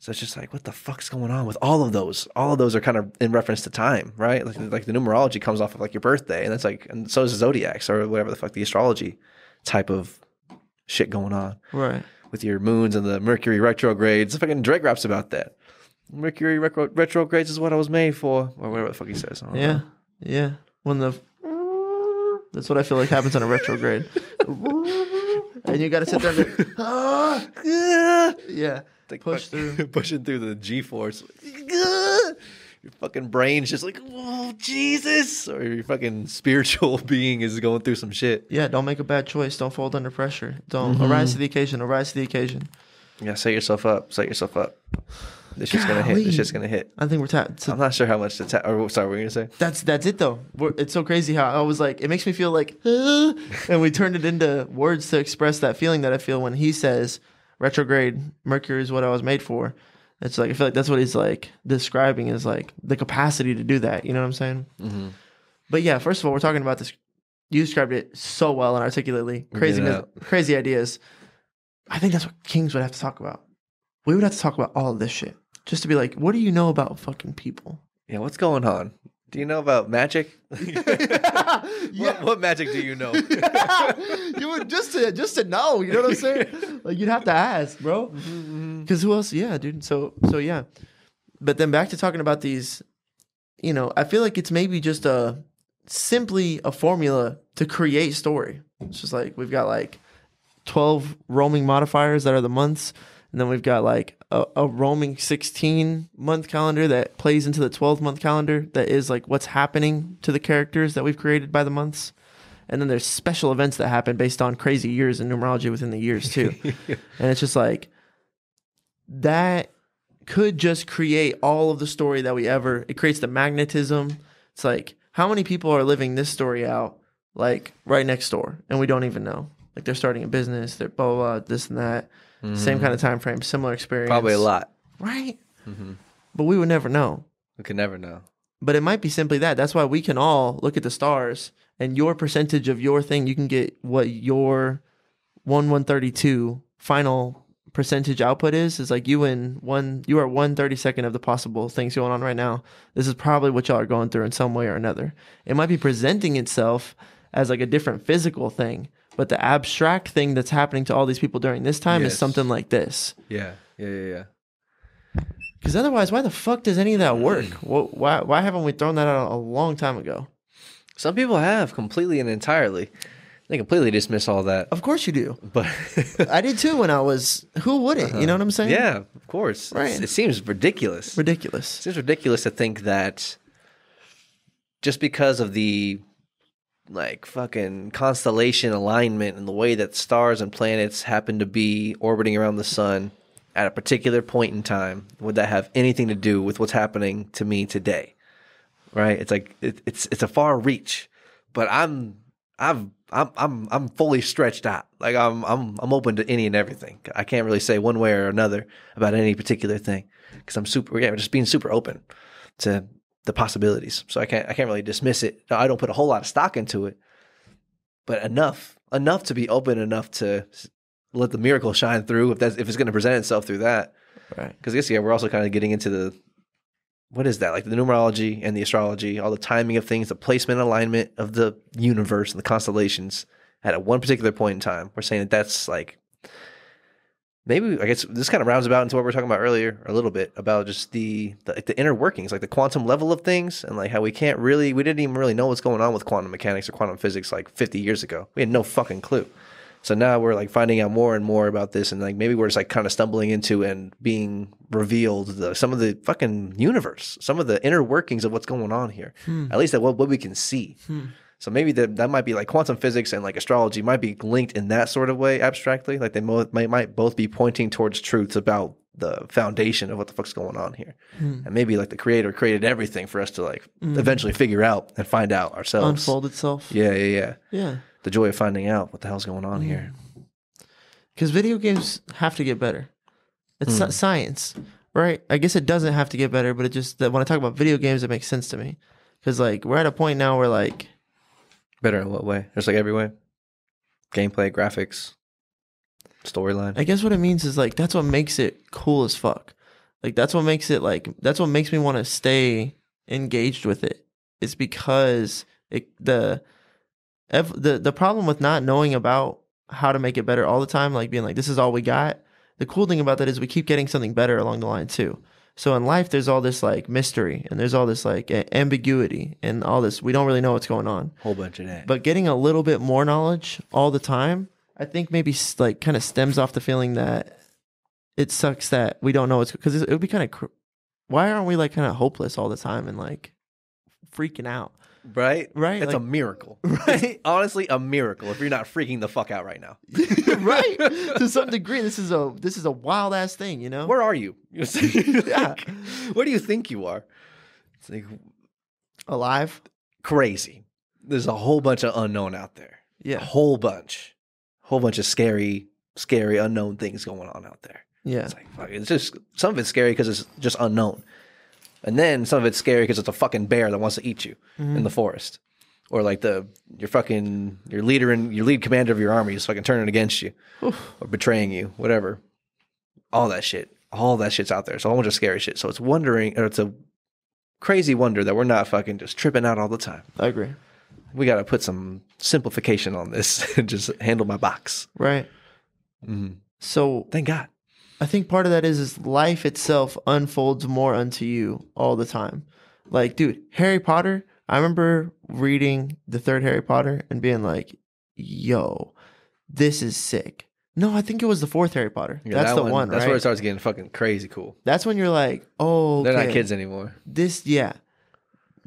So it's just like, what the fuck's going on with all of those? All of those are kind of in reference to time, right? Like, like the numerology comes off of like your birthday, and that's like, and so is the zodiacs or whatever the fuck the astrology type of shit going on Right. with your moons and the Mercury retrogrades. I fucking Drake raps about that. Mercury retro- retrogrades is what I was made for, or whatever the fuck he says. Yeah. know. Yeah. When the that's what I feel like happens on a retrograde. and you got to sit there and go, [LAUGHS] ah, Yeah. yeah, Like push through. [LAUGHS] pushing through the G force. Your fucking brain's just like, oh Jesus, or your fucking [LAUGHS] spiritual [LAUGHS] being is going through some shit. Yeah, don't make a bad choice. Don't fold under pressure. Don't Mm-hmm. arise to the occasion. Arise to the occasion. Yeah, set yourself up. Set yourself up. This shit's gonna hit. This shit's gonna hit. I think we're tapped. I'm not sure how much to tap. Or sorry, what were you gonna say? That's that's it though. We're, it's so crazy how I was like, it makes me feel like, "Ah," [LAUGHS] and we turned it into words to express that feeling that I feel when he says retrograde Mercury is what I was made for. It's like I feel like that's what he's like describing is like the capacity to do that. You know what I'm saying? Mm-hmm. But yeah, first of all, we're talking about this. You described it so well and articulately. Crazy, getting it out. crazy ideas. I think that's what kings would have to talk about. We would have to talk about all this shit just to be like, what do you know about fucking people? Yeah, what's going on? Do you know about magic? [LAUGHS] [LAUGHS] what, what magic do you know? [LAUGHS] you would just to just to know. You know what I'm saying? Like you'd have to ask, bro. Mm-hmm, mm-hmm. Because who else? Yeah, dude. So so yeah. But then back to talking about these. You know, I feel like it's maybe just a simply a formula to create story. It's just like we've got like twelve roaming modifiers that are the months, and then we've got like a, a roaming sixteen month calendar that plays into the twelve month calendar that is like what's happening to the characters that we've created by the months. And then there's special events that happen based on crazy years in numerology within the years too. [LAUGHS] and it's just like that could just create all of the story that we ever it creates the magnetism. It's like how many people are living this story out like right next door and we don't even know. Like they're starting a business, they're blah blah, blah this and that. Same kind of time frame, similar experience. Probably a lot. Right? Mm-hmm. But we would never know. We could never know. But it might be simply that. That's why we can all look at the stars and your percentage of your thing, you can get what your one one thirty two final percentage output is. Is like you in one you are one thirty second of the possible things going on right now. This is probably what y'all are going through in some way or another. It might be presenting itself as like a different physical thing, but the abstract thing that's happening to all these people during this time is something like this. Yeah, yeah, yeah, yeah. Because otherwise, why the fuck does any of that work? Mm. Wh- Why why haven't we thrown that out a long time ago? Some people have completely and entirely. They completely dismiss all that. Of course you do. But [LAUGHS] I did too when I was. Who wouldn't? You know uh-huh. what I'm saying? yeah, of course. Right. It's- It seems ridiculous. Ridiculous. It seems ridiculous to think that just because of the like fucking constellation alignment and the way that stars and planets happen to be orbiting around the sun at a particular point in time would that have anything to do with what's happening to me today right it's like it, it's it's a far reach but i'm i've I'm I'm I'm fully stretched out. Like I'm I'm I'm open to any and everything. I can't really say one way or another about any particular thing because I'm super yeah just being super open to the possibilities. So I can't I can't really dismiss it. I don't put a whole lot of stock into it, but enough enough to be open enough to let the miracle shine through if that's if it's going to present itself through that. Right. Because I guess yeah, we're also kind of getting into the what is that like the numerology and the astrology, all the timing of things, the placement, alignment of the universe and the constellations at a one particular point in time. We're saying that that's like maybe I guess this kind of rounds about into what we were talking about earlier a little bit about just the the, like the inner workings, like the quantum level of things, and like how we can't really we didn't even really know what's going on with quantum mechanics or quantum physics like 50 years ago. We had no fucking clue. So now we're like finding out more and more about this, and like maybe we're just like kind of stumbling into and being revealed the, some of the fucking universe, some of the inner workings of what's going on here. Hmm. At least that what, what we can see. Hmm. So maybe that that might be like quantum physics and like astrology might be linked in that sort of way abstractly. Like they mo- might might both be pointing towards truths about the foundation of what the fuck's going on here. Hmm. And maybe like the creator created everything for us to like hmm. eventually figure out and find out ourselves. Unfold itself. Yeah, yeah, yeah. Yeah. The joy of finding out what the hell's going on here. Hmm. because video games have to get better. It's Hmm. science, right? I guess it doesn't have to get better, but it just that when I talk about video games, it makes sense to me because like we're at a point now where like Better in what way? There's like every way. Gameplay, graphics, storyline. I guess what it means is like that's what makes it cool as fuck. Like that's what makes it like that's what makes me want to stay engaged with it. It's because it the the the problem with not knowing about how to make it better all the time, like being like this is all we got. The cool thing about that is we keep getting something better along the line too. So in life, there's all this like mystery and there's all this like ambiguity and all this. We don't really know what's going on. Whole bunch of that. But getting a little bit more knowledge all the time, I think maybe like kind of stems off the feeling that it sucks that we don't know what's because it would be kind of. Cr- why aren't we like kind of hopeless all the time and like freaking out? Right? Right, [LAUGHS] It's a miracle. Right. It's honestly a miracle if you're not freaking the fuck out right now. [LAUGHS] right to some degree, this is a this is a wild ass thing, you know. Where are you? You're [LAUGHS] Yeah. Where do you think you are? It's like Alive, crazy. There's a whole bunch of unknown out there. Yeah. A whole bunch. Whole bunch of scary, scary unknown things going on out there. yeah, It's like fuck, it's just some of it's scary because it's just unknown, and then some of it's scary because it's a fucking bear that wants to eat you in the forest, or like the your fucking your leader and your lead commander of your army is fucking turning against you or betraying you, whatever. All that shit, all that shit's out there. So a whole bunch of scary shit. So it's wondering, or it's a crazy wonder that we're not fucking just tripping out all the time. I agree. We got to put some simplification on this [LAUGHS] and just handle my box. Right. Mhm. So Thank God. I think part of that is is life itself unfolds more unto you all the time. Like, dude, Harry Potter. I remember reading the third Harry Potter and being like, "Yo, this is sick." No, I think it was the fourth Harry Potter. Yeah, That's that the one, That's right? where it starts getting fucking crazy cool. That's when you're like, "Oh, They're not kids anymore. This, yeah."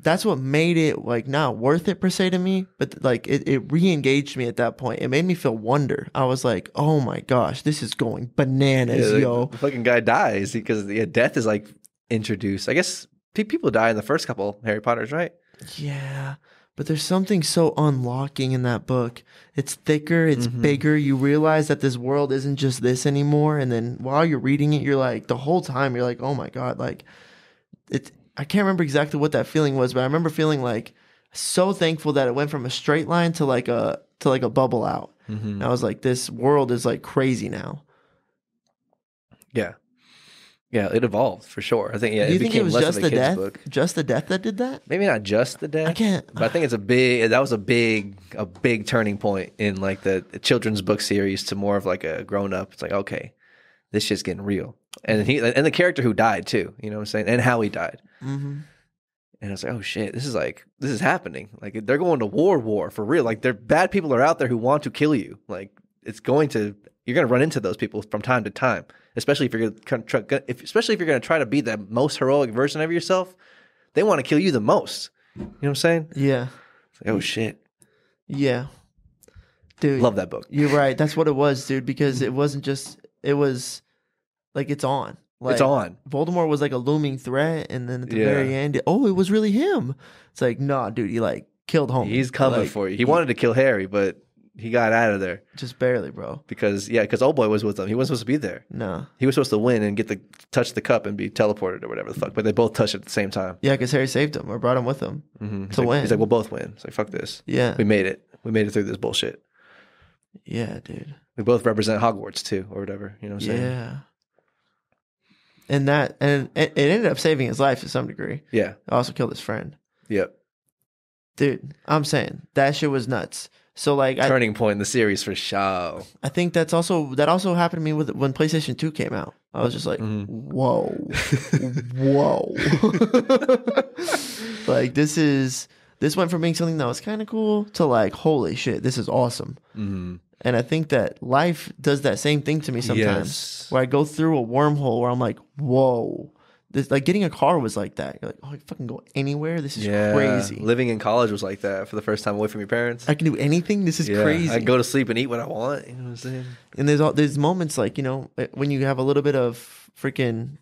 That's what made it like not worth it per se to me, but like it, it re-engaged me at that point. It made me feel wonder. I was like, "Oh my gosh, this is going bananas, the, yo!" the fucking guy dies because yeah, death is like introduced. I guess pe- people die in the first couple Harry Potters, right? Yeah, but there's something so unlocking in that book. It's thicker, it's Mhm. bigger. You realize that this world isn't just this anymore. And then while you're reading it, you're like, the whole time, you're like, oh my God, like, it. I can't remember exactly what that feeling was, but I remember feeling like so thankful that it went from a straight line to like a to like a bubble out. Mm-hmm. And I was like, this world is like crazy now. Yeah, yeah, it evolved for sure. I think yeah, Do you it think it was just the death, book. just the death that did that? Maybe not just the death. I can't. But I think it's a big. That was a big, a big turning point in like the, the children's book series to more of like a grown up. It's like okay, this shit's getting real, and he and the character who died too. You know what I'm saying? And how he died. Mm-hmm. And I was like, oh shit, this is like this is happening. Like they're going to war, war for real. Like they're bad people are out there who want to kill you. Like it's going to you're going to run into those people from time to time. Especially if you're going to try, if, especially if you're going to try to be the most heroic version of yourself. They want to kill you the most. You know what I'm saying? Yeah, like, oh shit, yeah, dude. love that book. You're right. That's what it was, dude. Because it wasn't just. It was like it's on. Like, it's on. Voldemort was like a looming threat, and then at the Yeah. very end, oh, it was really him. It's like, nah, dude. He like killed home. He's coming Like, for you. He wanted to kill Harry, but he got out of there just barely, bro. because yeah, because old boy was with him. He wasn't supposed to be there. No, He was supposed to win and get the touch the cup and be teleported or whatever the fuck. But they both touched at the same time. Yeah, because Harry saved him or brought him with him. Mm-hmm. To like, win. He's like, we'll both win. It's like, fuck this. Yeah. We made it. We made it through this bullshit. Yeah, dude. We both represent Hogwarts too, or whatever. You know what I'm saying? Yeah. And that and it, it ended up saving his life to some degree. Yeah. It also killed his friend. Yep. Dude, I'm saying that shit was nuts. So like I, Turning point in the series for sure. I think that's also that also happened to me with when PlayStation 2 came out. I was just like, Mhm. whoa. whoa. [LAUGHS] like this is this went from being something that was kind of cool to like, holy shit, this is awesome. Mm-hmm. And I think that life does that same thing to me sometimes. Yes. Where I go through a wormhole where I'm like, whoa. This, like getting a car was like that. You're like, oh, I can fucking go anywhere. This is Yeah. crazy. Living in college was like that for the first time away from your parents. I can do anything. This is yeah. crazy. I go to sleep and eat what I want. You know what I'm saying? and there's all there's moments like you know eh, when you have a little bit of freaking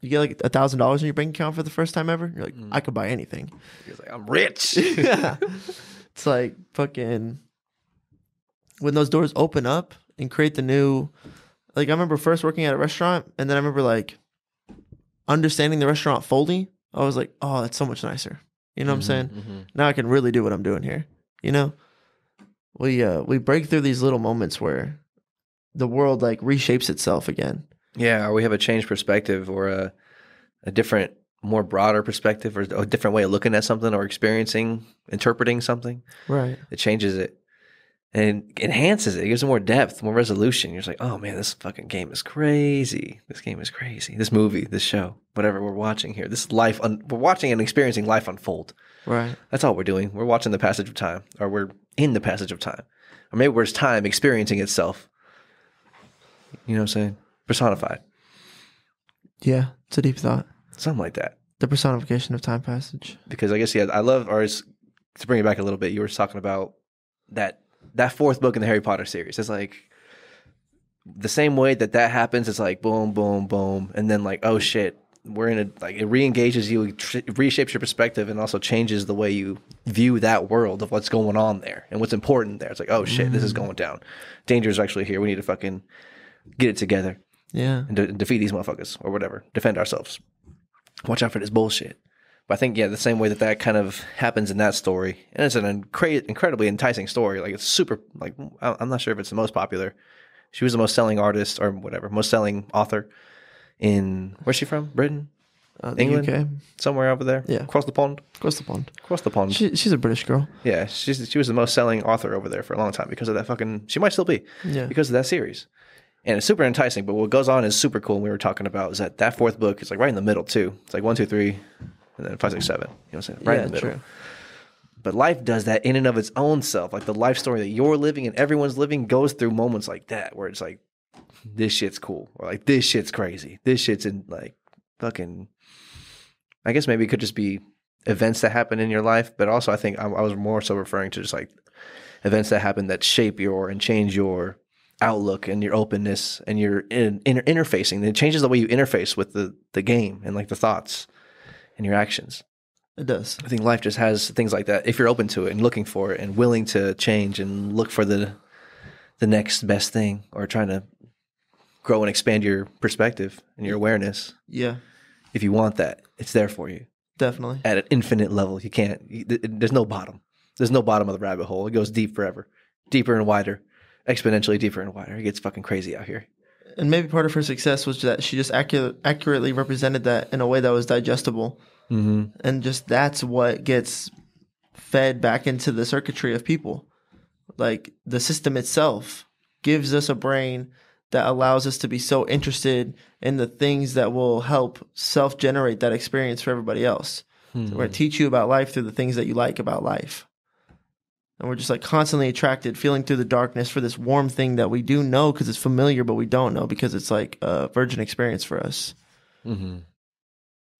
you get like a thousand dollars in your bank account for the first time ever you're like Mm. i could buy anything He's like, I'm rich. [LAUGHS] yeah [LAUGHS] it's like fucking when those doors open up and create the new. Like I remember first working at a restaurant, and then I remember like understanding the restaurant fully. I was like, oh, that's so much nicer. You know what I'm saying? Mm-hmm. Now I can really do what I'm doing here. You know, we uh we break through these little moments where the world like reshapes itself again. Yeah, or we have a changed perspective or a a different, more broader perspective or a different way of looking at something or experiencing, interpreting something. Right. It changes it and enhances it. It gives it more depth, more resolution. You're just like, oh man, this fucking game is crazy. This game is crazy. This movie, this show, whatever we're watching here, this life, un- we're watching and experiencing life unfold. Right. That's all we're doing. We're watching the passage of time, or we're in the passage of time, or maybe where's time experiencing itself. You know what I'm saying? Personified, Yeah, it's a deep thought. something like that. The personification of time passage. Because I guess yeah, I love, or it's- to bring it back a little bit, you were talking about that that fourth book in the Harry Potter series. It's like the same way that that happens. It's like boom, boom, boom, and then like oh shit, we're in a like it re-engages you, it reshapes your perspective, and also changes the way you view that world of what's going on there and what's important there. It's like oh shit, this is mm. going down. Danger's actually here. We need to fucking get it together Yeah. and, de- and defeat these motherfuckers or whatever. Defend ourselves. Watch out for this bullshit. But I think yeah, the same way that that kind of happens in that story, and it's an incre- incredibly enticing story. Like it's super. Like I'm not sure if it's the most popular. She was the most selling artist or whatever, most selling author in where's she from? Britain, Uh, the England? UK. somewhere over there. Yeah. across the pond. Across the pond. Across the pond. She, she's a British girl. yeah, she's she was the most selling author over there for a long time because of that fucking. She might still be Yeah. because of that series. And it's super enticing, but what goes on is super cool. And we were talking about is that that fourth book is like right in the middle too. It's like one, two, three, and then five, six, seven. You know what I'm saying? Right yeah, in the middle. true. But life does that in and of its own self. Like the life story that you're living and everyone's living goes through moments like that where it's like, this shit's cool, or like this shit's crazy. This shit's in like fucking. I guess maybe it could just be events that happen in your life, but also I think I, I was more so referring to just like events that happen that shape your and change your outlook and your openness and your in, inter- interfacing. It changes the way you interface with the the game and like the thoughts and your actions. It does. I think life just has things like that. If you're open to it and looking for it and willing to change and look for the the next best thing or trying to grow and expand your perspective and your awareness, Yeah, if you want that, it's there for you definitely. at an infinite level. You can't. you- There's no bottom. There's no bottom of the rabbit hole. It goes deep forever, deeper and wider, exponentially deeper and wider. It gets fucking crazy out here. And maybe part of her success was that she just accurate, accurately represented that in a way that was digestible. Mm-hmm. And just that's what gets fed back into the circuitry of people. Like the system itself gives us a brain that allows us to be so interested in the things that will help self generate that experience for everybody else. Where it teach you about life through the things that you like about life. And we're just like constantly attracted, feeling through the darkness for this warm thing that we do know because it's familiar, but we don't know because it's like a virgin experience for us. Mm-hmm.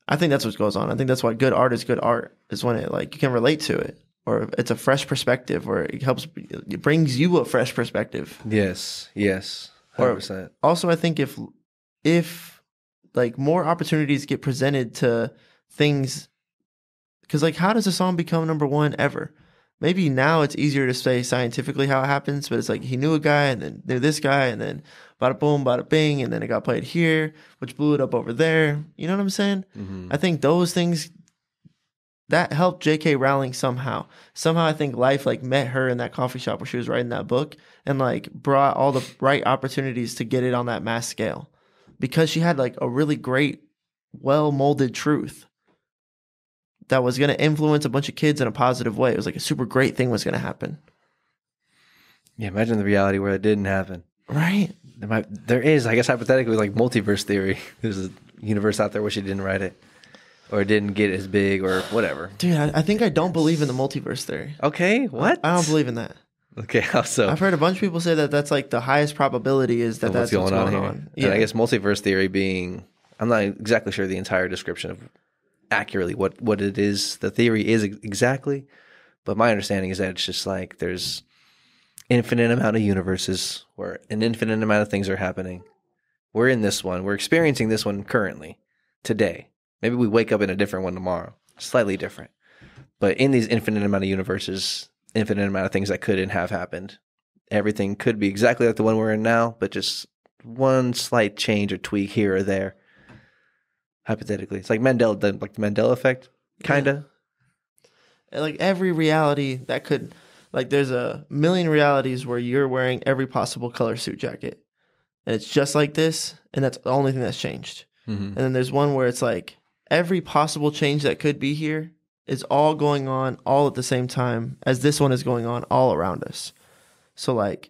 I think that's what goes on. I think that's why good art is good art is when it like you can relate to it or it's a fresh perspective or it helps it brings you a fresh perspective. Yes. Yes. Hundred percent. Also, I think if if like more opportunities get presented to things cuz like how does a song become number 1 ever? Maybe now it's easier to say scientifically how it happens, but it's like he knew a guy and then knew this guy and then bada boom, bada bing, and then it got played here, which blew it up over there. You know what I'm saying? Mm-hmm. I think those things that helped J.K. Rowling somehow. Somehow, I think life like met her in that coffee shop where she was writing that book and like brought all the right opportunities to get it on that mass scale because she had like a really great, well molded truth that was going to influence a bunch of kids in a positive way. It was like a super great thing was going to happen, Yeah. Imagine the reality where it didn't happen. right? There might, there is, I guess, hypothetically, like multiverse theory. [LAUGHS] There's a universe out there where she didn't write it, or it didn't get as big, or whatever. Dude, I, I think I don't believe in the multiverse theory. Okay, what? I don't believe in that. Okay, [LAUGHS] how so? I've heard a bunch of people say that that's like the highest probability is that that's what's going on. And I guess multiverse theory being, I'm not exactly sure the entire description of accurately what what it is. The theory is exactly, but my understanding is that it's just like there's infinite amount of universes where an infinite amount of things are happening. We're in this one. We're experiencing this one currently, today. Maybe we wake up in a different one tomorrow, slightly different. But in these infinite amount of universes, infinite amount of things that could and have happened everything could be exactly like the one we're in now, but just one slight change or tweak here or there. Hypothetically, it's like Mandela, the, like the Mandela effect, kind of. And, like every reality that could like there's a million realities where you're wearing every possible color suit jacket. And it's just like this and that's the only thing that's changed. Mm-hmm. and then there's one where it's like every possible change that could be here is all going on all at the same time as this one is going on all around us. So like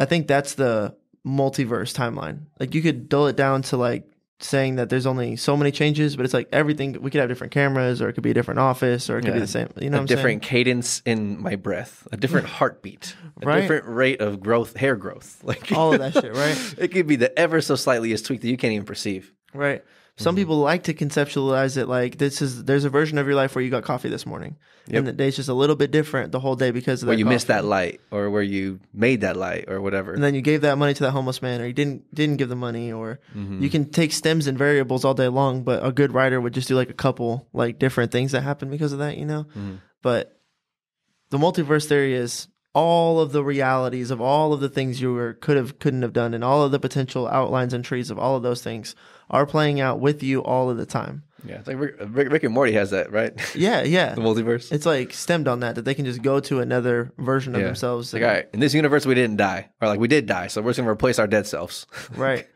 i think that's the multiverse timeline. Like you could dull it down to like saying that there's only so many changes but it's like everything we could have different cameras or it could be a different office or it could be the same you know a what I'm different cadence in my breath, a different [LAUGHS] heartbeat, a Right. different rate of growth, hair growth. [LAUGHS] Like all of that shit right [LAUGHS] it could be the ever so slightliest tweak that you can't even perceive. Right. Some Mm-hmm. people like to conceptualize it like this is there's a version of your life where you got coffee this morning, and the day's just a little bit different the whole day because of Where you missed that light, or where you made that light, or whatever. and then you gave that money to that homeless man, or you didn't didn't give the money, or Mm-hmm. you can take stems and variables all day long, but a good writer would just do like a couple like different things that happen because of that, you know. Mm-hmm. But the multiverse theory is all of the realities of all of the things you were could have couldn't have done, and all of the potential outlines and trees of all of those things are playing out with you all of the time. yeah, it's like Rick, Rick, Rick and Morty has that, right? Yeah, yeah. [LAUGHS] the multiverse. It's like stemmed on that that they can just go to another version of Yeah. themselves. It's like, and- all right, in this universe, we didn't die, or like we did die, so we're just gonna replace our dead selves. [LAUGHS] right.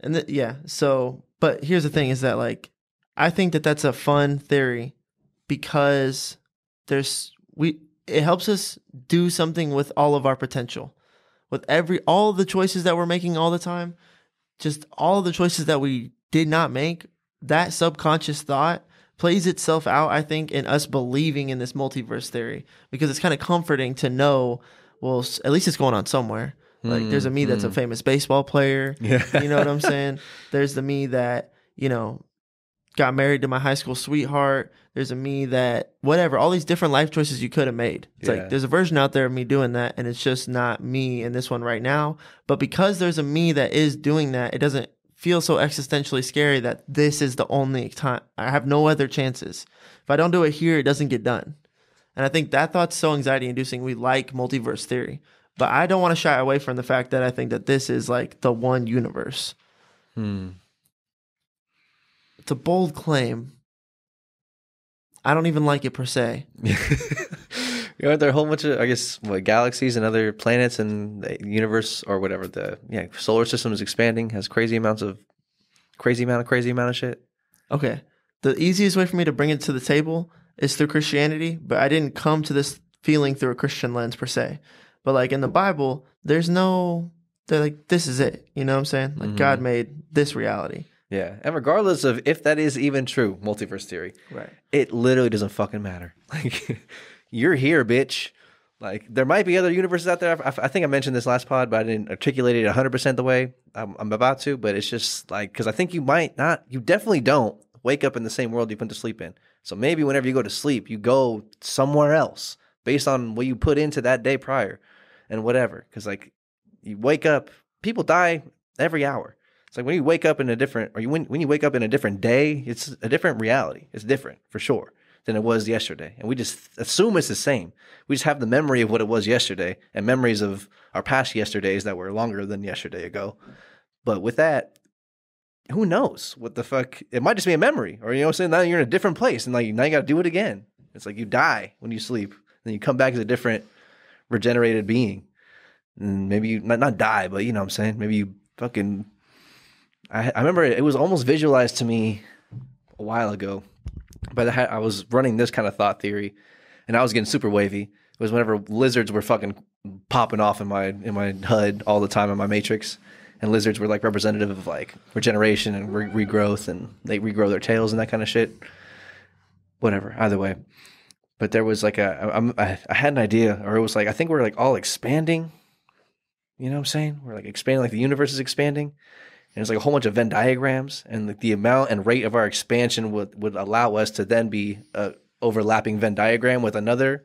And th- yeah, so but here's the thing: is that like I think that that's a fun theory because there's we it helps us do something with all of our potential, with every all of the choices that we're making all the time, just all the choices that we did not make. That subconscious thought plays itself out, I think, in us believing in this multiverse theory because it's kind of comforting to know, well, at least it's going on somewhere. Like, there's a me that's a mm-hmm. famous baseball player. [LAUGHS] Yeah. You know what I'm saying? There's the me that, you know, got married to my high school sweetheart. There's a me that, whatever, all these different life choices you could have made. It's Yeah. like, there's a version out there of me doing that, and it's just not me in this one right now. But because there's a me that is doing that, it doesn't feel so existentially scary that this is the only time. I have no other chances. If I don't do it here, it doesn't get done. And I think that thought's so anxiety inducing. We like multiverse theory. But I don't want to shy away from the fact that I think that this is like the one universe. Hmm. It's a bold claim. I don't even like it per se. [LAUGHS] you know, there are a whole bunch of, I guess, what galaxies and other planets and the universe or whatever. The yeah, solar system is expanding, has crazy amounts of, crazy amount of crazy amount of shit. Okay. The easiest way for me to bring it to the table is through Christianity, but I didn't come to this feeling through a Christian lens per se. But like in the Bible, there's no they're like this is it. You know what I'm saying? Like mm-hmm. God made this reality. Yeah, and regardless of if that is even true, multiverse theory, Right. it literally doesn't fucking matter. [LAUGHS] Like, you're here, bitch. Like, there might be other universes out there. I, I think I mentioned this last pod, but I didn't articulate it 100% the way I'm, I'm about to. But it's just like, because I think you might not, you definitely don't wake up in the same world you put to sleep in. So maybe whenever you go to sleep, you go somewhere else based on what you put into that day prior and whatever. Because, like, you wake up, people die every hour. It's like when you wake up in a different, or you when, when you wake up in a different day, it's a different reality. It's different for sure than it was yesterday, and we just assume it's the same. We just have the memory of what it was yesterday and memories of our past yesterdays that were longer than yesterday ago. But with that, who knows what the fuck? It might just be a memory, or you know, what I'm saying now you're in a different place, and like now you got to do it again. It's like you die when you sleep, then you come back as a different, regenerated being, and maybe you not not die, but you know what I'm saying. Maybe you fucking I, I remember it was almost visualized to me a while ago, but I, I was running this kind of thought theory, and I was getting super wavy. It was whenever lizards were fucking popping off in my in my HUD all the time in my matrix, and lizards were like representative of like regeneration and re- regrowth, and they regrow their tails and that kind of shit. Whatever, either way. But there was like a I had an idea, or it was like I think we're like all expanding. You know what I'm saying? We're like expanding, like the universe is expanding and it's like a whole bunch of Venn diagrams, and like the amount and rate of our expansion would would allow us to then be a overlapping Venn diagram with another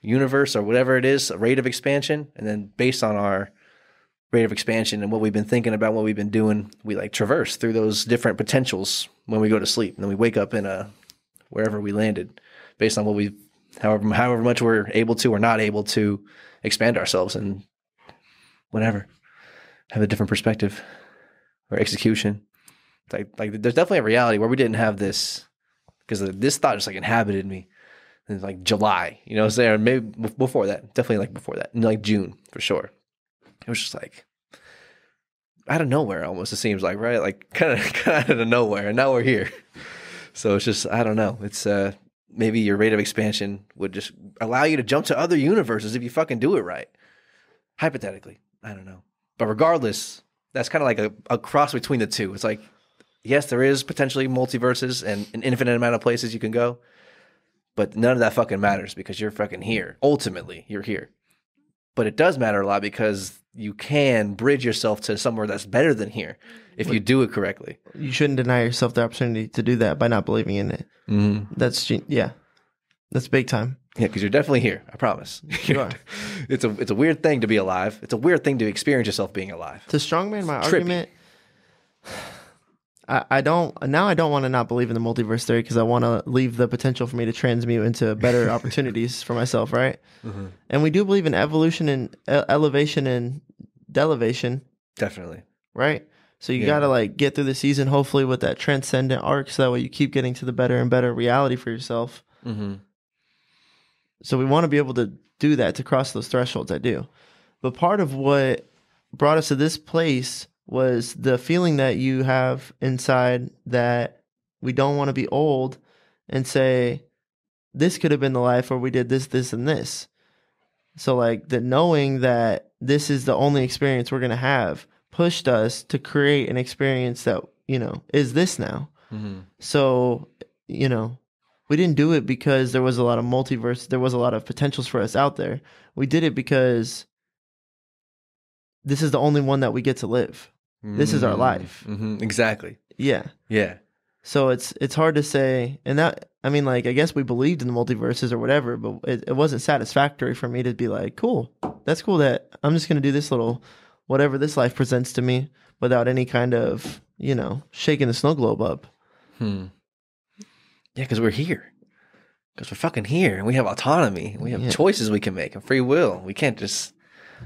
universe or whatever it is, a rate of expansion, and then based on our rate of expansion and what we've been thinking about, what we've been doing, we like traverse through those different potentials when we go to sleep, and then we wake up in a wherever we landed, based on what we, however however much we're able to or not able to expand ourselves and whatever, have a different perspective or execution. Like like there's definitely a reality where we didn't have this because this thought just like inhabited me in like July, you know, I'm saying? Maybe before that, definitely like before that, in like June for sure. It was just like out of nowhere, almost. It seems like right, like kind of kind of out of nowhere, and now we're here. So it's just I don't know. It's uh maybe your rate of expansion would just allow you to jump to other universes if you fucking do it right. Hypothetically, I don't know, but regardless, that's kind of like a, a cross between the two. It's like yes, there is potentially multiverses and an infinite amount of places you can go, but none of that fucking matters because you're fucking here. Ultimately, you're here. But it does matter a lot because you can bridge yourself to somewhere that's better than here if you do it correctly. You shouldn't deny yourself the opportunity to do that by not believing in it. Mm-hmm. That's yeah, that's big time. Yeah, because you're definitely here. I promise. [LAUGHS] You are. [LAUGHS] it's a it's a weird thing to be alive. It's a weird thing to experience yourself being alive. To strongman my Trippy. argument, [SIGHS] I, I don't now. I don't want to not believe in the multiverse theory because I want to leave the potential for me to transmute into better [LAUGHS] opportunities for myself, right? And we do believe in evolution and elevation and delevation, Definitely. right? So you Yeah. got to like get through the season, hopefully with that transcendent arc, so that way you keep getting to the better and better reality for yourself. Mm-hmm. So we want to be able to do that to cross those thresholds. I do. But part of what brought us to this place was the feeling that you have inside that we don't want to be old and say, this could have been the life where we did this, this, and this. So, like, the knowing that this is the only experience we're going to have pushed us to create an experience that, you know, is this now. Mm-hmm. So, you know, we didn't do it because there was a lot of multiverse, there was a lot of potentials for us out there. We did it because this is the only one that we get to live. This is our life. Mm-hmm. Exactly. Yeah. Yeah. So it's it's hard to say and that I mean like I guess we believed in the multiverses or whatever, but it, it wasn't satisfactory for me to be like, cool. That's cool that I'm just gonna do this little whatever this life presents to me without any kind of, you know, shaking the snow globe up. Hmm. Yeah, because we're here. Because we're fucking here, and we have autonomy. We have Yeah. choices we can make and free will. We can't just,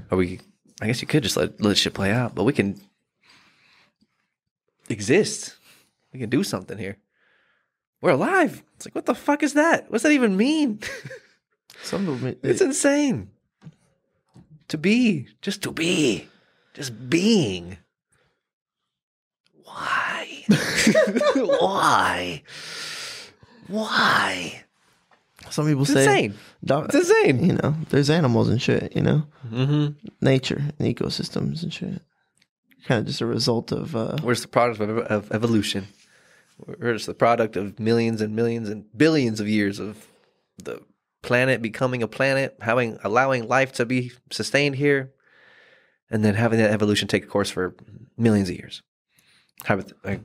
or we. I guess you could just let let shit play out, but we can exist. We can do something here. We're alive. It's like, what the fuck is that? What's that even mean? [LAUGHS] Some of it, it's insane. To be, just to be, just being. Why? [LAUGHS] Why? Why? some people It's say insane. dog, It's insane. you know, there's animals and shit, you know, Mm-hmm. nature and ecosystems and shit. Kind of just a result of uh, We're the product of, of evolution. We're the product of millions and millions and billions of years of the planet becoming a planet, having allowing life to be sustained here, and then having that evolution take a course for millions of years. How about- like,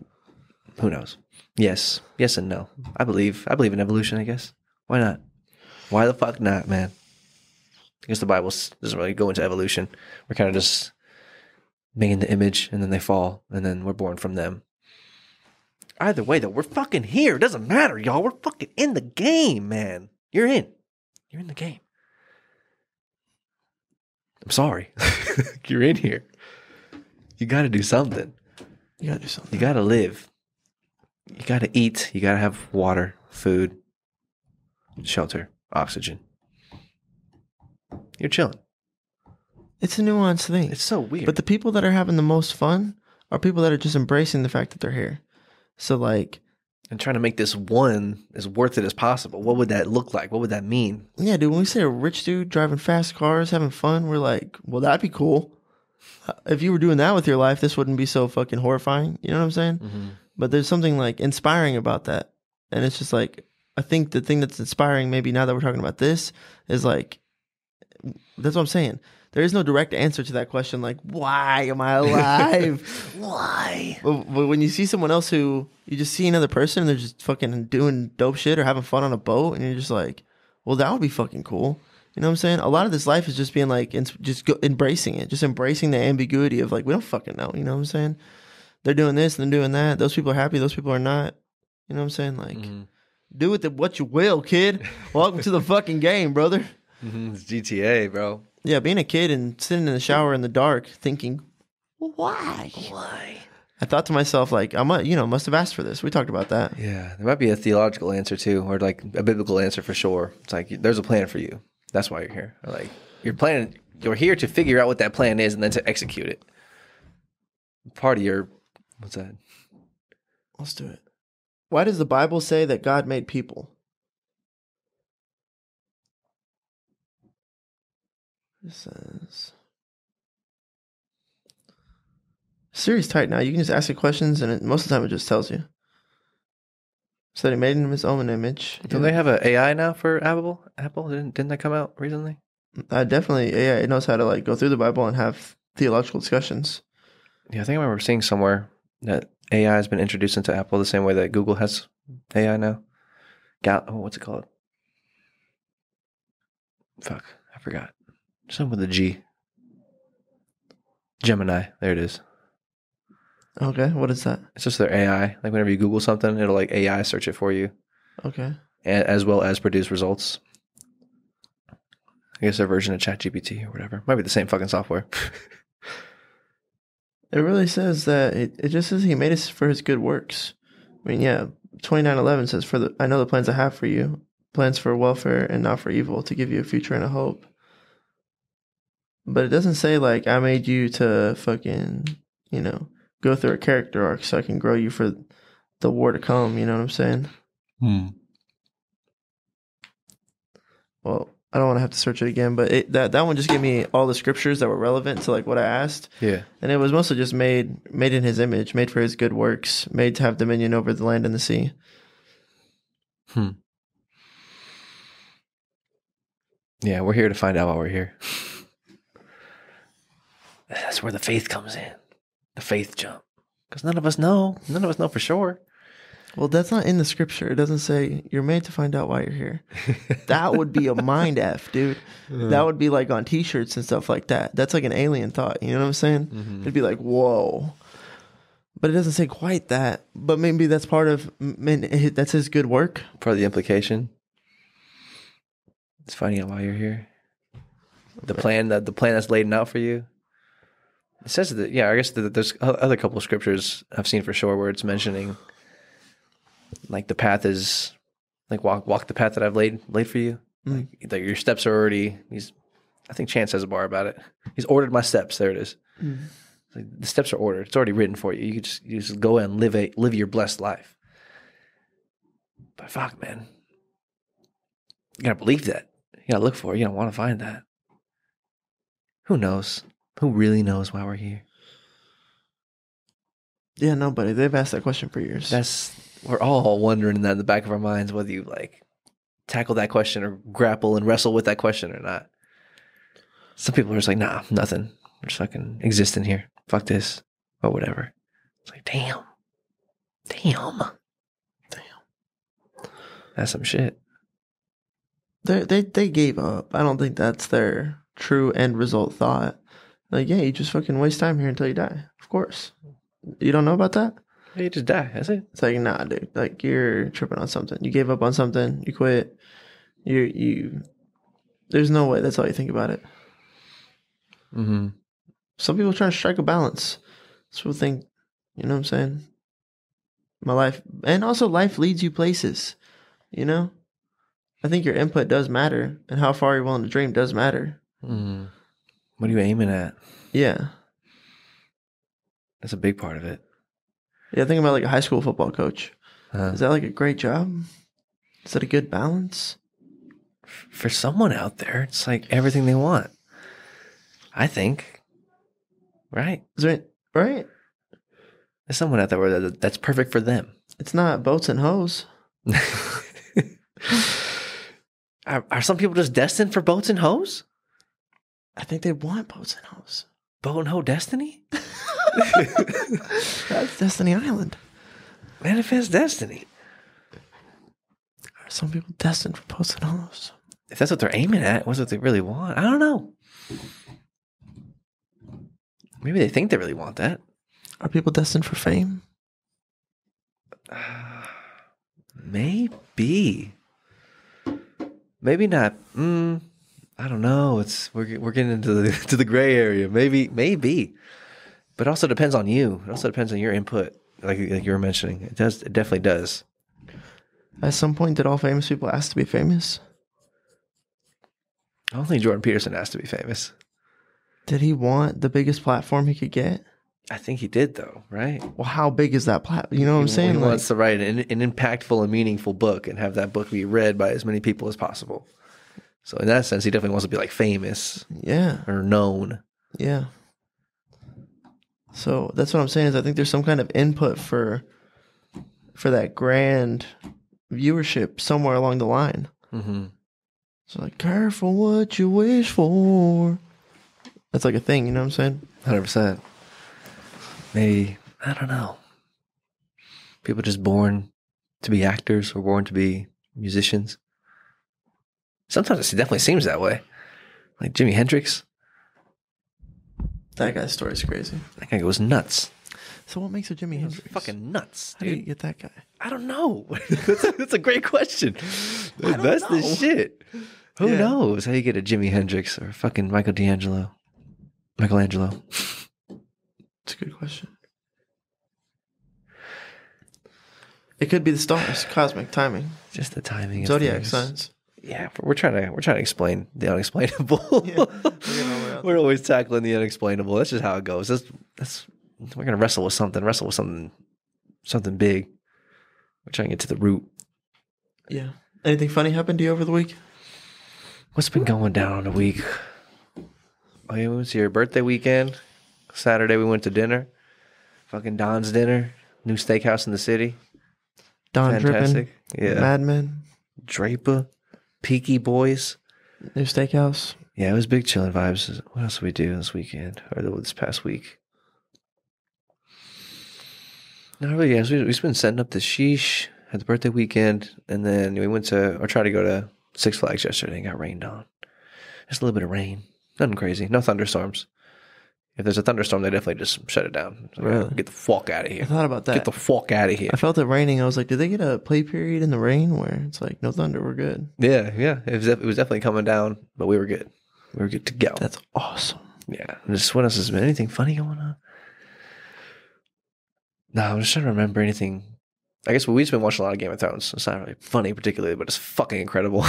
who knows? Yes, yes, and no. I believe. I believe in evolution. I guess. Why not? Why the fuck not, man? I guess the Bible doesn't really go into evolution. We're kind of just made in the image, and then they fall, and then we're born from them. Either way, though, we're fucking here. It doesn't matter, y'all. We're fucking in the game, man. You're in. You're in the game. I'm sorry. [LAUGHS] You're in here. You got to do something. you gotta do something. You got to live. You got to eat. You got to have water, food, shelter, oxygen. You're chilling. It's a nuanced thing. It's so weird. But the people that are having the most fun are people that are just embracing the fact that they're here. So like, and trying to make this one as worth it as possible. What would that look like? What would that mean? yeah, dude, when we say a rich dude driving fast cars, having fun, we're like, well, that'd be cool. Uh, If you were doing that with your life, this wouldn't be so fucking horrifying. You know what I'm saying? But there's something like inspiring about that. And it's just like, I think the thing that's inspiring, maybe now that we're talking about this, is like, that's what I'm saying. There is no direct answer to that question, like, why am I alive? [LAUGHS] Why? But, but when you see someone else who you just see another person and they're just fucking doing dope shit or having fun on a boat, and you're just like, well, that would be fucking cool. You know what I'm saying? A lot of this life is just being like, just go, embracing it, just embracing the ambiguity of like, we don't fucking know. You know what I'm saying? They're doing this and they're doing that. Those people are happy. Those people are not. You know what I'm saying? Like, do with it what you will, kid. Welcome to the fucking game, brother. Mm-hmm. It's GTA, bro. Yeah, being a kid and sitting in the shower in the dark, thinking, why? Why? I thought to myself, like, I might, you know, must have asked for this. We talked about that. Yeah, there might be a theological answer too, or like a biblical answer for sure. It's like there's a plan for you. That's why you're here. Or like you're planning, you're here to figure out what that plan is and then to execute it. Part of your what's that? Let's do it. Why does the Bible say that God made people? It says. Siri's tight now. You can just ask it questions, and it, most of the time it just tells you. So he made him his own image. Don't they have an AI now for Apple? Apple didn't didn't that come out recently? Uh, definitely, yeah, it knows how to like go through the Bible and have theological discussions. Yeah, I think I remember seeing somewhere that AI has been introduced into Apple the same way that Google has AI now. Gal, oh, what's it called? Fuck, I forgot. Something with a G. Gemini. There it is. Okay, what is that? It's just their AI. Like whenever you Google something, it'll like AI search it for you, Okay, as well as produce results. I guess their version of ChatGPT or whatever. Might be the same fucking software. [LAUGHS] it really says that it, it just says he made us for his good works. I mean, yeah, twenty nine eleven says for the I know the plans I have for you, plans for welfare and not for evil, to give you a future and a hope. But it doesn't say like I made you to fucking you know go through a character arc so I can grow you for the war to come. You know what I'm saying? Hmm. Well, I don't want to have to search it again, but it, that that one just gave me all the scriptures that were relevant to like what I asked, Yeah. and it was mostly just made made in His image, made for His good works, made to have dominion over the land and the sea. Hmm. Yeah, we're here to find out why we're here. [SIGHS] That's where the faith comes in. The faith jump. Because none of us know. None of us know for sure. Well, that's not in the scripture. It doesn't say you're made to find out why you're here. [LAUGHS] That would be a mind f, dude. That would be like on T-shirts and stuff like that. That's like an alien thought. You know what I'm saying? Mm-hmm. It'd be like, whoa. But it doesn't say quite that. But maybe that's part of. Man, that's his good work. Part of the implication. It's finding out why you're here. The plan that the plan that's laid out for you. It says that yeah, I guess that there's other couple of scriptures I've seen for sure where it's mentioning like the path is like walk walk the path that I've laid laid for you. Mm. Like, that your steps are already he's I think Chance has a bar about it. He's ordered my steps. There it is. Mm. It's Like, the steps are ordered. It's already written for you. You can just you just go and live a live your blessed life. But fuck, man, you gotta believe that. You gotta look for it. You don't want to find that. Who knows? Who really knows why we're here? Yeah, nobody. They've asked that question for years. That's we're all wondering that in the back of our minds whether you like tackle that question or grapple and wrestle with that question or not. Some people are just like, nah, nothing. We're just fucking existing here. Fuck this. Or whatever. It's like, damn. Damn. Damn. That's some shit. they they they gave up. I don't think that's their true end result thought. Like, yeah, you just fucking waste time here until you die. Of course. You don't know about that? You just die. That's it. It's like, nah, dude. Like you're tripping on something. You gave up on something. You quit. You you. There's no way. That's all you think about it. Mm-hmm. Some people try to strike a balance. Some people think, you know what I'm saying? My life, and also life leads you places. You know, I think your input does matter, and how far you're willing to dream does matter. Mm. What are you aiming at? Yeah, That's a big part of it. Yeah. Think about like a high school football coach. Uh, Is that like a great job? Is that a good balance? for someone out there, it's like everything they want. I think. Right? Is there right? There's someone out there that- that's perfect for them. It's not boats and hoes. [LAUGHS] are, are some people just destined for boats and hoes? I think they want boats and hoes. Boat and hoe destiny? [LAUGHS] [LAUGHS] That's Destiny Island. Manifest destiny. Are some people destined for boats and hoes? If that's what they're aiming at, what's what they really want? I don't know. Maybe they think they really want that. Are people destined for fame? [SIGHS] Maybe. Maybe not. Mm, I don't know. It's we're we're getting into the [LAUGHS] to the gray area. Maybe maybe, but it also depends on you. It also depends on your input. Like like you were mentioning, it does. It definitely does. At some point, did all famous people ask to be famous? I don't think Jordan Peterson asked to be famous. Did he want the biggest platform he could get? I think he did though, right? Well, how big is that platform? You know what I'm saying? He Like, wants to write an, an impactful and meaningful book and have that book be read by as many people as possible. So in that sense, he definitely wants to be like famous yeah, or known. yeah. So that's what I'm saying is I think there's some kind of input for for that grand viewership somewhere along the line. Mm-hmm. So like, careful what you wish for. That's like a thing, you know what I'm saying? Hundred percent. Maybe I don't know. People just born to be actors or born to be musicians. Sometimes it definitely seems that way. Like Jimi Hendrix, That guy's story's crazy. that guy goes nuts. So what makes a Jimi Hendrix? fucking nuts, How do you dude. get that guy? I don't know. [LAUGHS] that's, that's a great question. don't That's the know. shit. Who Yeah. knows how you get a Jimi Hendrix or fucking Michael D'Angelo, Michelangelo? It's a good question. It could be the stars, cosmic timing, Just the timing. of zodiac things. signs. Yeah, we're trying to we're trying to explain the unexplainable. Yeah, [LAUGHS] we're getting all the way out we're always tackling the unexplainable. That's just how it goes. That's that's we're gonna wrestle with something. Wrestle with something something big. We're trying to get to the root. Yeah. Anything funny happened to you over the week? What's been going down on the week? Oh, yeah, it was your birthday weekend. Saturday we went to dinner. Fucking Don's dinner. New steakhouse in the city. Don Fantastic. Drippin, Yeah. Mad Men, Draper. Peaky Boys. New Steakhouse. Yeah, it was big chilling vibes. What else did we do this weekend or this past week? Not really. Yeah, we, we've been setting up the sheesh at the birthday weekend, and then we went to or tried to go to Six Flags yesterday and got rained on. Just a little bit of rain, nothing crazy, no thunderstorms. If there's a thunderstorm, they definitely just shut it down. Like, Really? Get the fuck out of here. I thought about that. Get the fuck out of here. I felt it raining. I was like, did they get a play period in the rain where it's like, no thunder, we're good? Yeah, yeah. It was, it was definitely coming down, but we were good. We were good to go. That's awesome. Yeah. Just what else has been? Anything funny going on? No, I'm just trying to remember anything. I guess we've been watching a lot of Game of Thrones. It's not really funny particularly, but it's fucking incredible.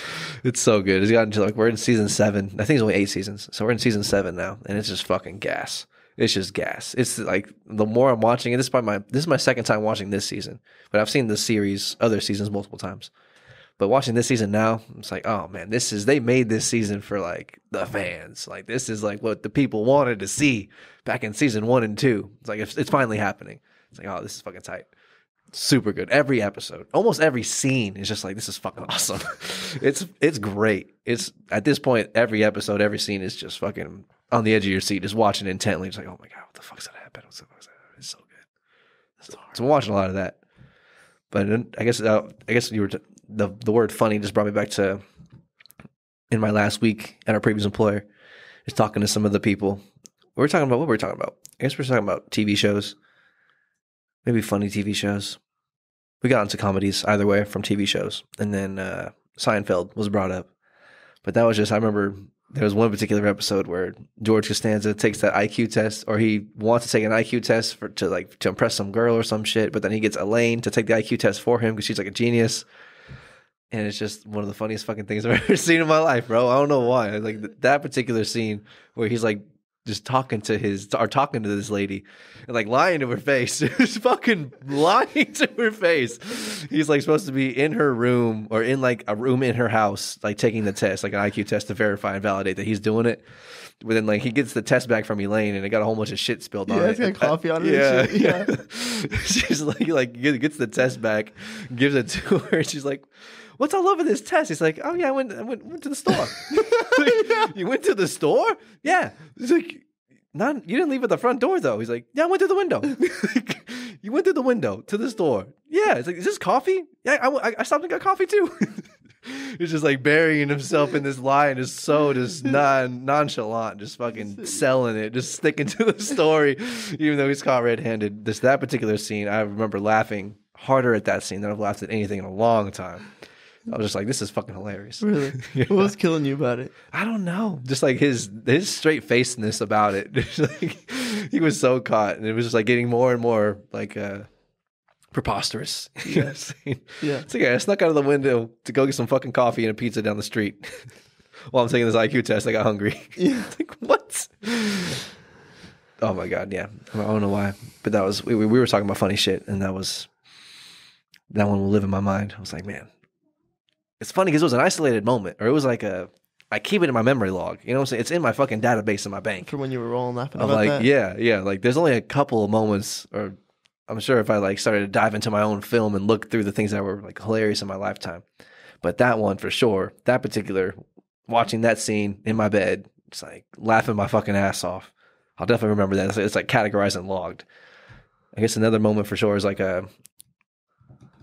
[LAUGHS] it's so good. It's gotten to like we're in season seven. I think it's only eight seasons, so we're in season seven now, and it's just fucking gas. It's just gas. It's like the more I'm watching it, this is probably my this is my second time watching this season, but I've seen the series other seasons multiple times. But watching this season now, it's like, oh man, this is they made this season for like the fans. Like this is like what the people wanted to see back in season one and two. It's like it's, it's finally happening. It's like, oh, this is fucking tight. Super good. Every episode, almost every scene is just like this is fucking [LAUGHS] awesome. it's it's great. It's at this point, every episode, every scene is just fucking on the edge of your seat, just watching intently. It's like, oh my god, what the fuck's gonna happen? What's? It's so good. So, so I'm watching a lot of that. But I guess uh, I guess you were t- the the word funny just brought me back to in my last week at our previous employer, is talking to some of the people. We were talking about what we were talking about? I guess we we're talking about TV shows, maybe funny TV shows. We got into comedies either way from TV shows, and then uh, Seinfeld was brought up. But that was just I remember there was one particular episode where George Costanza takes that IQ test, or he wants to take an IQ test for to like to impress some girl or some shit. But then he gets Elaine to take the IQ test for him because she's like a genius. And it's just one of the funniest fucking things I've [LAUGHS] ever seen in my life, bro. I don't know why. Like th- that particular scene where he's like just talking to his or talking to this lady and like lying to her face. [LAUGHS] Just fucking lying to her face. He's like supposed to be in her room or in like a room in her house, like taking the test, like an IQ test to verify and validate that he's doing it. But then like he gets the test back from Elaine and it got a whole bunch of shit spilled on Yeah, it. it's got coffee on it Yeah, yeah. yeah. [LAUGHS] she's like like gets the test back, gives it to her, and she's like, "What's all over this test?" He's like, "Oh yeah, I went I went, went to the store." [LAUGHS] [LAUGHS] Like, You went to the store? Yeah. He's like, "Not you didn't leave at the front door though." He's like, "Yeah, I went through the window." [LAUGHS] you went through the window to the store. Yeah. It's like, "Is this coffee?" Yeah, I, I- I stopped and got coffee too. He's just like burying himself in this lie and just so just non nonchalant, just fucking selling it, just sticking to the story, even though he's caught red handed. This that particular scene, I remember laughing harder at that scene than I've laughed at anything in a long time. I was just like, this is fucking hilarious. Really? [LAUGHS] [LAUGHS] Yeah. What was killing you about it? I don't know. Just like his his straight facedness about it. [LAUGHS] Like, he was so caught, and it was just like getting more and more like uh, preposterous. You know what I'm? Yeah. It's like I snuck out of the window to go get some fucking coffee and a pizza down the street. While I'm taking this IQ test, I got hungry. Yeah. Like what? Oh my god, yeah. I don't know why, but that was we, we were talking about funny shit, and that was that one will live in my mind. I was like, man, it's funny because it was an isolated moment, or it was like a I keep it in my memory log. You know what I'm saying? It's in my fucking database in my bank. For when you were rolling laughing I'm about like, that? yeah, yeah. Like, there's only a couple of moments, or I'm sure if I like started to dive into my own film and look through the things that were like hilarious in my lifetime, but that one for sure, that particular, watching that scene in my bed, it's like laughing my fucking ass off. I'll definitely remember that. It's, it's like categorized and logged. I guess another moment for sure is like a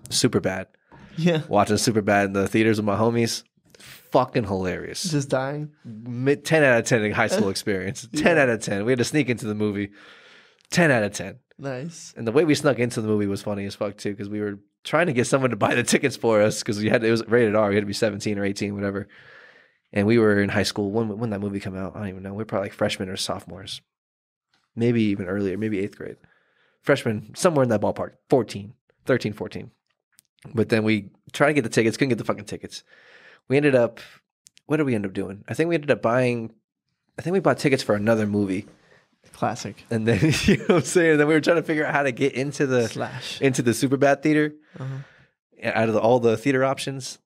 super bad Yeah. watching super bad in the theaters with my homies. Fucking hilarious. Just dying. Mid, 10 out of 10 in high school [LAUGHS] experience. 10 out of 10. We had to sneak into the movie. 10 out of 10. Nice. And the way we snuck into the movie was funny as fuck too, because we were trying to get someone to buy the tickets for us because we had it was rated R. We had to be 17 or 18, whatever. And we were in high school. When when that movie come out? I don't even know. We are probably like freshmen or sophomores. Maybe even earlier, maybe eighth grade. Freshman, somewhere in that ballpark. 14, 13, 14. But then we tried to get the tickets, couldn't get the fucking tickets. We ended up what did we end up doing? I think we ended up buying I think we bought tickets for another movie. Classic. And then [LAUGHS] you know what I'm saying? Then we were trying to figure out how to get into the Slash. into the super bad theater Uh-huh. out of the, all the theater options.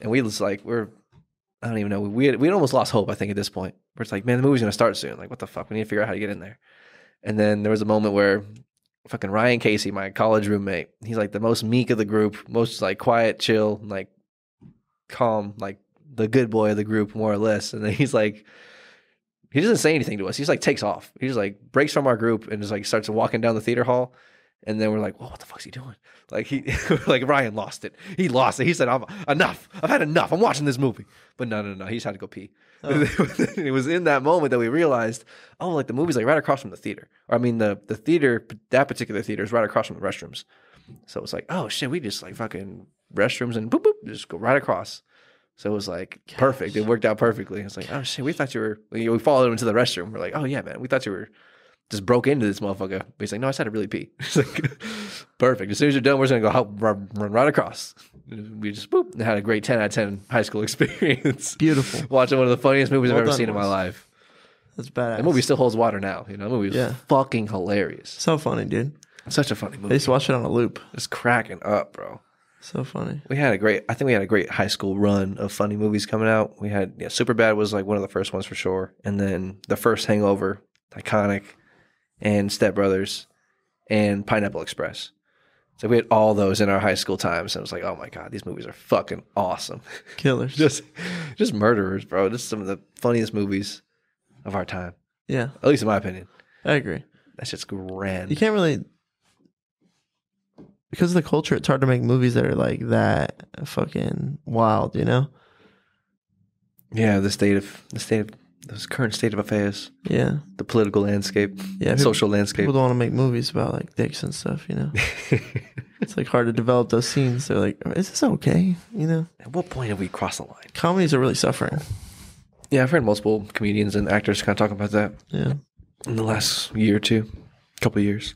And we was like, we're I don't even know. We had, we had almost lost hope, I think, at this point. Where it's like, man, the movie's gonna start soon. Like, what the fuck? We need to figure out how to get in there. And then there was a moment where fucking Ryan Casey, my college roommate, he's like the most meek of the group, most like quiet, chill, like calm, like the good boy of the group, more or less. And then he's like, he doesn't say anything to us. He's like takes off. He just like breaks from our group and just like starts walking down the theater hall. And then we're like, "Whoa, what the fuck's he doing?" Like he, [LAUGHS] like Ryan lost it. He lost it. He said, "I'm enough. I've had enough. I'm watching this movie." But no, no, no. He just had to go pee. [LAUGHS] Oh. it was in that moment that we realized, oh, like the movie's like right across from the theater. Or I mean, the the theater, that particular theater is right across from the restrooms. So it was like, oh shit, we just like fucking restrooms and boop boop, just go right across. So it was like perfect. It worked out perfectly. It's like, oh shit, we thought you were. We followed him into the restroom. We're like, oh yeah, man, we thought you were just broke into this motherfucker. But he's like, no, I just had to really pee. [LAUGHS] It's like, [LAUGHS] perfect. As soon as you're done, we're just gonna go hop, run, run right across. We just boop and had a great ten out of ten high school [LAUGHS] experience. Beautiful. [LAUGHS] Watching one of the funniest movies Well I've ever done, seen in my Wes. life. That's badass. The movie still holds water now. You know, the movie was Yeah. fucking hilarious. so funny, dude. Such a funny I movie. used to watch it on a loop. Just cracking up, bro. So funny. We had a great. I think we had a great high school run of funny movies coming out. We had yeah, Superbad was like one of the first ones for sure, and then the first Hangover, iconic, and Step Brothers, and Pineapple Express. So we had all those in our high school times, and it was like, oh my god, these movies are fucking awesome. [LAUGHS] Killers. just, just murderers, bro. Just some of the funniest movies of our time, yeah, at least in my opinion. I agree. That's just grand. You can't really because of the culture. It's hard to make movies that are like that fucking wild. You know? Yeah, the state of the state of this current state of affairs, Yeah. the political landscape, Yeah. people- social landscape. People don't want to make movies about like dicks and stuff. You know? [LAUGHS] it's like hard to develop those scenes. They're like, is this okay? You know? At what point have we crossed the line? Comedies are really suffering. Yeah, I've heard multiple comedians and actors kind of talking about that Yeah. in the last year or two, couple years.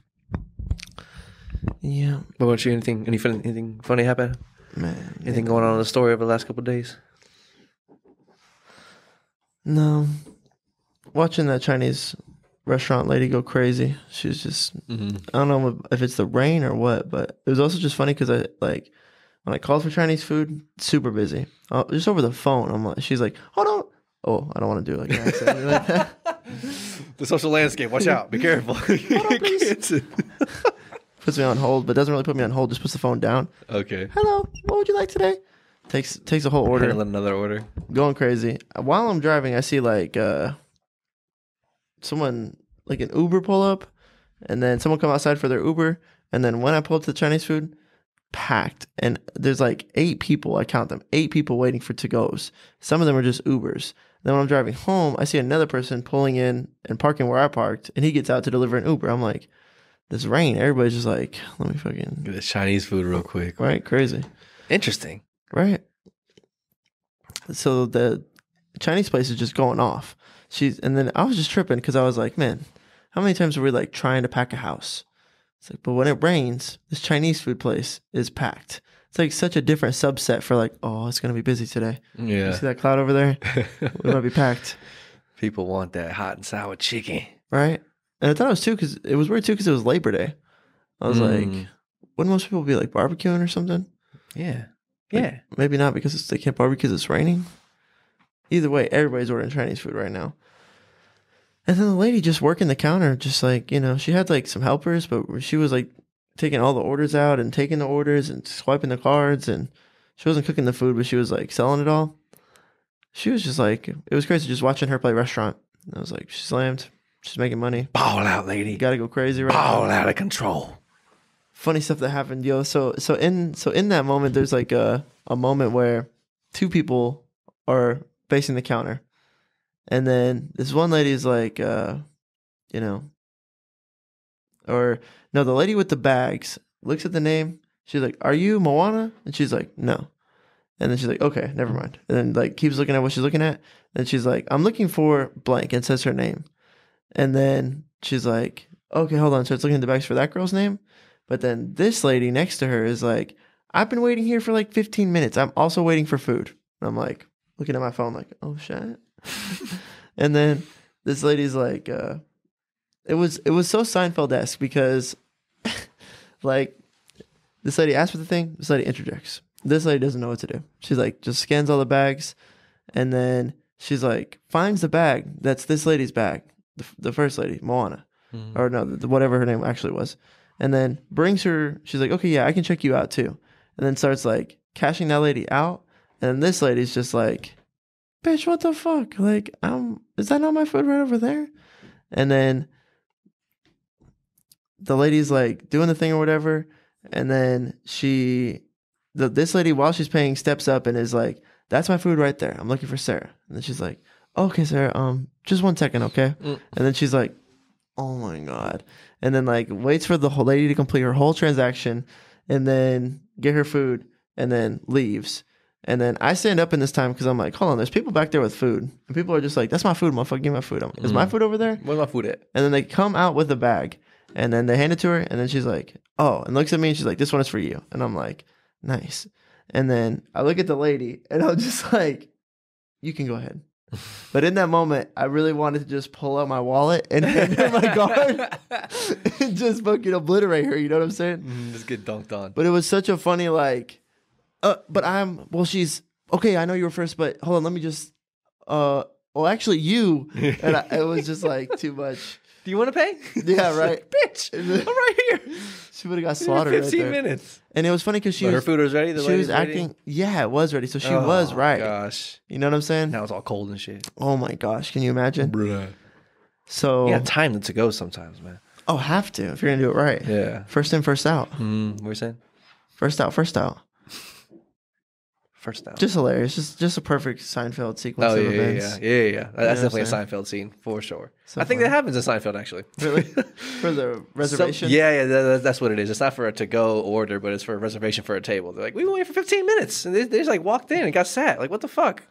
Yeah. What about you? Anything? Any fun, anything funny happen? Man. Anything going on in the story over the last couple of days? No. Watching that Chinese restaurant lady go crazy. She was just Mm-hmm. I don't know if it's the rain or what, but it was also just funny because I like when I called for Chinese food, super busy. Uh, just over the phone, I'm like, she's like, hold on. Oh, I don't want to do it like, an accent like that. [LAUGHS] [LAUGHS] The social landscape. Watch out. Be careful. [LAUGHS] please. Puts me on hold, but doesn't really put me on hold. Just puts the phone down. okay. Hello, what would you like today? Takes takes a whole order. Handling another order. going crazy. While I'm driving, I see like uh someone like an Uber pull up, and then someone come outside for their Uber, and then when I pull up to the Chinese food, packed, and there's like eight people. I count them, eight people waiting for to goes. Some of them are just Ubers. Then when I'm driving home, I see another person pulling in and parking where I parked, and he gets out to deliver an Uber. I'm like, this rain. Everybody's just like, let me fucking Get this Chinese food real quick. right, crazy, Interesting. Right? so the Chinese place is just going off. She's and then I was just tripping because I was like, man, how many times are we like trying to pack a house? It's like, but when it rains, this Chinese food place is packed. It's like such a different subset for like, oh, it's gonna be busy today. Yeah. You see that cloud over there? [LAUGHS] We might be packed, People want that hot and sour chicken. right? And I thought it was too because it was weird too because it was Labor Day. I was like, Mm. wouldn't most people be like barbecuing or something? Yeah. Like, Yeah. Maybe not because it's, they can't barbecue because it's raining. Either way, everybody's ordering Chinese food right now. And then the lady just working the counter, just like, you know, she had like some helpers, but she was like taking all the orders out and taking the orders and swiping the cards. And she wasn't cooking the food, but she was like selling it all. She was just like, it was crazy just watching her play restaurant. I was like, she's slammed. She's making money. Ball out, lady. You got to go crazy right now Ball out of control. Funny stuff that happened, yo. So so in so in that moment, there's like a a moment where two people are facing the counter, and then this one lady is like, uh, you know, or no, the lady with the bags looks at the name. She's like, "Are you Moana?" And she's like, "No." And then she's like, "Okay, never mind." And then like keeps looking at what she's looking at. And she's like, "I'm looking for blank," and says her name. And then she's like, "Okay, hold on." So it's looking at the bags for that girl's name. But then this lady next to her is like, I've been waiting here for like 15 minutes. I'm also waiting for food. And I'm like, looking at my phone, like, oh shit. [LAUGHS] and then this lady's like, uh, it was it was so Seinfeld esque because [LAUGHS] like this lady asks for the thing, this lady interjects. This lady doesn't know what to do. She's like, just scans all the bags, and then she's like, finds the bag that's this lady's bag, the, the first lady, Moana Mm-hmm. or no, the, whatever her name actually was, and then brings her. She's like, okay, yeah, I can check you out too, and then starts like cashing that lady out, and then this lady's just like, bitch, what the fuck? Like, um, is that not my food right over there? And then the lady's like doing the thing or whatever, and then she, the this lady while she's paying steps up and is like, that's my food right there. I'm looking for Sarah, and then she's like, okay, Sarah, um, just one second, okay, Mm. and then she's like, oh my god and then like waits for the whole lady to complete her whole transaction and then get her food and then leaves. And then i stand up in this time because i'm like hold on there's people back there with food. And people are just like that's my food motherfucker give me my food. I'm, is my mm-hmm. food over there? Where's my food at? and then they come out with a bag and then they hand it to her and then she's like oh and looks at me and she's like this one is for you. And i'm like nice. And then i look at the lady and i'm [LAUGHS] just like you can go ahead but in that moment i really wanted to just pull out my wallet and hand her my card [LAUGHS] and just fucking obliterate her you know what i'm saying? Mm, Just get dunked on. but it was such a funny like uh but i'm well she's okay i know you were first but hold on let me just uh well actually you. And I, it was just like too much Do you want to pay? [LAUGHS] Yeah, [LAUGHS] right. Bitch, [LAUGHS] I'm right here. she would have got slaughtered right 15 there. minutes. and it was funny because she But her was food was ready. The she lady was ready? acting yeah it was ready so she Oh, was right Gosh, you know what i'm saying now it's all cold and shit. oh my gosh can you imagine Bruh. so You got time to go sometimes, man. oh have to if you're gonna do it right Yeah. first in first out Mm, what were you saying? first out first out First down. just hilarious just just a perfect seinfeld sequence oh of yeah, yeah, events yeah, yeah, yeah. That's what I'm definitely a? Seinfeld scene for sure. So I think that happens in Seinfeld actually. really [LAUGHS] for the reservation So, yeah, yeah, that, that's what it is. It's not for a to-go order, but it's for a reservation for a table. They're like, we went for 15 minutes, and they, they just like walked in and got sat. Like, what the fuck?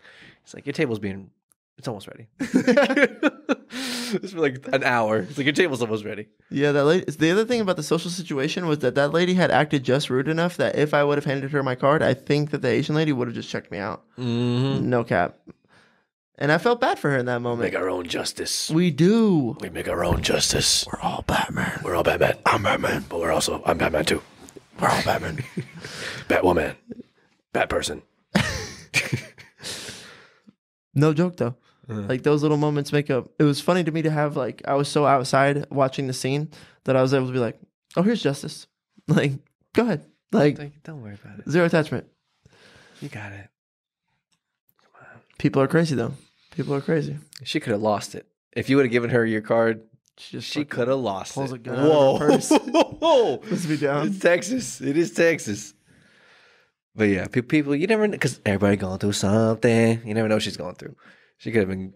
It's like your table's being, it's almost ready. [LAUGHS] it's for like an hour. It's like your table's almost ready. Yeah, that lady. The other thing about the social situation was that that lady had acted just rude enough that if I would have handed her my card, I think that the Asian lady would have just checked me out. Mm-hmm. No cap. And I felt bad for her in that moment. Make our own justice. We do. We make our own justice. We're all Batman. We're all Batman. I'm Batman, but we're also I'm Batman too. We're all Batman. [LAUGHS] Batwoman. Bat person. [LAUGHS] No joke though. Uh-huh. Like those little moments make up. It was funny to me to have like I was so outside watching the scene that I was able to be like, "Oh, here's justice." [LAUGHS] Like, go ahead. Like Don't worry about it. zero attachment. You got it. Come on. People are crazy though. People are crazy. She could have lost it. If you would have given her your card, She just she could have lost pulls it. a gun out of her purse. Whoa! [LAUGHS] puts me down. It's Texas. It is Texas. But yeah, people, you never because everybody going through something. You never know what she's going through. She could have been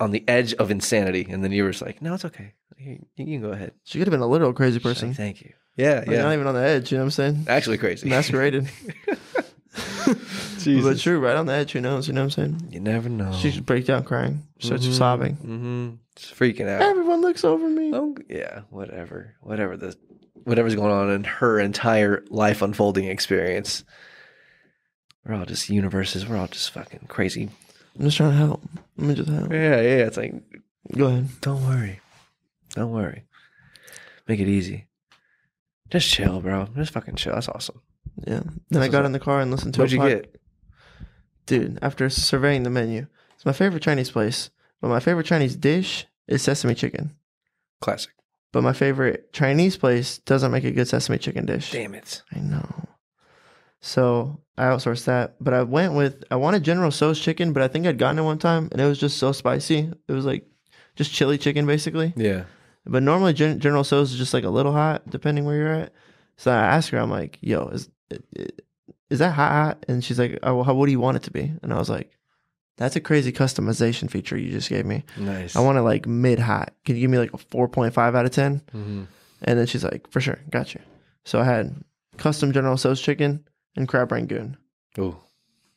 on the edge of insanity, and then you were just like, "No, it's okay. You, you can go ahead." She could have been a literal crazy She's like, person. Thank you. Yeah, Like, yeah. not even on the edge. You know what I'm saying? Actually, crazy. Masqueraded. [LAUGHS] But true, right on the edge. Who knows? You know what I'm saying? You never know. She just breaks down crying, starts sobbing. Mm-hmm. Just freaking out. Everyone looks over me. Oh, yeah, whatever, whatever the, whatever's going on in her entire life unfolding experience. We're all just universes. We're all just fucking crazy. I'm just trying to help. Let me just help. Yeah, yeah. It's like, Go ahead. don't worry, don't worry. Make it easy. Just chill, bro. Just fucking chill. That's awesome. Yeah. Then I got in the car and listened to What'd a you pod- get? Dude, after surveying the menu, it's my favorite Chinese place. But my favorite Chinese dish is sesame chicken. Classic. But my favorite Chinese place doesn't make a good sesame chicken dish. Damn it. I know. So I outsourced that. But I went with I wanted General Tso's chicken, but I think I'd gotten it one time and it was just so spicy. It was like just chili chicken basically. Yeah. But normally Gen- General Tso's is just like a little hot, depending where you're at. So I asked her, I'm like, "Yo, is is that hot hot?" And she's like, "Oh, well, how, what do you want it to be?" And I was like, "That's a crazy customization feature you just gave me. Nice. I want it like mid hot. Can you give me like a 4.5 out of 10?" Mm-hmm. And then she's like, "For sure, got you." So I had custom General Tso's chicken and crab rangoon, Oh.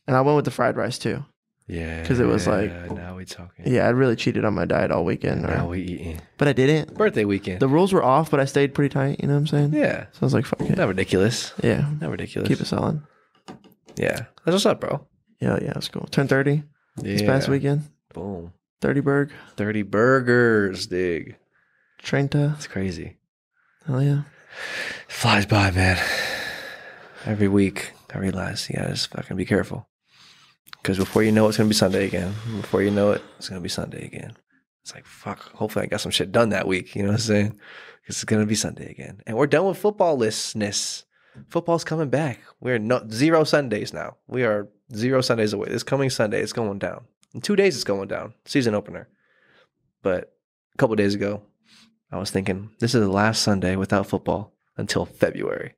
and I went with the fried rice too. Yeah. Because it was like- now we talking. Yeah, I really cheated on my diet all weekend, Now we eating. but I didn't. Birthday weekend. The rules were off, but I stayed pretty tight. You know what I'm saying? yeah. So I was like, "Fuck it." Not ridiculous. Yeah, Not ridiculous. keep it solid. Yeah. That's what's up, bro. Yeah, yeah, it's cool. Turned 30 Yeah. this past weekend. Boom. 30 Berg, 30 burgers, dig. Trenta. That's crazy. Hell yeah. Flies by, man. Every week, I realize gotta just fucking be careful. Because before you know it, it's gonna be Sunday again. Before you know it, it's gonna be Sunday again. It's like, fuck, hopefully I got some shit done that week. You know what I'm saying? Because it's gonna be Sunday again. And we're done with footballlessness. Football's coming back. We're no, zero Sundays now. We are zero Sundays away. This coming Sunday, it's going down. In two days, it's going down. Season opener. But a couple days ago, I was thinking, this is the last Sunday without football until February.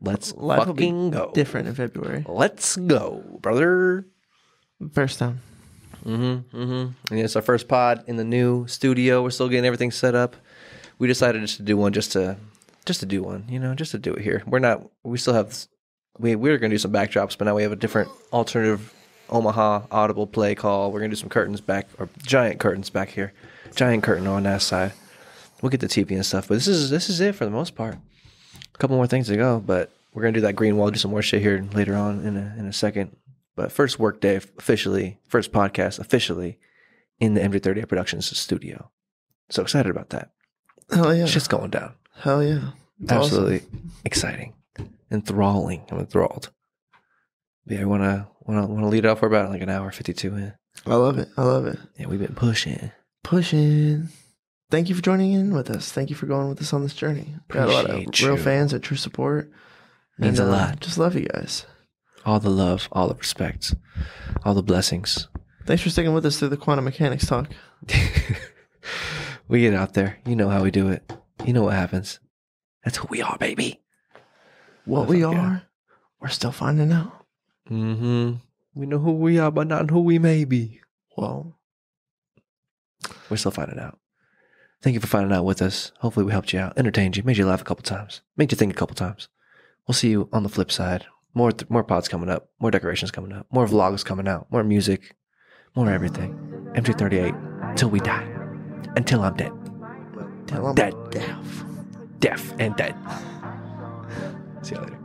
Let's [LAUGHS] Life fucking go. Different in February. Let's go, brother. First time. Mm-hmm. Mm-hmm. And it's our first pod in the new studio. We're still getting everything set up. We decided just to do one, just to, just to do one. You know, just to do it here. We're not. We still have. We we were gonna do some backdrops, but now we have a different alternative Omaha audible play call. We're gonna do some curtains back or giant curtains back here, giant curtain on that side. We'll get the TV and stuff, but this is this is it for the most part. Couple more things to go, but we're gonna do that green wall, do some more shit here later on in a in a second. But first work day officially, first podcast officially in the MJ38 Productions studio. So excited about that. Hell yeah. Shit's going down. Hell yeah. It's awesome. Absolutely exciting, enthralling. I'm enthralled. Yeah, wanna wanna wanna lead it off for about like an hour fifty two in. I love it. I love it. Yeah, we've been pushing. Pushing. Thank you for joining in with us. Thank you for going with us on this journey. Got a lot of Appreciate real you. fans and true support. Means And, a uh, lot. Just love you guys. All the love, all the respect, all the blessings. Thanks for sticking with us through the quantum mechanics talk. [LAUGHS] we get out there. You know how we do it. You know what happens. That's who we are, baby. What we Fuck yeah. are, we're still finding out. Mm-hmm. We know who we are, but not who we may be. Well, We're still finding out. Thank you for finding out with us. Hopefully, we helped you out, entertained you, made you laugh a couple times, made you think a couple times. We'll see you on the flip side. More, th- more pods coming up, more decorations coming up, more vlogs coming out, more music, more everything. MJ38 till we die, until I'm dead, tell them Dead. deaf. deaf and dead. See you later.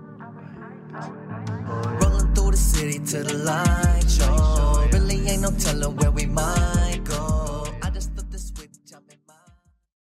Rolling through the city to the light show. Really ain't no telling where